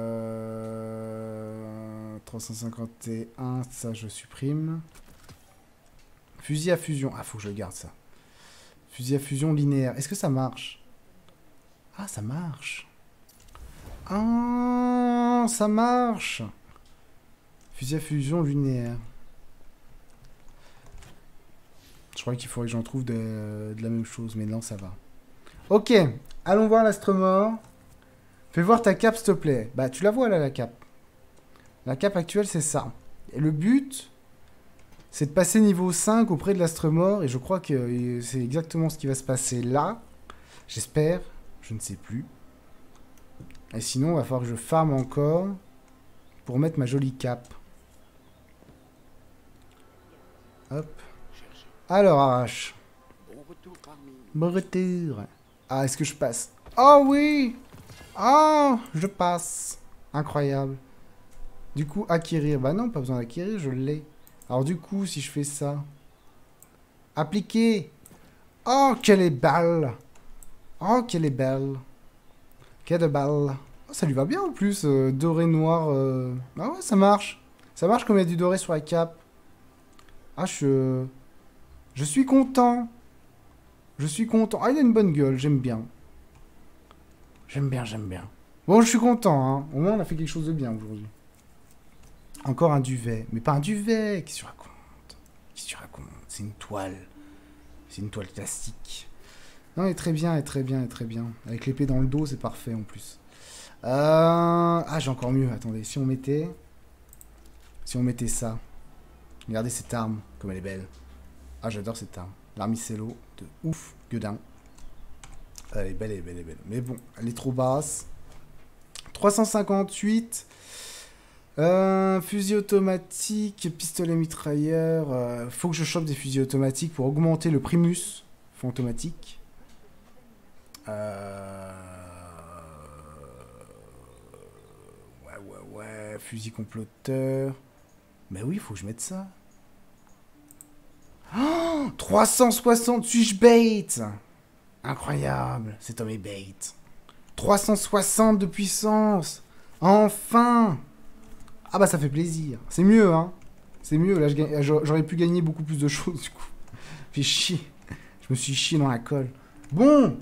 351, ça je supprime. Fusil à fusion. Ah, faut que je garde ça. Fusil à fusion linéaire. Est-ce que ça marche? Ah, ça marche. Ah, ça marche. Fusil à fusion linéaire. Je crois qu'il faudrait que j'en trouve de, de la même chose, mais non, ça va. Ok, allons voir l'Astromore. Fais voir ta cape, s'il te plaît. Bah, tu la vois là, la cape. La cape actuelle, c'est ça. Et le but, c'est de passer niveau 5 auprès de l'Astromore. Et je crois que euh, c'est exactement ce qui va se passer là. J'espère. Je ne sais plus. Et sinon, il va falloir que je farme encore pour mettre ma jolie cape. Hop. Alors, arrache. Bon retour. Ah, est-ce que je passe? Oh oui Oh, je passe. Incroyable. Du coup, acquérir. Bah non, pas besoin d'acquérir, je l'ai. Alors du coup, si je fais ça... Appliquer Oh, quelle est belle Oh, quelle est belle Quelle belle oh, Ça lui va bien en plus, euh, doré noir. euh. Ah ouais, ça marche. Ça marche comme il y a du doré sur la cape. Ah, je... Je suis content. Je suis content. Ah, il a une bonne gueule, j'aime bien. J'aime bien, j'aime bien. Bon, je suis content, hein. Au moins, on a fait quelque chose de bien aujourd'hui. Encore un duvet. Mais pas un duvet. Qu'est-ce que tu racontes? Qu'est-ce que tu racontes? C'est une toile. C'est une toile plastique. Non, elle est très bien, elle est très bien, elle est très bien. Avec l'épée dans le dos, c'est parfait en plus. Euh... Ah, j'ai encore mieux. Attendez, si on mettait... Si on mettait ça. Regardez cette arme, comme elle est belle. Ah, j'adore cette arme. L'armicello de ouf, gueudin. Elle est belle, elle belle, belle. Mais bon, elle est trop basse. 358. Euh, fusil automatique, pistolet mitrailleur. euh, faut que je chope des fusils automatiques pour augmenter le primus fantomatique. Euh... Ouais, ouais, ouais. Fusil comploteur. Mais oui, faut que je mette ça. Oh 360 suis-je bait Incroyable, cet homme est bait. 360 de puissance Enfin Ah bah ça fait plaisir. C'est mieux, hein C'est mieux, là j'aurais pu gagner beaucoup plus de choses du coup. Fait chier. Je me suis chié dans la colle. Bon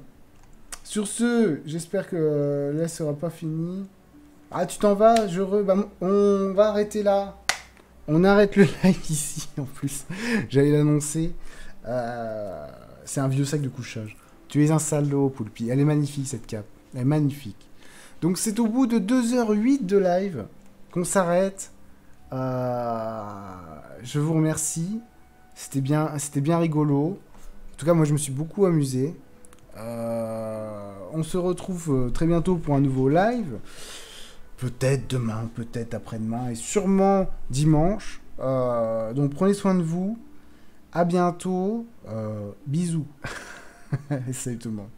Sur ce, j'espère que euh, là sera pas fini. Ah tu t'en vas, je re... Bah, on va arrêter là. On arrête le live ici en plus. J'allais l'annoncer. Euh, c'est un vieux sac de couchage. Tu es un salaud, Poulpi. Elle est magnifique, cette cape. Elle est magnifique. Donc, c'est au bout de 2h08 de live qu'on s'arrête. Euh, je vous remercie. C'était bien, c'était bien rigolo. En tout cas, moi, je me suis beaucoup amusé. Euh, on se retrouve très bientôt pour un nouveau live. Peut-être demain, peut-être après-demain, et sûrement dimanche. Euh, donc, prenez soin de vous. À bientôt. Euh, bisous. Salut tout le monde.